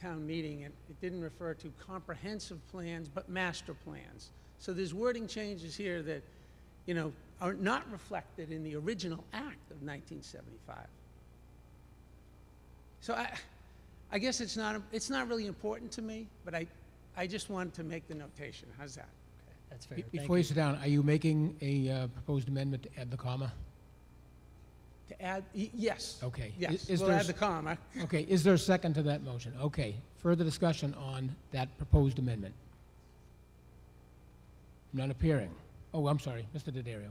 town meeting, and it didn't refer to comprehensive plans, but master plans. So there's wording changes here that, you know, are not reflected in the original act of nineteen seventy-five. So I, I guess it's not, it's not really important to me, but I, I just wanted to make the notation. How's that? That's Be- Before you sit down, are you making a uh, proposed amendment to add the comma? To add, y- yes. Okay. Yes, is we'll there add the comma. [LAUGHS] Okay, is there a second to that motion? Okay, further discussion on that proposed amendment? None appearing. Oh, I'm sorry, Mr. Daddario.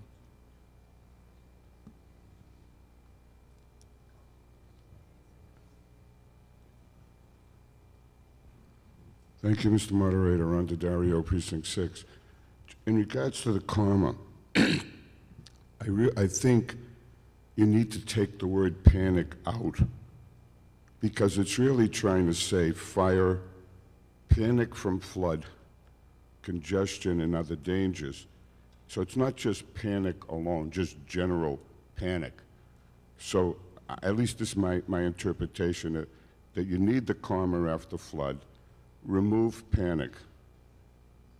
Thank you, Mr. Moderator. on Ron Dario, Precinct 6. In regards to the comma, [COUGHS] I, I think you need to take the word panic out because it's really trying to say fire, panic from flood, congestion, and other dangers. So it's not just panic alone, just general panic. So at least this is my, my interpretation, that, that you need the comma after flood, remove panic,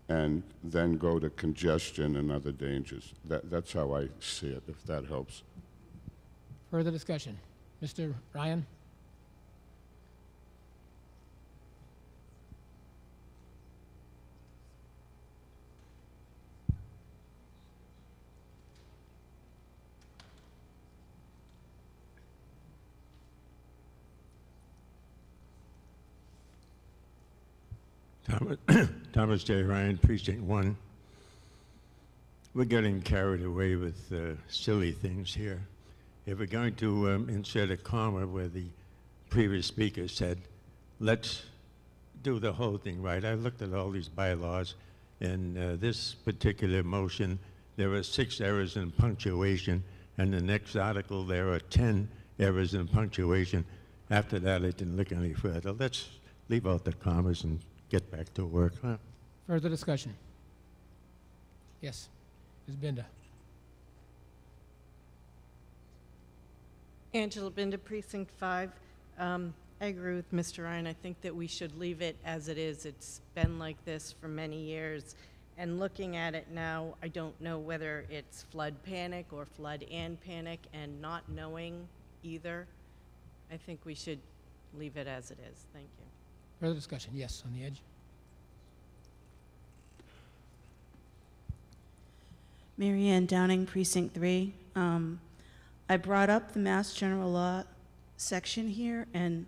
and then go to congestion and other dangers. That, that's how I see it, if that helps. Further discussion? Mr. Ryan? Thomas, [COUGHS] Thomas J. Ryan, Precinct One. We're getting carried away with uh, silly things here. If we're going to um, insert a comma where the previous speaker said, let's do the whole thing right. I looked at all these bylaws, and uh, this particular motion, there are six errors in punctuation, and the next article, there are 10 errors in punctuation. After that, I didn't look any further. Let's leave out the commas and get back to work, huh? Further discussion? Yes, Ms. Binder. Angela Binder, Precinct 5. Um, I agree with Mr. Ryan. I think that we should leave it as it is. It's been like this for many years. And looking at it now, I don't know whether it's flood panic or flood and panic, and not knowing either. I think we should leave it as it is. Thank you. Further discussion? Yes, on the edge. Marianne Downing, Precinct 3. Um, I brought up the Mass General Law section here, and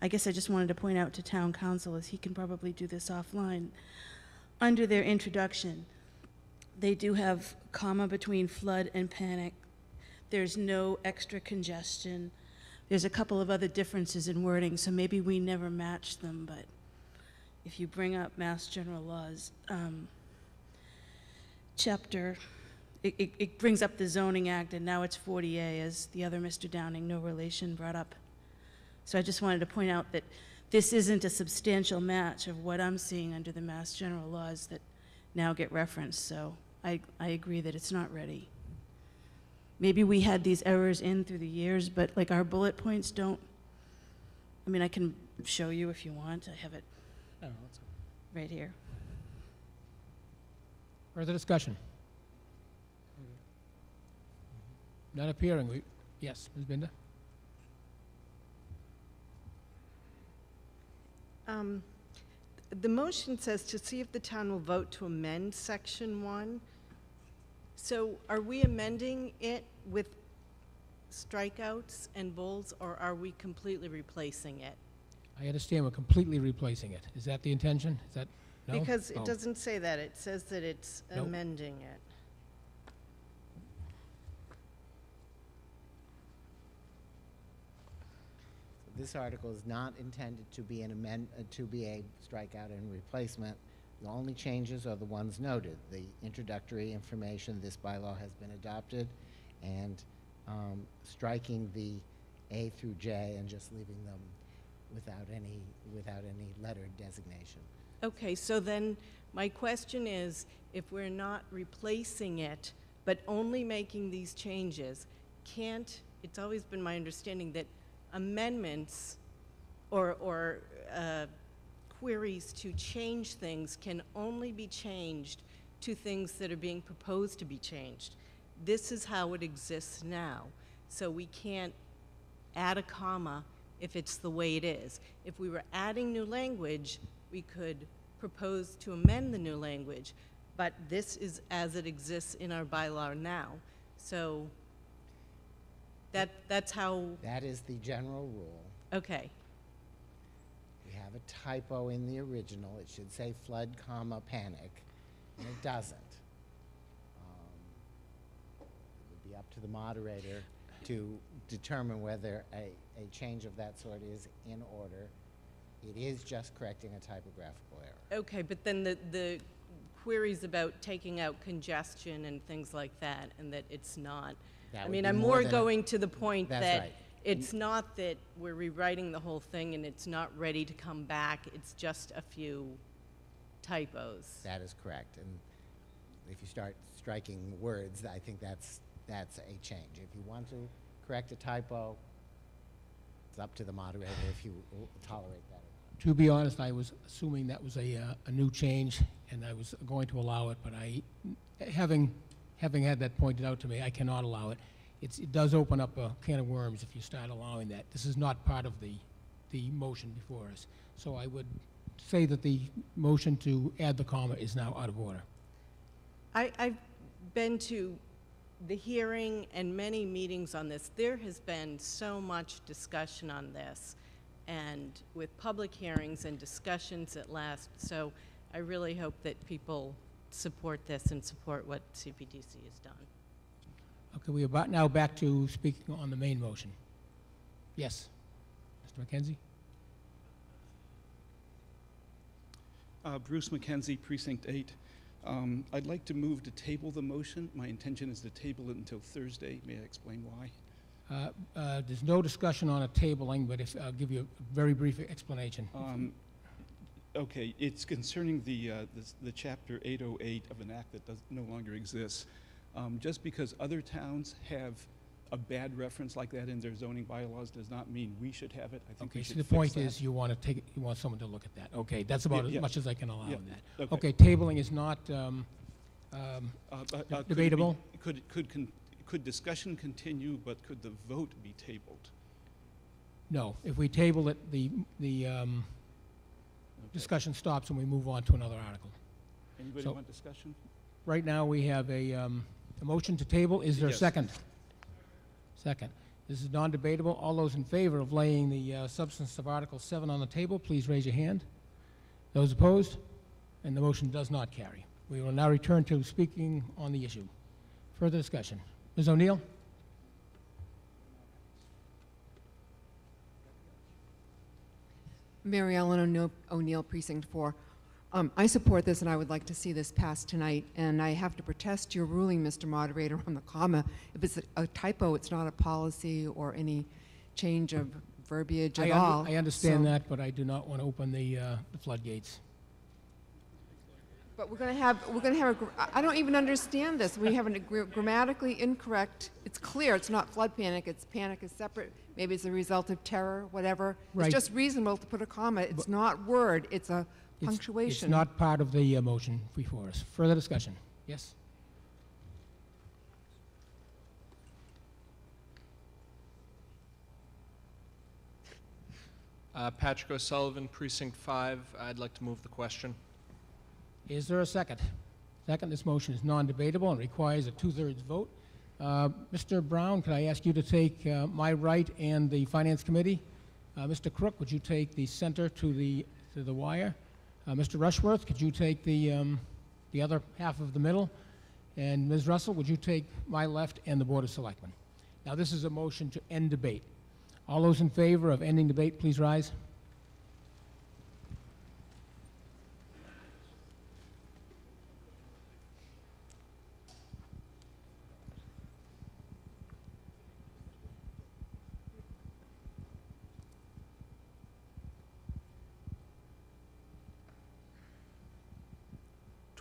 I guess I just wanted to point out to Town Counsel, as he can probably do this offline, under their introduction, they do have comma between flood and panic. There's no extra congestion. There's a couple of other differences in wording, so maybe we never match them, but if you bring up Mass General Laws, um, chapter, it, it, it brings up the zoning act, and now it's 40A, as the other Mr. Downing, no relation, brought up. So I just wanted to point out that this isn't a substantial match of what I'm seeing under the Mass General Laws that now get referenced, so I, I agree that it's not ready. Maybe we had these errors in through the years, but like our bullet points don't, I mean, I can show you if you want, I have it I don't right here. Further discussion? Not appearing. We- Yes, Ms. Binder? Um, The motion says to see if the town will vote to amend Section 1. So are we amending it with strikeouts and bolds, or are we completely replacing it? I understand we're completely replacing it. Is that the intention? Is that, no? Because it Oh. doesn't say that, it says that it's Nope. amending it. This article is not intended to be an amend, uh, to be a strikeout and replacement. The only changes are the ones noted. The introductory information, this bylaw has been adopted, and um, striking the A through J and just leaving them without any, without any lettered designation. Okay, so then my question is, if we're not replacing it, but only making these changes, can't, it's always been my understanding that amendments or, or uh, queries to change things can only be changed to things that are being proposed to be changed. This is how it exists now. So we can't add a comma if it's the way it is. If we were adding new language, we could propose to amend the new language, but this is as it exists in our bylaw now. So that, that's how, That is the general rule. okay. Have a typo in the original. It should say flood, comma, panic, and it doesn't. Um, It would be up to the moderator to determine whether a, a change of that sort is in order. It is just correcting a typographical error. Okay, but then the, the queries about taking out congestion and things like that, and that it's not. That I mean, I'm more more going to the point That's that right. It's not that we're rewriting the whole thing and it's not ready to come back, it's just a few typos. That is correct. And if you start striking words, I think that's, that's a change. If you want to correct a typo, it's up to the moderator if you will tolerate that. To be honest, I was assuming that was a, uh, a new change, and I was going to allow it, but I, having, having had that pointed out to me, I cannot allow it. It's, it does open up a can of worms if you start allowing that. This is not part of the, the motion before us. So I would say that the motion to add the comma is now out of order. I, I've been to the hearing and many meetings on this. There has been so much discussion on this, and with public hearings and discussions at last. So I really hope that people support this and support what CPDC has done. Okay, we are about now back to speaking on the main motion. Yes, Mr. McKenzie? Uh, Bruce McKenzie, Precinct 8. Um, I'd like to move to table the motion. My intention is to table it until Thursday. May I explain why? Uh, uh, There's no discussion on a tabling, but if, I'll give you a very brief explanation. Um, Okay, it's concerning the, uh, this- the Chapter 808 of an act that does, no longer exists. Um, Just because other towns have a bad reference like that in their zoning bylaws does not mean we should have it. I think we Okay, so should the fix point that. is, you want to take, you want someone to look at that. Okay, that's about Yeah, as much as I can allow yeah, in that. okay. Okay, tabling is not um, um, Uh, but, uh, could it be- debatable? Could, could, con- could discussion continue, but could the vote be tabled? No, if we table it, the, the um, discussion stops and we move on to another article. Anybody So- want discussion? Right now, we have a, um, a motion to table. Is there a Yes. second? Second. This is non-debatable. All those in favor of laying the uh, substance of Article 7 on the table, please raise your hand. Those opposed? And the motion does not carry. We will now return to speaking on the issue. Further discussion. Ms. O'Neill? Mary Ellen O'Neill- O'Neill, Precinct 4. Um, I support this, and I would like to see this passed tonight. And I have to protest your ruling, Mr. Moderator, on the comma. If it's a- a typo, it's not a policy or any change of verbiage at under- all. I understand So- that, but I do not want to open the uh, the floodgates. But we're going to have, we're going to have, a I I don't even understand this. We have a gr- grammatically incorrect, it's clear, it's not flood panic, it's panic is separate. Maybe it's a result of terror, whatever. Right. It's just reasonable to put a comma. It's not word, it's a It's- punctuation. It's not part of the uh, motion before us. Further discussion? Yes? Uh, Patrick O'Sullivan, Precinct 5. I'd like to move the question. Is there a second? Second, this motion is non-debatable and requires a two-thirds vote. Uh, Mr. Brown, can I ask you to take uh, my right and the Finance Committee? Uh, Mr. Crook, would you take the center to the, to the wire? Uh, Mr. Rushworth, could you take the, um, the other half of the middle? And Ms. Russell, would you take my left and the Board of Selectmen? Now, this is a motion to end debate. All those in favor of ending debate, please rise.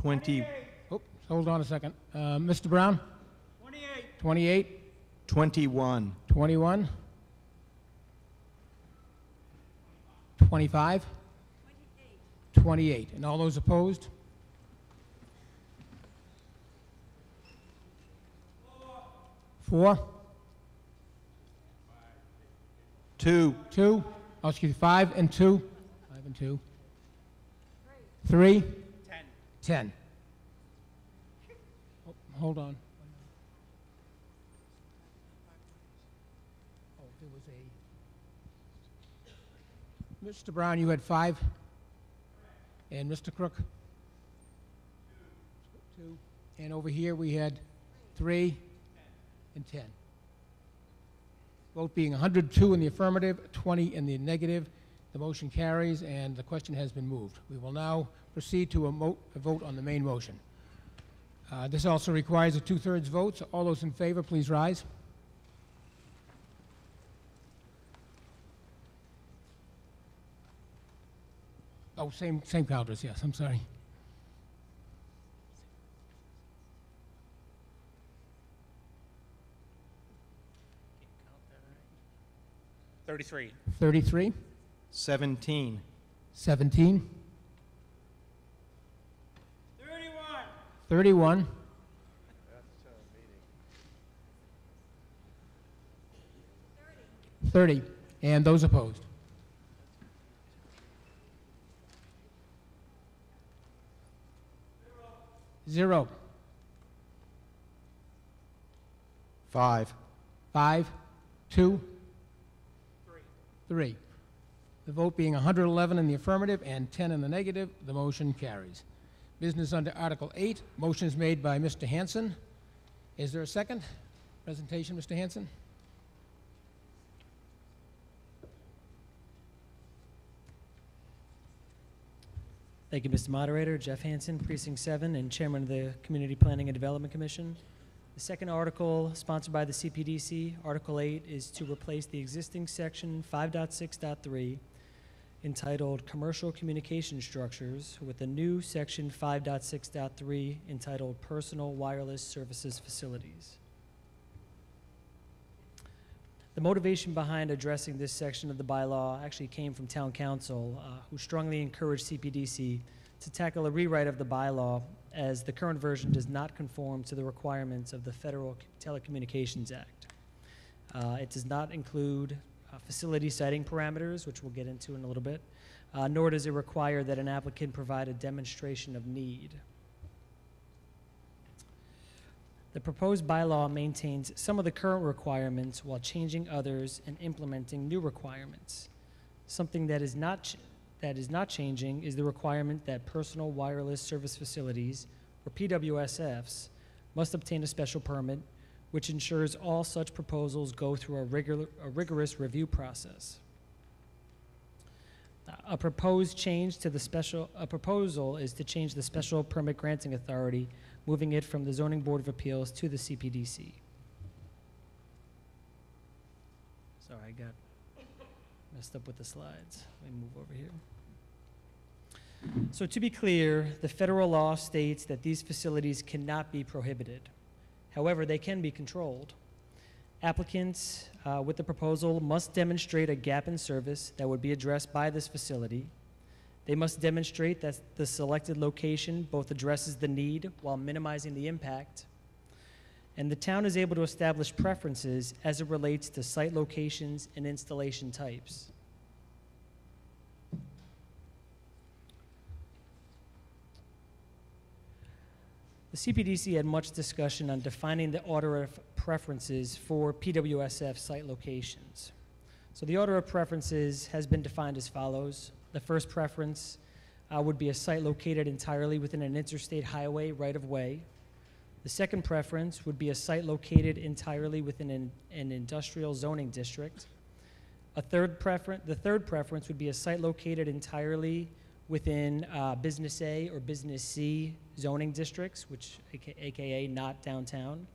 Twenty, Oh, hold on a second. Uh, Mr. Brown? 28. 28, twenty-one, 21? 25? 28. And all those opposed? Four? two, Two? Oh, excuse me, five and two? Five and two. Three? Ten. Ten. Oh, Hold on. Oh, there was a... Mr. Brown, you had five? And Mr. Crook? Two. And over here, we had three and 10. Vote being 102 in the affirmative, 20 in the negative, the motion carries, and the question has been moved. We will now proceed to a mo- a vote on the main motion. Uh, This also requires a two-thirds vote, so all those in favor, please rise. Oh, same, same counters, yes, I'm sorry. Thirty-three. 33, seventeen, 17. 31. 31. 30. And those opposed? Zero. five, Five, two, three. The vote being 111 in the affirmative and 10 in the negative, the motion carries. Business under Article 8, motion is made by Mr. Hanson. Is there a second presentation, Mr. Hanson? Thank you, Mr. Moderator. Jeff Hansen, Precinct 7, and Chairman of the Community Planning and Development Commission. The second article, sponsored by the CPDC, Article 8, is to replace the existing Section 5.6.3 entitled Commercial Communication Structures with a new Section 5.6.3 entitled Personal Wireless Services Facilities. The motivation behind addressing this section of the bylaw actually came from town counsel, uh, who strongly encouraged CPDC to tackle a rewrite of the bylaw as the current version does not conform to the requirements of the Federal Telecommunications Act. Uh, it does not include facility siting parameters, which we'll get into in a little bit, uh, nor does it require that an applicant provide a demonstration of need. The proposed bylaw maintains some of the current requirements while changing others and implementing new requirements. Something that is not, that is not changing is the requirement that personal wireless service facilities, or PWSFs, must obtain a special permit, which ensures all such proposals go through a a rigorous review process. A proposed change to the special, a proposal is to change the special permit granting authority moving it from the Zoning Board of Appeals to the CPDC. Sorry, I got messed up with the slides. Let me move over here. So to be clear, the federal law states that these facilities cannot be prohibited. However, they can be controlled. Applicants uh, with the proposal must demonstrate a gap in service that would be addressed by this facility. They must demonstrate that the selected location both addresses the need while minimizing the impact. And the town is able to establish preferences as it relates to site locations and installation types. The CPDC had much discussion on defining the order of preferences for PWSF site locations. So the order of preferences has been defined as follows. The first preference uh, would be a site located entirely within an interstate highway right-of-way. The second preference would be a site located entirely within an, an industrial zoning district. A third preference, the third preference would be a site located entirely within uh, Business A or Business C zoning districts, which aka, not downtown.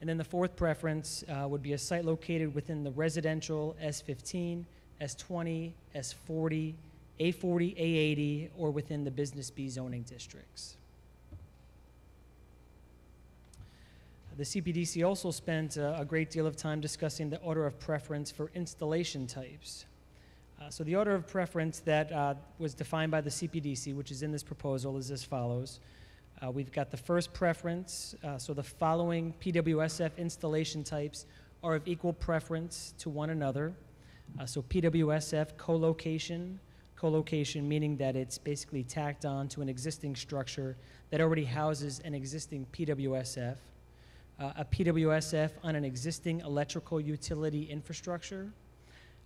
And then the fourth preference uh, would be a site located within the residential S15, S20, S40, A40, A80, or within the Business B zoning districts. The CPDC also spent uh, a great deal of time discussing the order of preference for installation types. Uh, so the order of preference that uh, was defined by the CPDC, which is in this proposal, is as follows. Uh, we've got the first preference, uh, so the following PWSF installation types are of equal preference to one another. Uh, so PWSF co-location, co-location meaning that it's basically tacked on to an existing structure that already houses an existing PWSF a PWSF on an existing electrical utility infrastructure,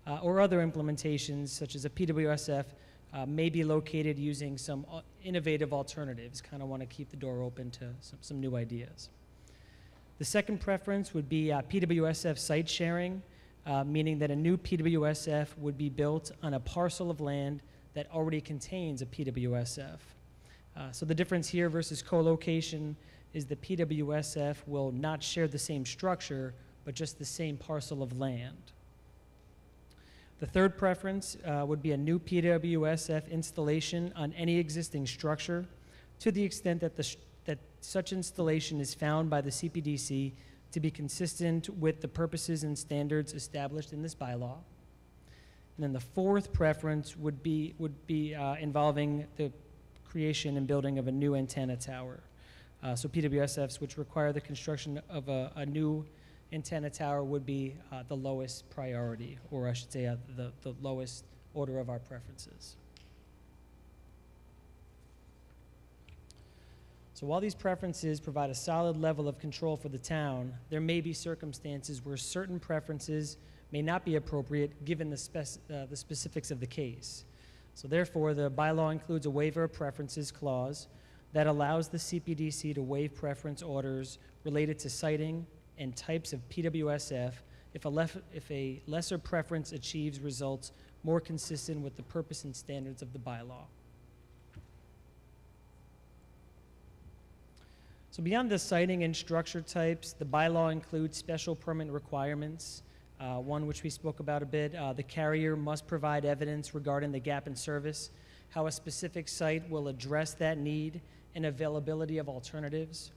uh, or other implementations such as a PWSF uh, may be located using some uh, innovative alternatives. Kind of want to keep the door open to some, some new ideas. The second preference would be uh, PWSF site sharing, uh, meaning that a new PWSF would be built on a parcel of land that already contains a PWSF. Uh, so the difference here versus co-location is the PWSF will not share the same structure, but just the same parcel of land. The third preference uh, would be a new PWSF installation on any existing structure to the extent that, the that such installation is found by the CPDC to be consistent with the purposes and standards established in this bylaw. And then the fourth preference would be, would be uh, involving the creation and building of a new antenna tower. Uh, so PWSFs, which require the construction of a, a new antenna tower, would be uh, the lowest priority, or I should say, uh, the, the lowest order of our preferences. So while these preferences provide a solid level of control for the town, there may be circumstances where certain preferences may not be appropriate given the, spec- uh, the specifics of the case. So therefore, the bylaw includes a waiver of preferences clause that allows the CPDC to waive preference orders related to siting and types of PWSF if a, lef- if a lesser preference achieves results more consistent with the purpose and standards of the bylaw. So beyond the siting and structure types, the bylaw includes special permit requirements. Uh, one which we spoke about a bit, uh, the carrier must provide evidence regarding the gap in service, how a specific site will address that need, and availability of alternatives.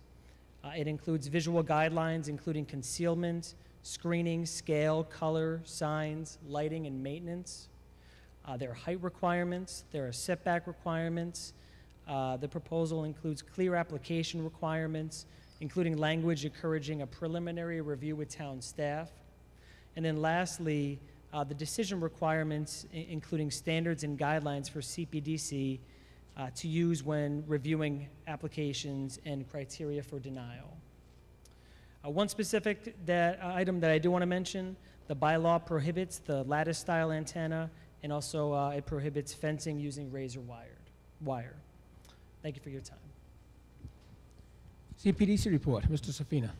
Uh, it includes visual guidelines, including concealment, screening, scale, color, signs, lighting, and maintenance. Uh, there are height requirements, there are setback requirements. Uh, the proposal includes clear application requirements, including language encouraging a preliminary review with town staff. And then lastly, uh, the decision requirements, including standards and guidelines for CPDC uh, to use when reviewing applications and criteria for denial. Uh, one specific that, uh, item that I do want to mention, the bylaw prohibits the lattice-style antenna, and also uh, it prohibits fencing using razor wired, wire. Thank you for your time. CPDC report, Mr. Safina.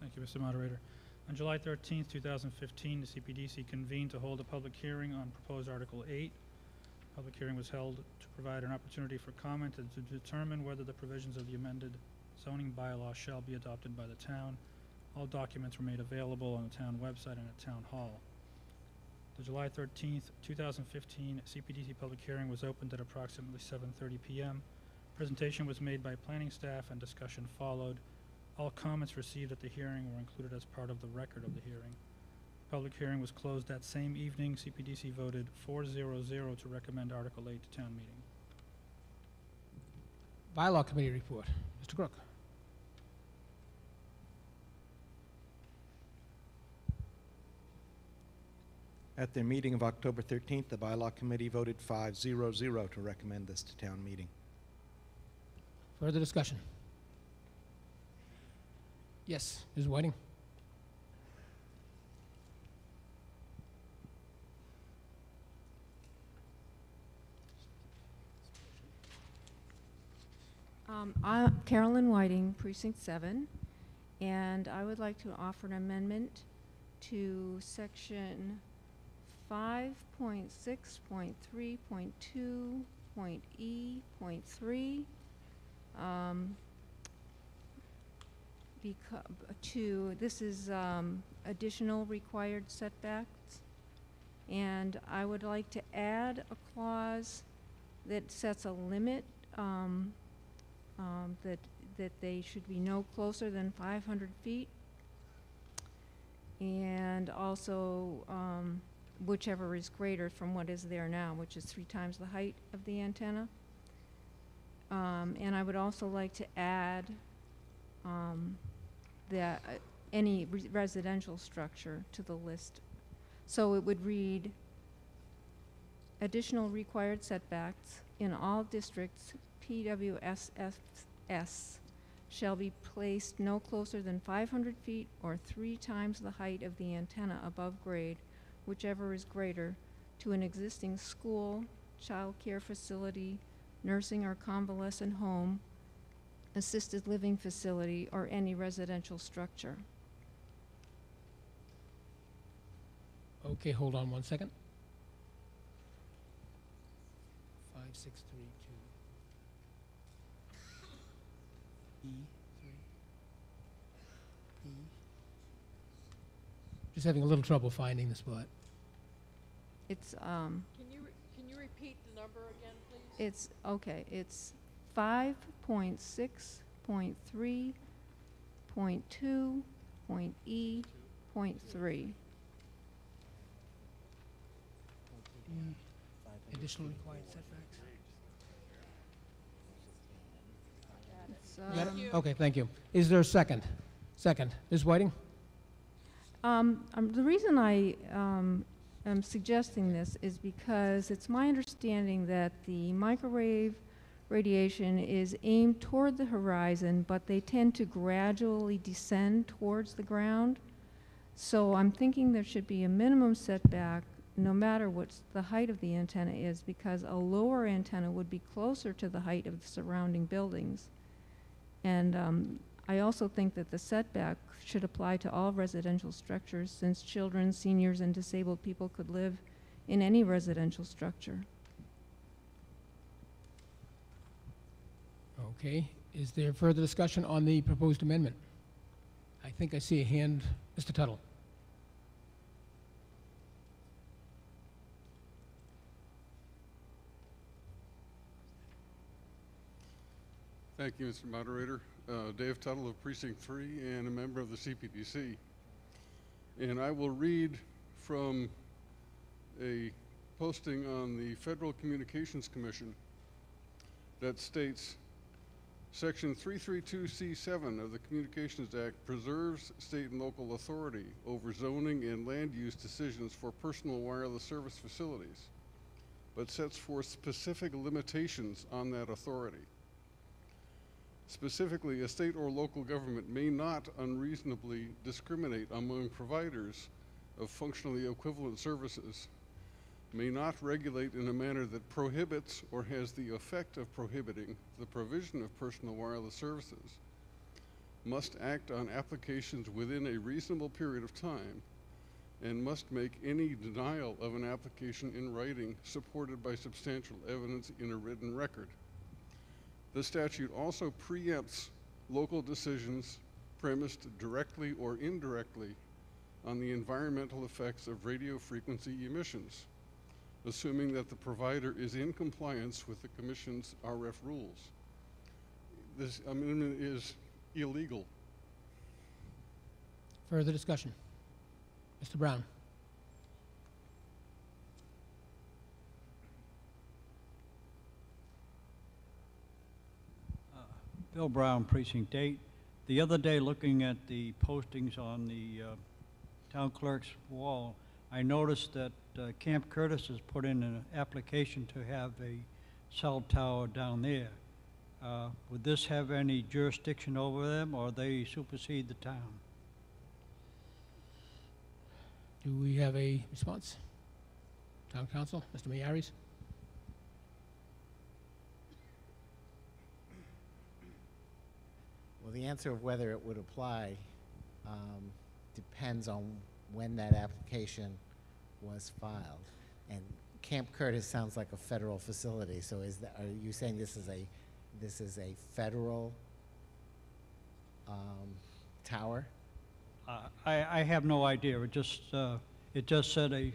Thank you, Mr. Moderator. On July 13th, 2015, the CPDC convened to hold a public hearing on proposed Article 8. Public hearing was held to provide an opportunity for comment and to determine whether the provisions of the amended zoning bylaw shall be adopted by the town. All documents were made available on the town website and at Town Hall. The July 13th, 2015 CPDC public hearing was opened at approximately 7:30 PM. Presentation was made by planning staff and discussion followed. All comments received at the hearing were included as part of the record of the hearing. Public hearing was closed that same evening. CPDC voted 400 to recommend Article 8 to town meeting. Bylaw Committee report, Mr. Crook. At their meeting of October 13th, the bylaw committee voted 500 to recommend this to town meeting. Further discussion? Yes, Ms. Whiting? Um, I'm Carolyn Whiting, Precinct 7, and I would like to offer an amendment to Section 5.6.3.2.E.3 um, to, this is um, additional required setbacks. And I would like to add a clause that sets a limit um, um, that, that they should be no closer than 500 feet. And also, um, whichever is greater from what is there now, which is three times the height of the antenna. Um, and I would also like to add, um, that, uh, any re- residential structure to the list. So it would read, additional required setbacks in all districts PWSS shall be placed no closer than 500 feet or three times the height of the antenna above grade, whichever is greater, to an existing school, child care facility, nursing or convalescent home, assisted living facility, or any residential structure. Okay, hold on one second. Five, six, three, two. E, three. E. Just having a little trouble finding the spot. It's, um, Can you, re- can you repeat the number again, please? It's, okay, it's five point six point three point two point E point three. Additional required setbacks. It's, um, Okay, thank you. Is there a second? Second. Ms. Whiting? Um, um, the reason I, um, am suggesting this is because it's my understanding that the microwave radiation is aimed toward the horizon, but they tend to gradually descend towards the ground. So I'm thinking there should be a minimum setback, no matter what the height of the antenna is, because a lower antenna would be closer to the height of the surrounding buildings. And um, I also think that the setback should apply to all residential structures, since children, seniors, and disabled people could live in any residential structure. Okay. Is there further discussion on the proposed amendment? I think I see a hand. Mr. Tuttle? Thank you, Mr. Moderator. Uh, Dave Tuttle of Precinct 3 and a member of the CPDC. And I will read from a posting on the Federal Communications Commission that states, Section 332C7 of the Communications Act preserves state and local authority over zoning and land use decisions for personal wireless service facilities, but sets forth specific limitations on that authority. Specifically, a state or local government may not unreasonably discriminate among providers of functionally equivalent services, may not regulate in a manner that prohibits or has the effect of prohibiting the provision of personal wireless services, must act on applications within a reasonable period of time, and must make any denial of an application in writing supported by substantial evidence in a written record. The statute also preempts local decisions premised directly or indirectly on the environmental effects of radio frequency emissions, assuming that the provider is in compliance with the Commission's RF rules. This amendment is illegal. Further discussion? Mr. Brown? Bill Brown, Precinct 8. The other day, looking at the postings on the uh, town clerk's wall, I noticed that uh, Camp Curtis has put in an application to have a cell tower down there. uh, would this have any jurisdiction over them, or they supersede the town? Do we have a response? Town counsel, Mr. Miyares? Well, the answer of whether it would apply um, depends on when that application was filed. And Camp Curtis sounds like a federal facility, so is that, are you saying this is a, this is a federal um, tower? Uh, I, I have no idea. It just, uh, it just said a,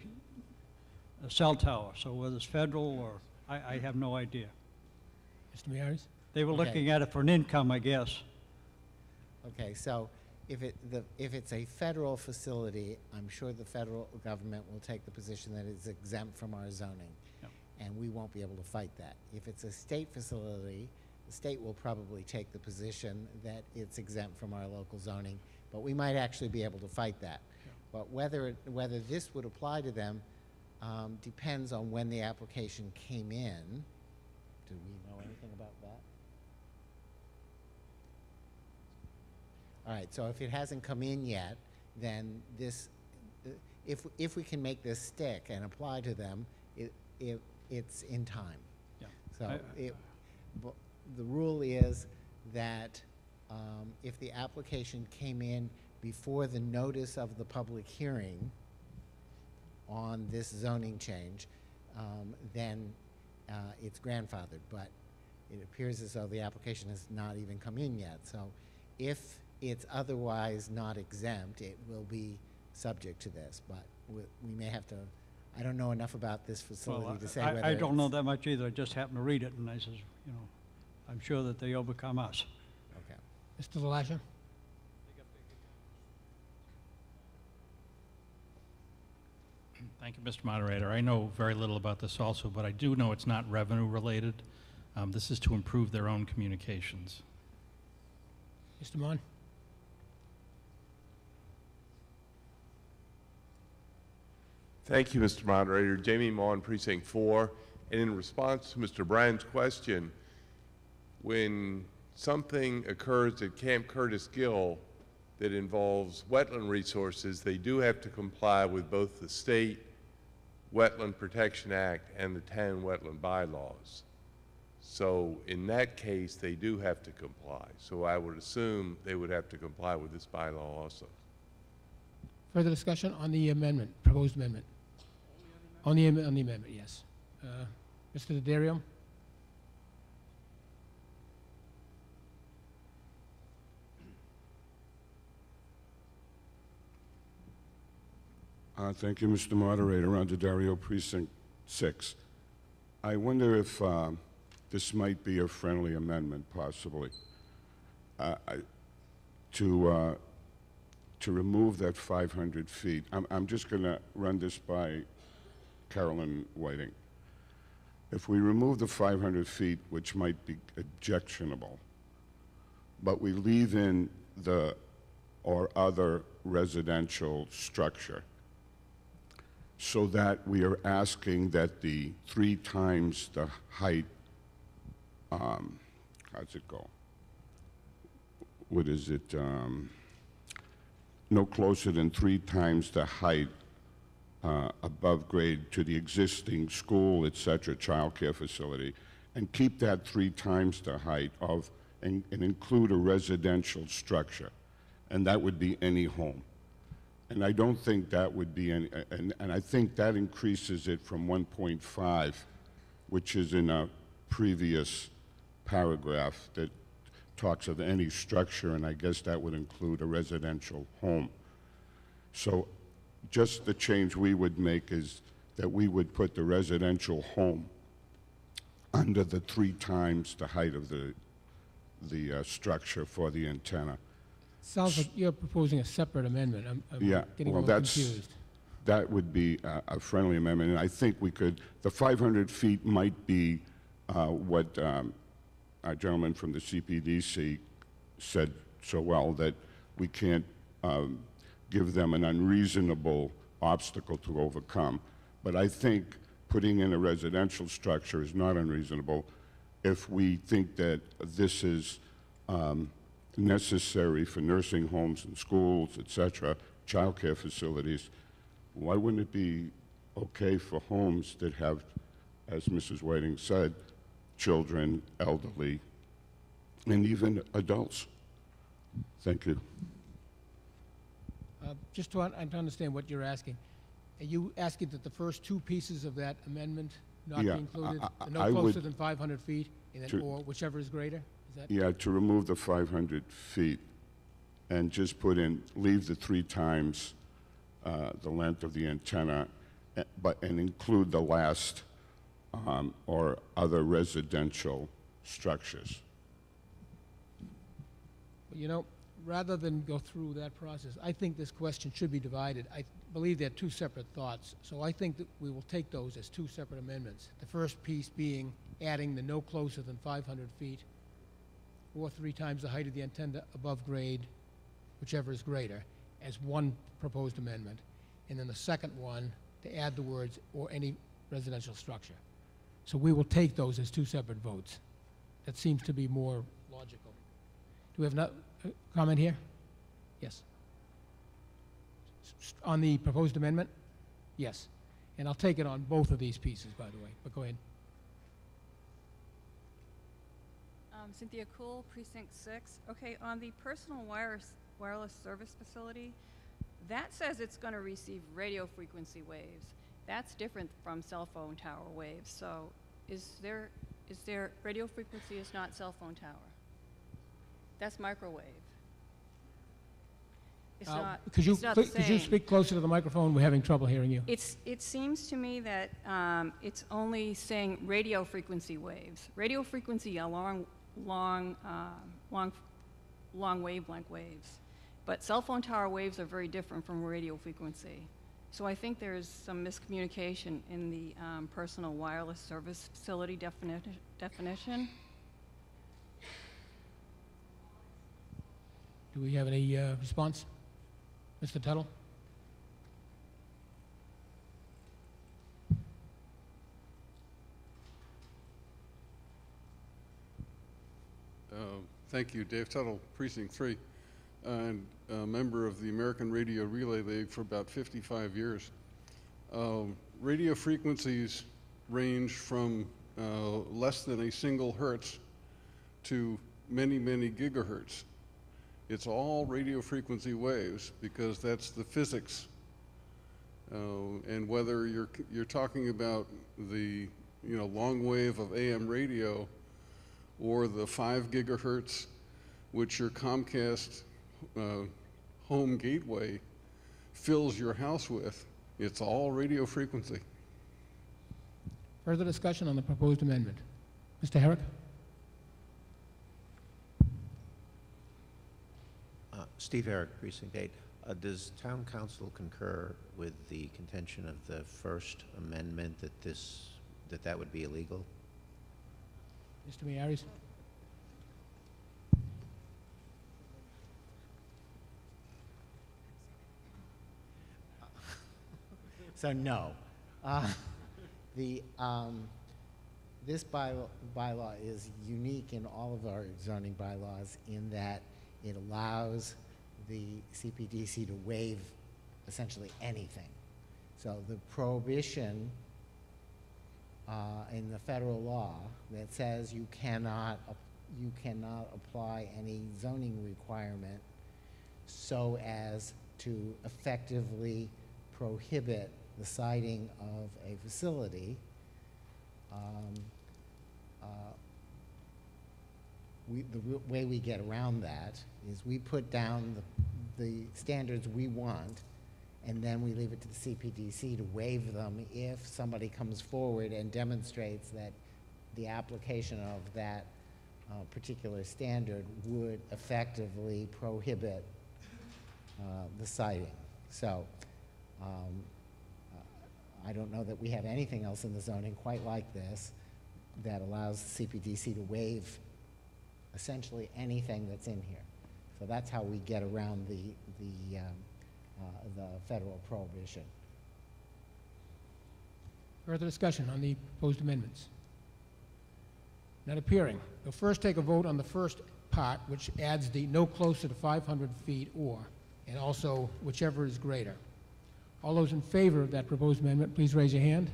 a cell tower, so whether it's federal or, I, I have no idea. Mr. Miyares? They were Okay. looking at it for an income, I guess. Okay, so if it, the, if it's a federal facility, I'm sure the federal government will take the position that it's exempt from our zoning. Yep. And we won't be able to fight that. If it's a state facility, the state will probably take the position that it's exempt from our local zoning, but we might actually be able to fight that. But whether, it- whether this would apply to them um, depends on when the application came in. Do we know anything about that? All right, so if it hasn't come in yet, then this, if, if we can make this stick and apply to them, it, it, it's in time. Yeah. So I- it, the rule is that um, if the application came in before the notice of the public hearing on this zoning change, um, then uh, it's grandfathered. But it appears as though the application has not even come in yet. So if it's otherwise not exempt, it will be subject to this. But we, we may have to, I don't know enough about this Well, facility to say I- whether I don't know it's- that much either. I just happened to read it, and I says, you know, I'm sure that they overcome us. Okay. Mr. LeLacheur? Thank you, Mr. Moderator. I know very little about this also, but I do know it's not revenue-related. Um, This is to improve their own communications. Mr. Maughan? Thank you, Mr. Moderator. Jamie Maughan, Precinct 4. And in response to Mr. Bryan's question, when something occurs at Camp Curtis Guild that involves wetland resources, they do have to comply with both the State Wetland Protection Act and the town wetland bylaws. So in that case, they do have to comply. So I would assume they would have to comply with this bylaw also. Further discussion on the amendment, proposed amendment? On the, on the amendment, yes. Uh, Mr. Daddario? Uh, Thank you, Mr. Moderator. Under Dario Precinct 6. I wonder if uh, this might be a friendly amendment, possibly, Uh, I- to, uh, to remove that 500 feet. I'm I'm just going to run this by Carolyn Whiting. If we remove the 500 feet, which might be objectionable, but we leave in the or other residential structure, so that we are asking that the three times the height, um, how's it go? What is it? Um, no closer than three times the height uh, above grade to the existing school, et cetera, childcare facility, and keep that three times the height of, and, and include a residential structure, and that would be any home. And I don't think that would be any, and, and I think that increases it from 1.5, which is in a previous paragraph that talks of any structure, and I guess that would include a residential home. So just the change we would make is that we would put the residential home under the three times the height of the, the uh, structure for the antenna. Sounds like you're proposing a separate amendment. I'm, I'm Yeah, getting well, that's, confused. that would be a, a friendly amendment, and I think we could, the 500 feet might be uh, what um, our gentleman from the CPDC said so well, that we can't um, give them an unreasonable obstacle to overcome. But I think putting in a residential structure is not unreasonable. if we think that this is um, necessary for nursing homes and schools, et cetera, childcare facilities, why wouldn't it be okay for homes that have, as Mrs. Whiting said, children, elderly, and even adults? Thank you. Uh, Just to, un- understand what you're asking, are you asking that the first two pieces of that amendment not be Yeah, I- included? I- I No would- closer than 500 feet, and then, To- or whichever is greater? Is that? Yeah, to remove the 500 feet and just put in, leave the three times uh, the length of the antenna, eh, but, and include the last um, or other residential structures. You know, rather than go through that process, I think this question should be divided. I believe they're two separate thoughts, so I think that we will take those as two separate amendments. The first piece being adding the no closer than 500 feet, or three times the height of the antenna above grade, whichever is greater, as one proposed amendment. And then the second one, to add the words, or any residential structure. So we will take those as two separate votes. That seems to be more logical. Do we have no, uh, comment here? Yes. S- On the proposed amendment? Yes. And I'll take it on both of these pieces, by the way, but go ahead. Um, Cynthia Cool, Precinct Six. Okay, on the personal wireless, wireless service facility, that says it's gonna receive radio frequency waves. That's different from cell phone tower waves, so is there, is there, radio frequency is not cell phone tower? That's microwave. It's Uh, not, Could you, it's not the could you same. speak closer to the microphone? We're having trouble hearing you. It's, it seems to me that um, it's only saying radio frequency waves. Radio frequency are long, long, um, long, long wavelength waves. But cell phone tower waves are very different from radio frequency. So I think there's some miscommunication in the um, personal wireless service facility defini- definition. Do we have any uh, response? Mr. Tuttle? Uh, Thank you, Dave Tuttle, Precinct 3, and a member of the American Radio Relay League for about 55 years. Um, Radio frequencies range from uh, less than a single hertz to many, many gigahertz. It's all radio frequency waves because that's the physics. Uh, And whether you're, you're talking about the, you know, long wave of AM radio or the five gigahertz, which your Comcast uh, home gateway fills your house with. It's all radio frequency. Further discussion on the proposed amendment? Mr. Herrick? Steve Herrick, Precinct 8. Uh, Does town counsel concur with the contention of the First Amendment that this, that that would be illegal? Mr. Miyares? So no. Uh, The, um, this bylaw, bylaw is unique in all of our zoning bylaws in that it allows the CPDC to waive essentially anything. So the prohibition uh, in the federal law that says you cannot, you cannot apply any zoning requirement so as to effectively prohibit the siting of a facility. Um, uh, we, the way we get around that is we put down the, the standards we want, and then we leave it to the CPDC to waive them if somebody comes forward and demonstrates that the application of that uh, particular standard would effectively prohibit uh, the siting. So, um, uh, I don't know that we have anything else in the zoning quite like this that allows CPDC to waive essentially anything that's in here. So that's how we get around the, the, um, uh, the federal prohibition. Further discussion on the proposed amendments? Not appearing. We'll first take a vote on the first part, which adds the no closer to 500 feet or, and also whichever is greater. All those in favor of that proposed amendment, please raise your hand.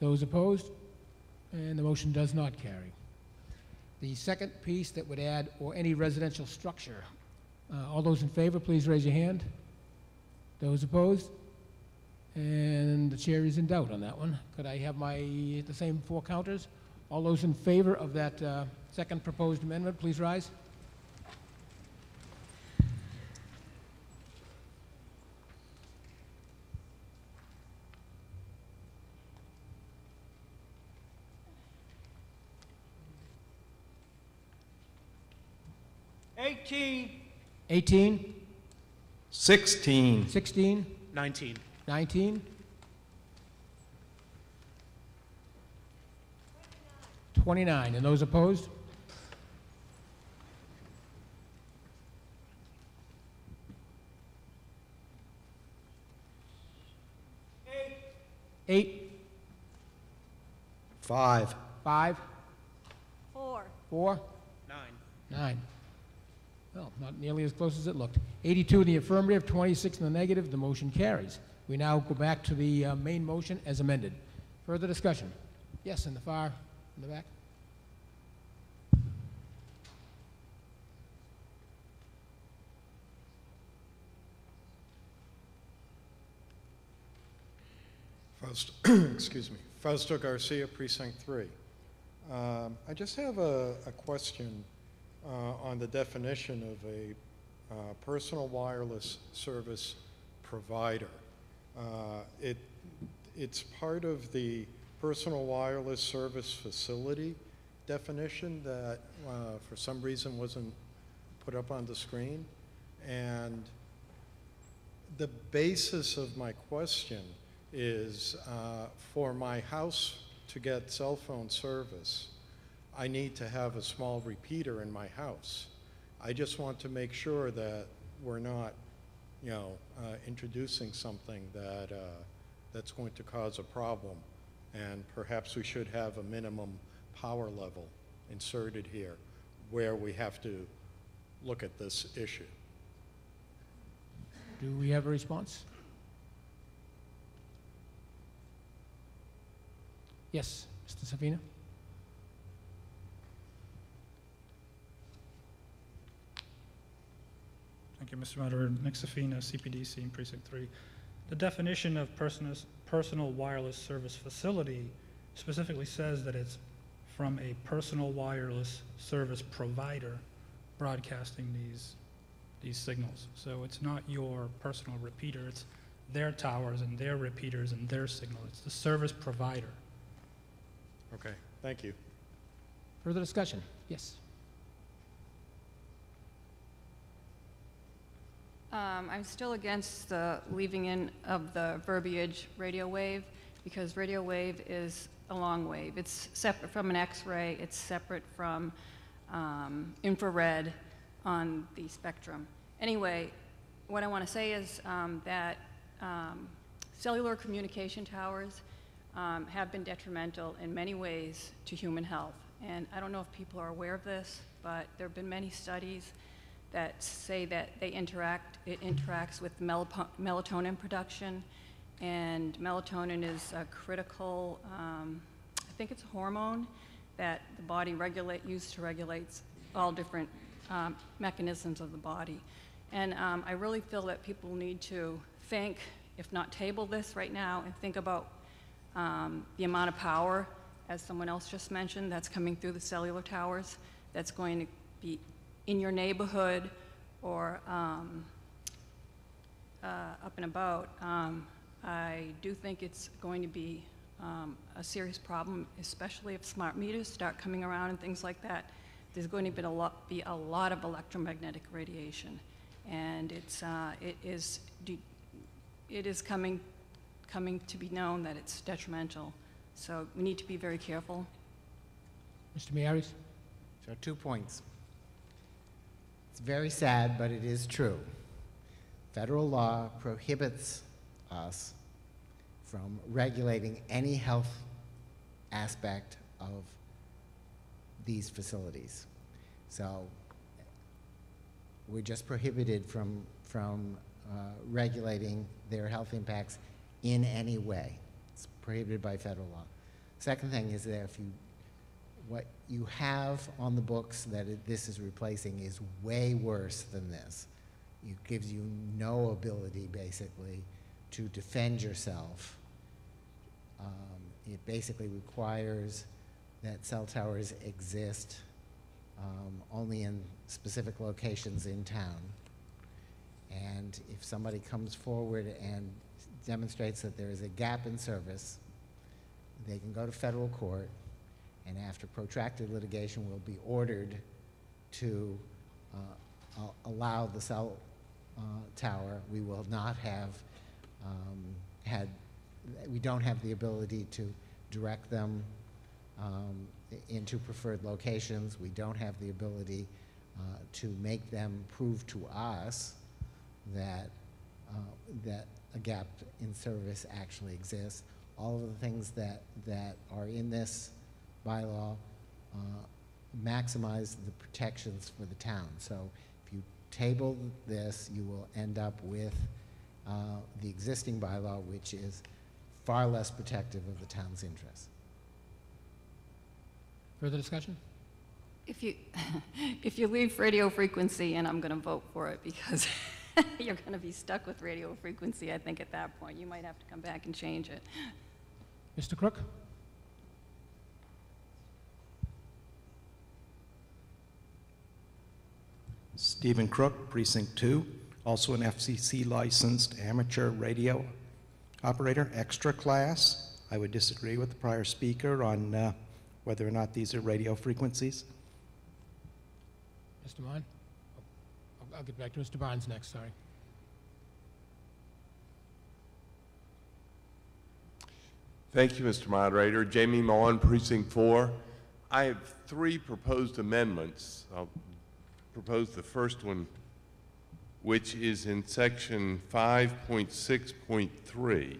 Those opposed? And the motion does not carry. The second piece that would add, or any residential structure. Uh, All those in favor, please raise your hand. Those opposed? And the chair is in doubt on that one. Could I have my, the same four counters? All those in favor of that uh, second proposed amendment, please rise. Eighteen. 18, 16. 16, 19. 19, 29, and those opposed? Eight, Five. five, Four. four, Nine. nine. Well, not nearly as close as it looked. 82 in the affirmative, 26 in the negative, the motion carries. We now go back to the uh, main motion as amended. Further discussion? Yes, in the far, in the back? Fausto, [CLEARS THROAT] excuse me, Fausto Garcia, Precinct 3. Um, I just have a, a question on the definition of a uh, personal wireless service provider. Uh, It, it's part of the personal wireless service facility definition that uh, for some reason wasn't put up on the screen. And the basis of my question is uh, for my house to get cell phone service, I need to have a small repeater in my house. I just want to make sure that we're not, you know, uh, introducing something that, uh, that's going to cause a problem. And perhaps we should have a minimum power level inserted here where we have to look at this issue. Do we have a response? Yes, Mr. Safina? Thank you, Mr. Moderator. Nick Safina, CPDC in Precinct 3. The definition of personal, personal wireless service facility specifically says that it's from a personal wireless service provider broadcasting these, these signals. So it's not your personal repeater, it's their towers and their repeaters and their signal. It's the service provider. Okay, thank you. Further discussion? Yes. Um, I'm still against the leaving in of the verbiage radio wave because radio wave is a long wave. It's separate from an X-ray. It's separate from um, infrared on the spectrum. Anyway, what I want to say is um, that um, cellular communication towers um, have been detrimental in many ways to human health. And I don't know if people are aware of this, but there have been many studies that say that they interact, it interacts with melatonin production, and melatonin is a critical, um, I think it's a hormone that the body regulate, used to regulate all different um, mechanisms of the body. And um, I really feel that people need to think, if not table this right now, and think about um, the amount of power, as someone else just mentioned, that's coming through the cellular towers, that's going to be in your neighborhood or um, uh, up and about, um, I do think it's going to be um, a serious problem, especially if smart meters start coming around and things like that. There's going to be a lot, be a lot of electromagnetic radiation, and it's uh, it is it is coming coming to be known that it's detrimental. So we need to be very careful. Mr. Miyares? So two points. It's very sad, but it is true. Federal law prohibits us from regulating any health aspect of these facilities. So we're just prohibited from, from uh, regulating their health impacts in any way. It's prohibited by federal law. Second thing is that if you, what you have on the books that it, this is replacing is way worse than this. It gives you no ability, basically, to defend yourself. Um, it basically requires that cell towers exist um, only in specific locations in town. And if somebody comes forward and demonstrates that there is a gap in service, they can go to federal court, and after protracted litigation, will be ordered to uh, allow the cell uh, tower. We will not have um, had, we don't have the ability to direct them um, into preferred locations. We don't have the ability uh, to make them prove to us that, uh, that a gap in service actually exists. All of the things that, that are in this bylaw uh, maximize the protections for the town. So if you table this, you will end up with uh, the existing bylaw, which is far less protective of the town's interests. Further discussion? If you, [LAUGHS] if you leave radio frequency, and I'm going to vote for it because [LAUGHS] you're going to be stuck with radio frequency, I think at that point, you might have to come back and change it. Mr. Crook? Stephen Crook, Precinct 2, also an FCC licensed amateur radio operator, extra class. I would disagree with the prior speaker on uh, whether or not these are radio frequencies. Mr. Maughan? I'll- I'll get back to Mr. Barnes next, sorry. Thank you, Mr. Moderator. Jamie Mullen, Precinct 4. I have three proposed amendments. I'll propose the first one, which is in section 5.6.3.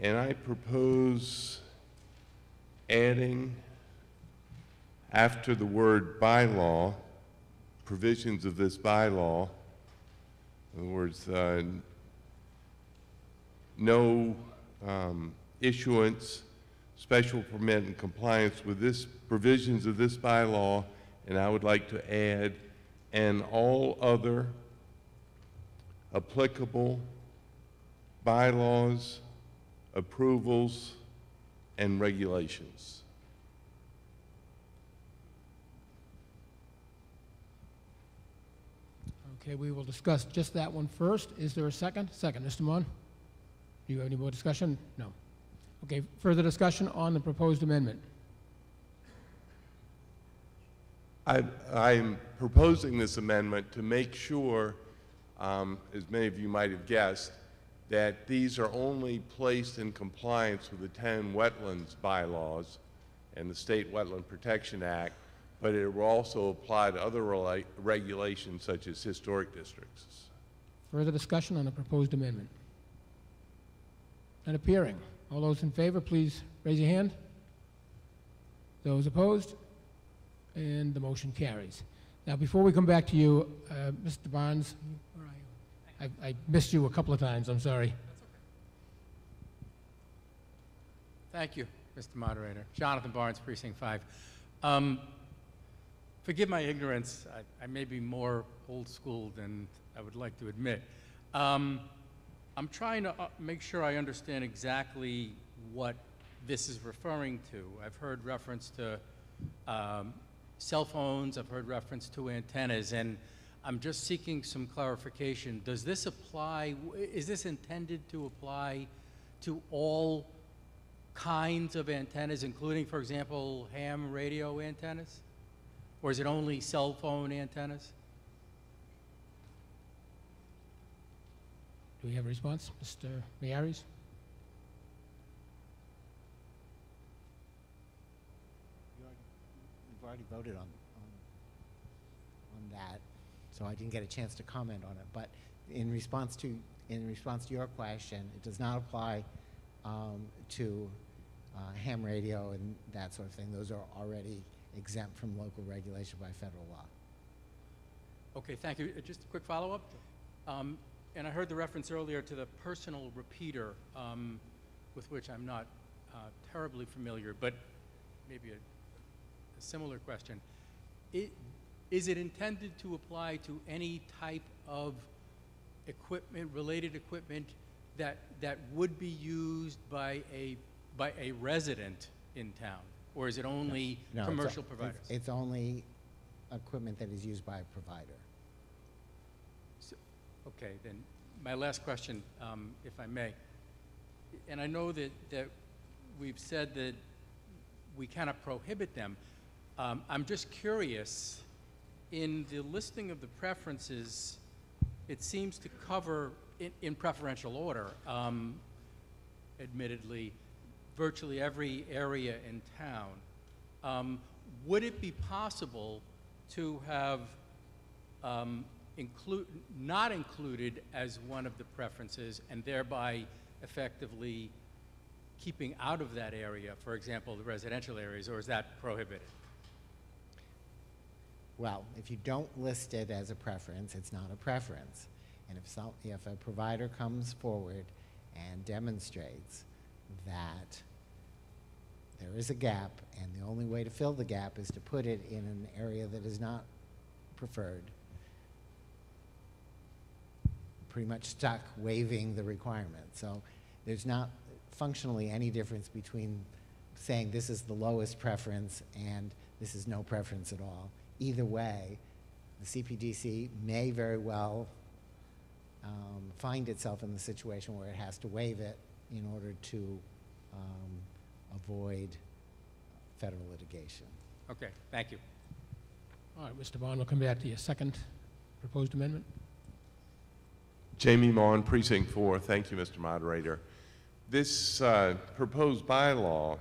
And I propose adding after the word bylaw, provisions of this bylaw, in other words, uh, no um, issuance, special permit in compliance with this, provisions of this bylaw, and I would like to add, and all other applicable bylaws, approvals, and regulations. Okay, we will discuss just that one first. Is there a second? Second, Mr. Maughan? Do you have any more discussion? No. Okay, further discussion on the proposed amendment? I, I'm proposing this amendment to make sure, um, as many of you might have guessed, that these are only placed in compliance with the 10 wetlands bylaws and the State Wetland Protection Act, but it will also apply to other regulations such as historic districts. Further discussion on the proposed amendment? Not appearing. All those in favor, please raise your hand. Those opposed? And the motion carries. Now, before we come back to you, uh, Mr. Barnes, where are you? I I missed you a couple of times, I'm sorry. Thank you, Mr. Moderator. Jonathan Barnes, Precinct 5. Um, Forgive my ignorance, I- I may be more old school than I would like to admit. Um, I'm trying to uh, make sure I understand exactly what this is referring to. I've heard reference to um, cell phones, I've heard reference to antennas, and I'm just seeking some clarification. Does this apply, is this intended to apply to all kinds of antennas, including, for example, ham radio antennas? Or is it only cell phone antennas? We have a response? Mr. Miyares? We've already voted on, on, on that, so I didn't get a chance to comment on it. But in response to, in response to your question, it does not apply um, to uh, ham radio and that sort of thing. Those are already exempt from local regulation by federal law. Okay, thank you. Uh, Just a quick follow-up. Um, And I heard the reference earlier to the personal repeater, um, with which I'm not uh, terribly familiar, but maybe a a similar question. I- Is it intended to apply to any type of equipment, related equipment, that, that would be used by a, by a resident in town? Or is it only No, it's o- commercial it's- providers? It's only equipment that is used by a provider. Okay, then, my last question, um, if I may. And I know that, that we've said that we cannot prohibit them. Um, I'm just curious, in the listing of the preferences, it seems to cover, in, in preferential order, um, admittedly, virtually every area in town. Um, Would it be possible to have um, not included as one of the preferences and thereby effectively keeping out of that area, for example, the residential areas, or is that prohibited? Well, if you don't list it as a preference, it's not a preference. And if some, if a provider comes forward and demonstrates that there is a gap, and the only way to fill the gap is to put it in an area that is not preferred, pretty much stuck waiving the requirement. So there's not functionally any difference between saying this is the lowest preference and this is no preference at all. Either way, the CPDC may very well um, find itself in the situation where it has to waive it in order to um, avoid federal litigation. Okay, thank you. All right, Mr. Bond, we'll come back to your second proposed amendment. Jamie Maughan, Precinct 4. Thank you, Mr. Moderator. This uh, proposed bylaw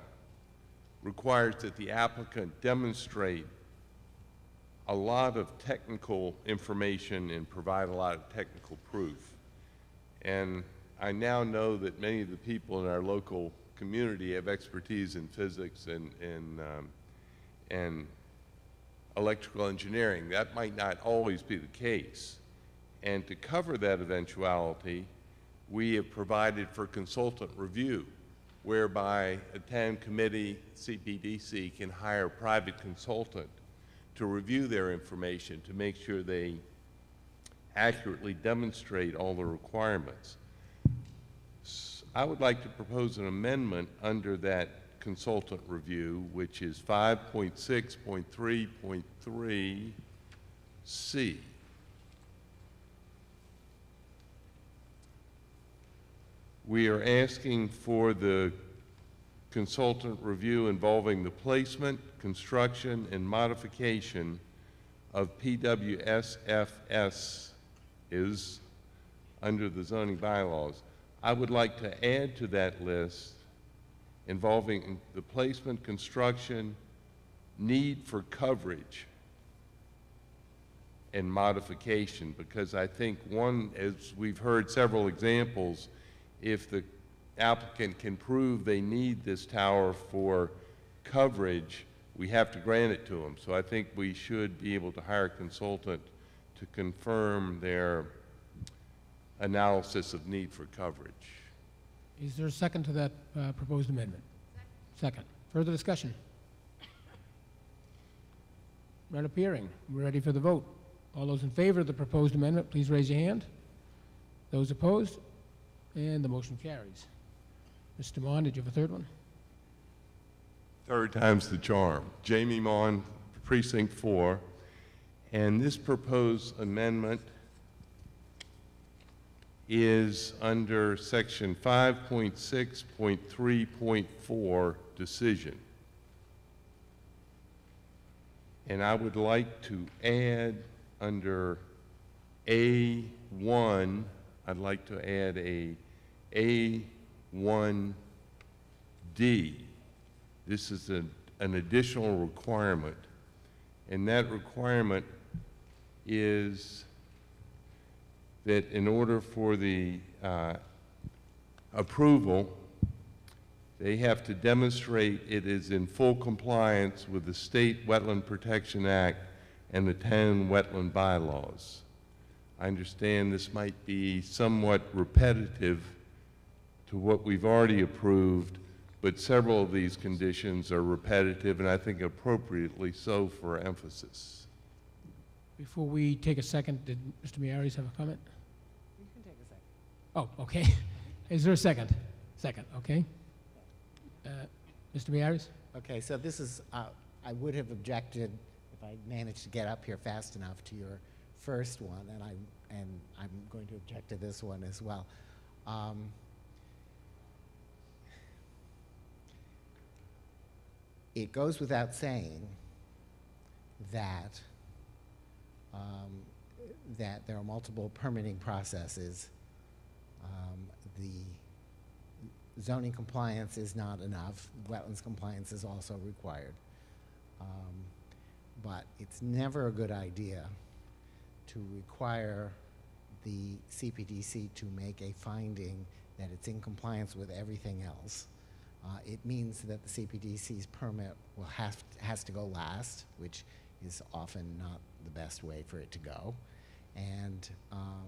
requires that the applicant demonstrate a lot of technical information and provide a lot of technical proof. And I now know that many of the people in our local community have expertise in physics and, and, um, and electrical engineering. That might not always be the case. And to cover that eventuality, we have provided for consultant review, whereby a town committee, CPDC, can hire a private consultant to review their information to make sure they accurately demonstrate all the requirements. I would like to propose an amendment under that consultant review, which is 5.6.3.3C. We are asking for the consultant review involving the placement, construction, and modification of PWSFS is under the zoning bylaws. I would like to add to that list involving the placement, construction, need for coverage, and modification, because I think one, as we've heard several examples, if the applicant can prove they need this tower for coverage, we have to grant it to them. So I think we should be able to hire a consultant to confirm their analysis of need for coverage. Is there a second to that uh, proposed amendment? Second. Further discussion? Not appearing. We're ready for the vote. All those in favor of the proposed amendment, please raise your hand. Those opposed? And the motion carries. Mr. Maughan, did you have a third one? Third time's the charm. Jamie Maughan, Precinct 4. And this proposed amendment is under Section 5.6.3.4 decision. And I would like to add under A1, I'd like to add a A1D. This is a, an additional requirement. And that requirement is that in order for the uh, approval, they have to demonstrate it is in full compliance with the State Wetland Protection Act and the town wetland bylaws. I understand this might be somewhat repetitive to what we've already approved, but several of these conditions are repetitive, and I think appropriately so for emphasis. Before we take a second, did Mr. Miyares have a comment? You can take a second. Oh, okay. [LAUGHS] Is there a second? Second, okay. Uh, Mr. Miyares? Okay, so this is, uh, I would have objected if I managed to get up here fast enough to your first one, and I'm, and I'm going to object to this one as well. Um, It goes without saying that, um, that there are multiple permitting processes. Um, The zoning compliance is not enough, wetlands compliance is also required. Um, But it's never a good idea to require the CPDC to make a finding that it's in compliance with everything else. Uh, It means that the CPDC's permit will have, has to go last, which is often not the best way for it to go. And um,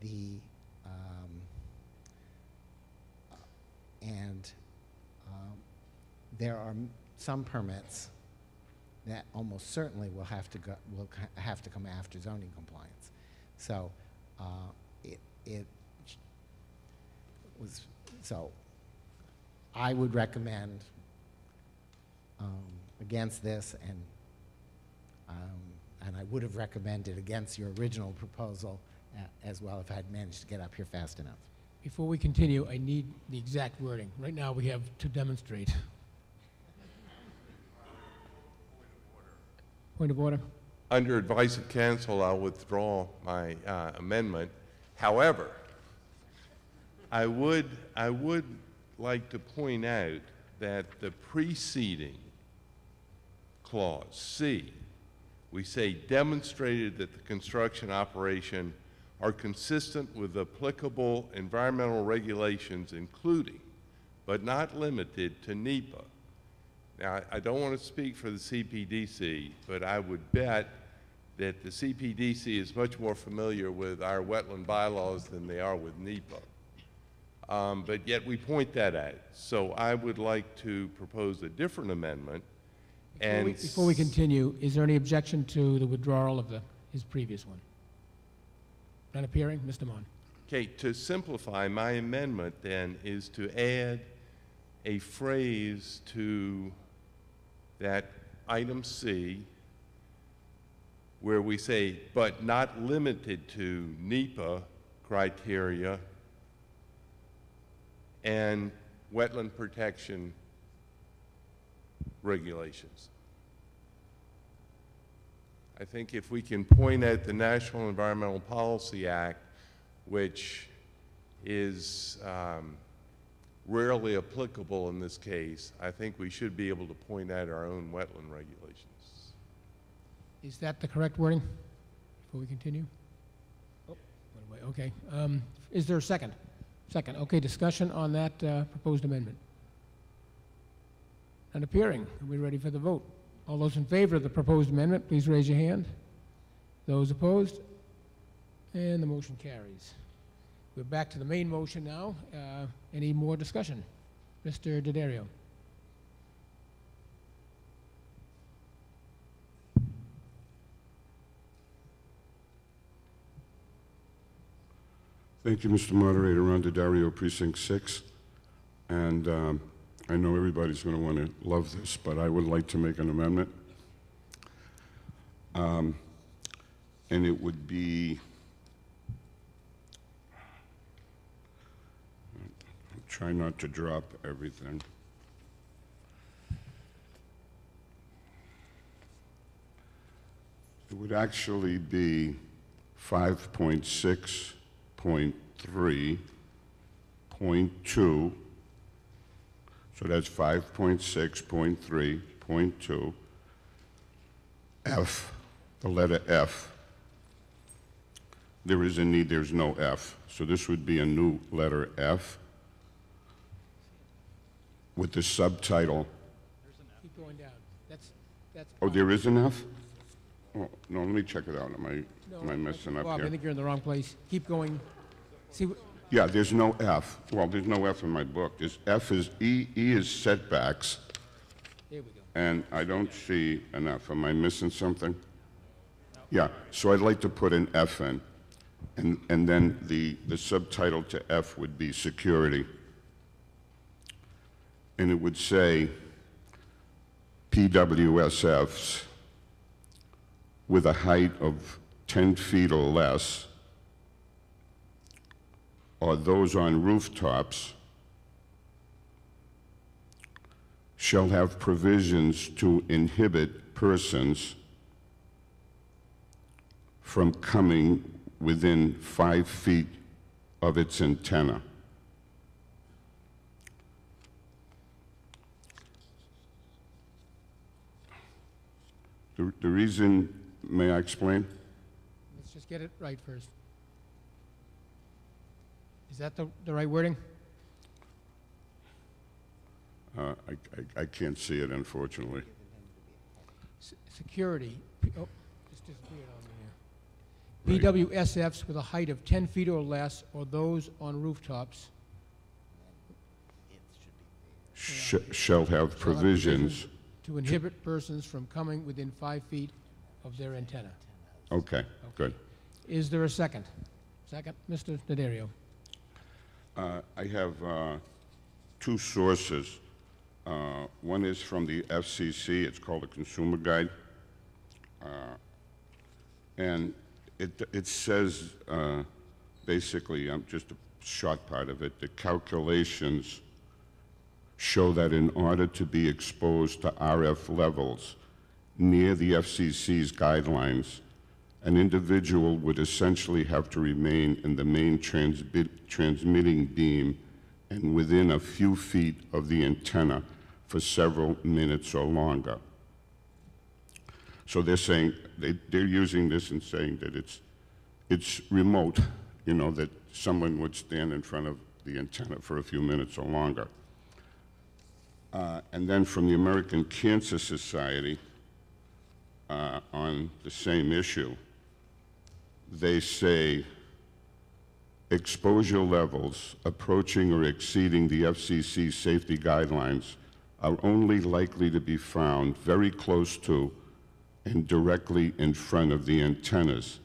the, um, and um, there are some permits that almost certainly will have to go, will have to come after zoning compliance. So uh, it, it was, so I would recommend um, against this, and, um, and I would have recommended against your original proposal a- as well if I had managed to get up here fast enough. Before we continue, I need the exact wording. Right now, we have to demonstrate. Point of order? Under advice of counsel, I'll withdraw my uh, amendment. However, I would, I would like to point out that the preceding clause, C, we say demonstrated that the construction operation are consistent with applicable environmental regulations, including, but not limited to NEPA. Now, I- don't want to speak for the CPDC, but I would bet that the CPDC is much more familiar with our wetland bylaws than they are with NEPA. Um, But yet we point that out. So I would like to propose a different amendment Before and. we- Before we continue, is there any objection to the withdrawal of the, his previous one? Not appearing? Mr. Maughan? Okay, to simplify, my amendment then is to add a phrase to that item C where we say, but not limited to NEPA criteria and wetland protection regulations. I think if we can point at the National Environmental Policy Act, which is um, rarely applicable in this case, I think we should be able to point at our own wetland regulations. Is that the correct wording before we continue? Oh, Okay. Um, Is there a second? Second. Okay, discussion on that uh, proposed amendment. Not appearing. Are we ready for the vote? All those in favor of the proposed amendment, please raise your hand. Those opposed? And the motion carries. We're back to the main motion now. Uh, Any more discussion? Mr. Daddario? Thank you, Mr. Moderator. Ron Dario, Precinct 6. And um, I know everybody's going to want to love this, but I would like to make an amendment. Um, And it would be, try not to drop everything. It would actually be 5.6.3.2. So that's 5.6.3.2. F, the letter F. There is a need, there's no F. So this would be a new letter F. with the subtitle, Keep going down. That's, that's. oh, there is an F? Oh, no, let me check it out. Am I, am I messing up Bob, I here? think you're in the wrong place. Keep going. See, Yeah, there's no F. Well, there's no F in my book. There's F is, E, E is setbacks, there we go. and I don't see an F. Am I missing something? Yeah, so I'd like to put an F in, and, and then the, the subtitle to F would be security. And it would say PWSFs with a height of 10 feet or less, or those on rooftops shall have provisions to inhibit persons from coming within five feet of its antenna. The, the reason, may I explain? Let's just get it right first. Is that the, the right wording? Uh, I, I, I can't see it, unfortunately. S- Security, P- oh, this disappeared on me here. PWSFs with a height of 10 feet or less, or those on rooftops. Sh- shall have provisions. To inhibit persons from coming within five feet of their antenna. Okay, good. Is there a second? Second, Mr. Daddario. Uh, I have uh, two sources. Uh, One is from the FCC, it's called a Consumer Guide. Uh, And it, it says, uh, basically, um, just a short part of it, the calculations show that in order to be exposed to RF levels near the FCC's guidelines, an individual would essentially have to remain in the main transmit, transmitting beam and within a few feet of the antenna for several minutes or longer. So they're saying, they, they're using this and saying that it's, it's remote, you know, that someone would stand in front of the antenna for a few minutes or longer. Uh, and then from the American Cancer Society, uh, on the same issue, they say exposure levels approaching or exceeding the FCC safety guidelines are only likely to be found very close to and directly in front of the antennas.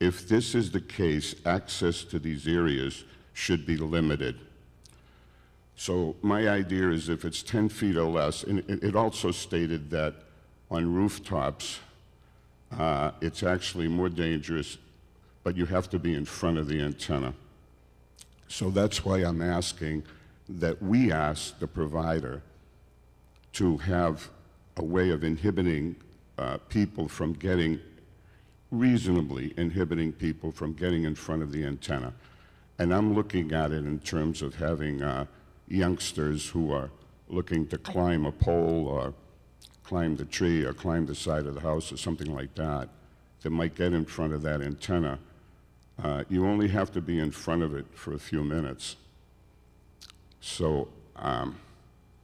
If this is the case, access to these areas should be limited. So my idea is if it's 10 feet or less, and it it also stated that on rooftops, uh, it's actually more dangerous, but you have to be in front of the antenna. So that's why I'm asking that we ask the provider to have a way of inhibiting uh, people from getting, reasonably inhibiting people from getting in front of the antenna. And I'm looking at it in terms of having uh, youngsters who are looking to climb a pole or climb the tree or climb the side of the house or something like that, that might get in front of that antenna. Uh, you only have to be in front of it for a few minutes. So um,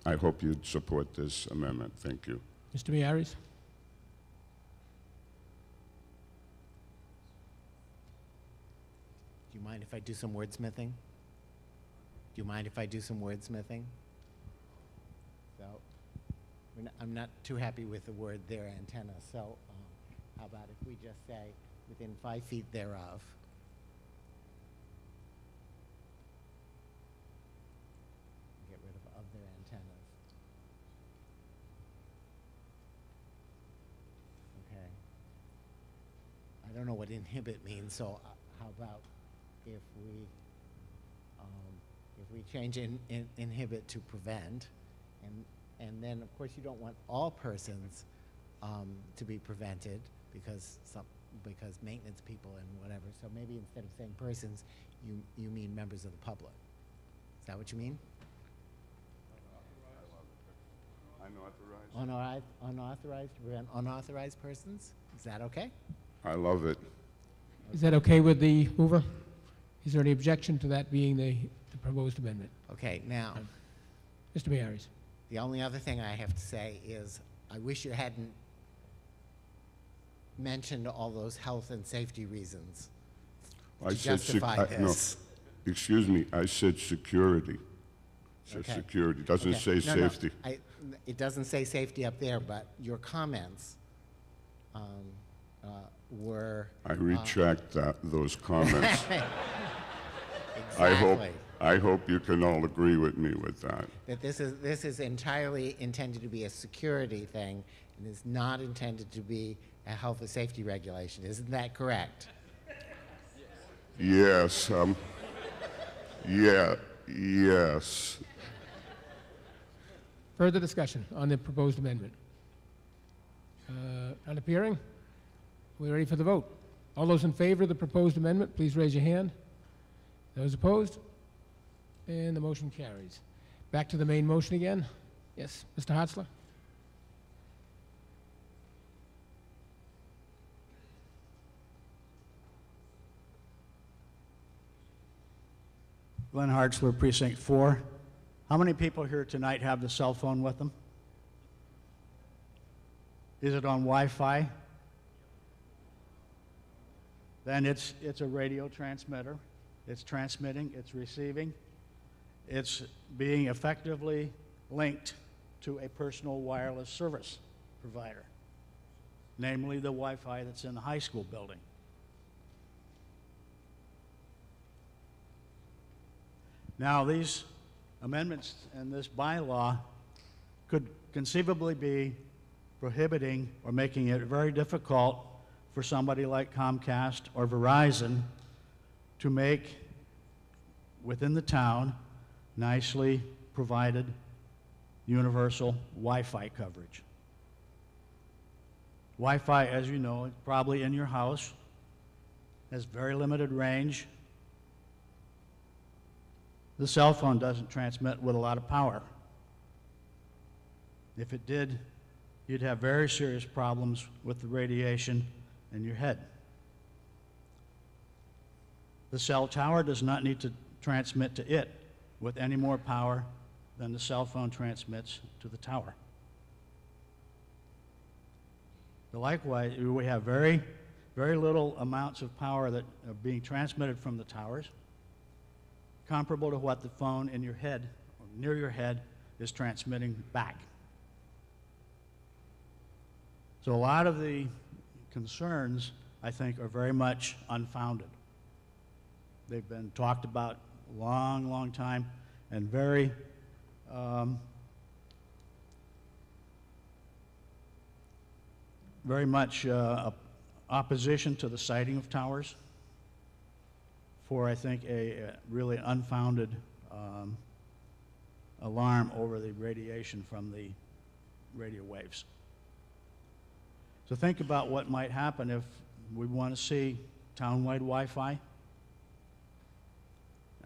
I hope you'd support this amendment. Thank you. Mr. Miyares? Do you mind if I do some wordsmithing? Do you mind if I do some wordsmithing? Not, I'm not too happy with the word their antenna, so um, how about if we just say within five feet thereof? Get rid of of their antennas. Okay. I don't know what inhibit means, so uh, how about if we, um, if we change in, in, inhibit to prevent, and, and then, of course, you don't want all persons, um, to be prevented, because some, because maintenance people and whatever, so maybe instead of saying persons, you, you mean members of the public. Is that what you mean? Unauthorized, unauthorized, to prevent unauthorized persons? Is that okay? I love it. Is that okay with the mover? Is there any objection to that being the, the proposed amendment? Okay, now, Mr. Miyares. The only other thing I have to say is, I wish you hadn't mentioned all those health and safety reasons I to said sec- justify I- no, this. Excuse me, I said security. Said Okay. security, doesn't Okay. say No, no, safety. I- It doesn't say safety up there, but your comments um, uh, were. I retract that, those comments. [LAUGHS] I hope, Exactly. I hope you can all agree with me with that. That this is, this is entirely intended to be a security thing and is not intended to be a health and safety regulation. Isn't that correct? Yes, um, yeah, yes. Further discussion on the proposed amendment? Uh, Not appearing? We are ready for the vote? All those in favor of the proposed amendment, please raise your hand. Those opposed? And the motion carries. Back to the main motion again. Yes, Mr. Hartzler? Glenn Hartzler, Precinct 4. How many people here tonight have the cell phone with them? Is it on Wi-Fi? Then it's, it's a radio transmitter. It's transmitting, it's receiving. It's being effectively linked to a personal wireless service provider, namely the Wi-Fi that's in the high school building. Now, these amendments and this bylaw could conceivably be prohibiting or making it very difficult for somebody like Comcast or Verizon to make within the town nicely provided universal Wi-Fi coverage. Wi-Fi, as you know, is probably in your house, has very limited range, the cell phone doesn't transmit with a lot of power. If it did, you'd have very serious problems with the radiation in your head. The cell tower does not need to transmit to it with any more power than the cell phone transmits to the tower. Likewise, we have very, very little amounts of power that are being transmitted from the towers comparable to what the phone in your head, or near your head, is transmitting back. So a lot of the concerns, I think, are very much unfounded. They've been talked about long, long time and very um, very much uh, opposition to the siting of towers for, I think, a, a really unfounded um, alarm over the radiation from the radio waves. So think about what might happen if we want to see townwide Wi-Fi,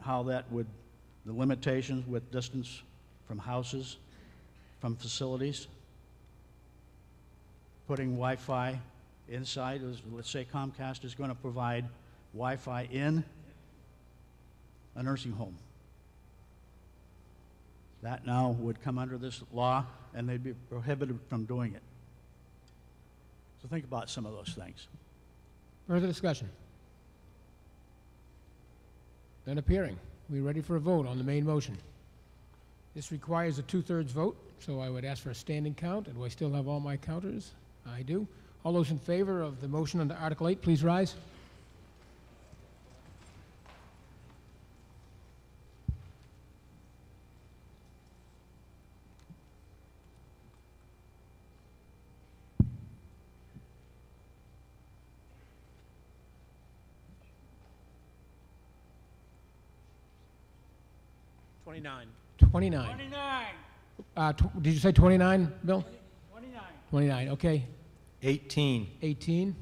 how that would, the limitations with distance from houses, from facilities, putting Wi-Fi inside, let's say Comcast is going to provide Wi-Fi in a nursing home. That now would come under this law, and they'd be prohibited from doing it. So think about some of those things. Further discussion? None appearing. We're ready for a vote on the main motion? This requires a two-thirds vote, so I would ask for a standing count. And do I still have all my counters? I do. All those in favor of the motion under Article 8, please rise. Twenty-nine. 29. Twenty-nine. Uh, tw- Did you say 29, Bill? Twenty-nine. 29, okay. 18. 18,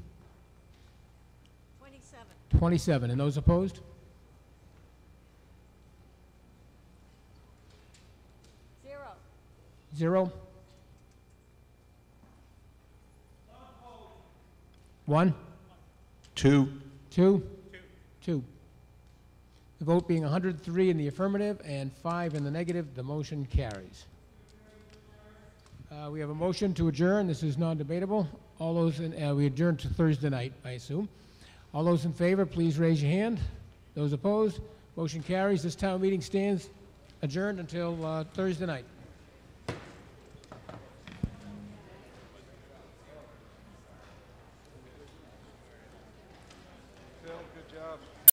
Twenty-seven. 27. And those opposed? Zero. Zero? One? Two. Two? Two. The vote being 103 in the affirmative and 5 in the negative, the motion carries. Uh, We have a motion to adjourn. This is non-debatable. All those, in- uh, we adjourn to Thursday night, I assume. All those in favor, please raise your hand. Those opposed, motion carries. This town meeting stands adjourned until uh, Thursday night.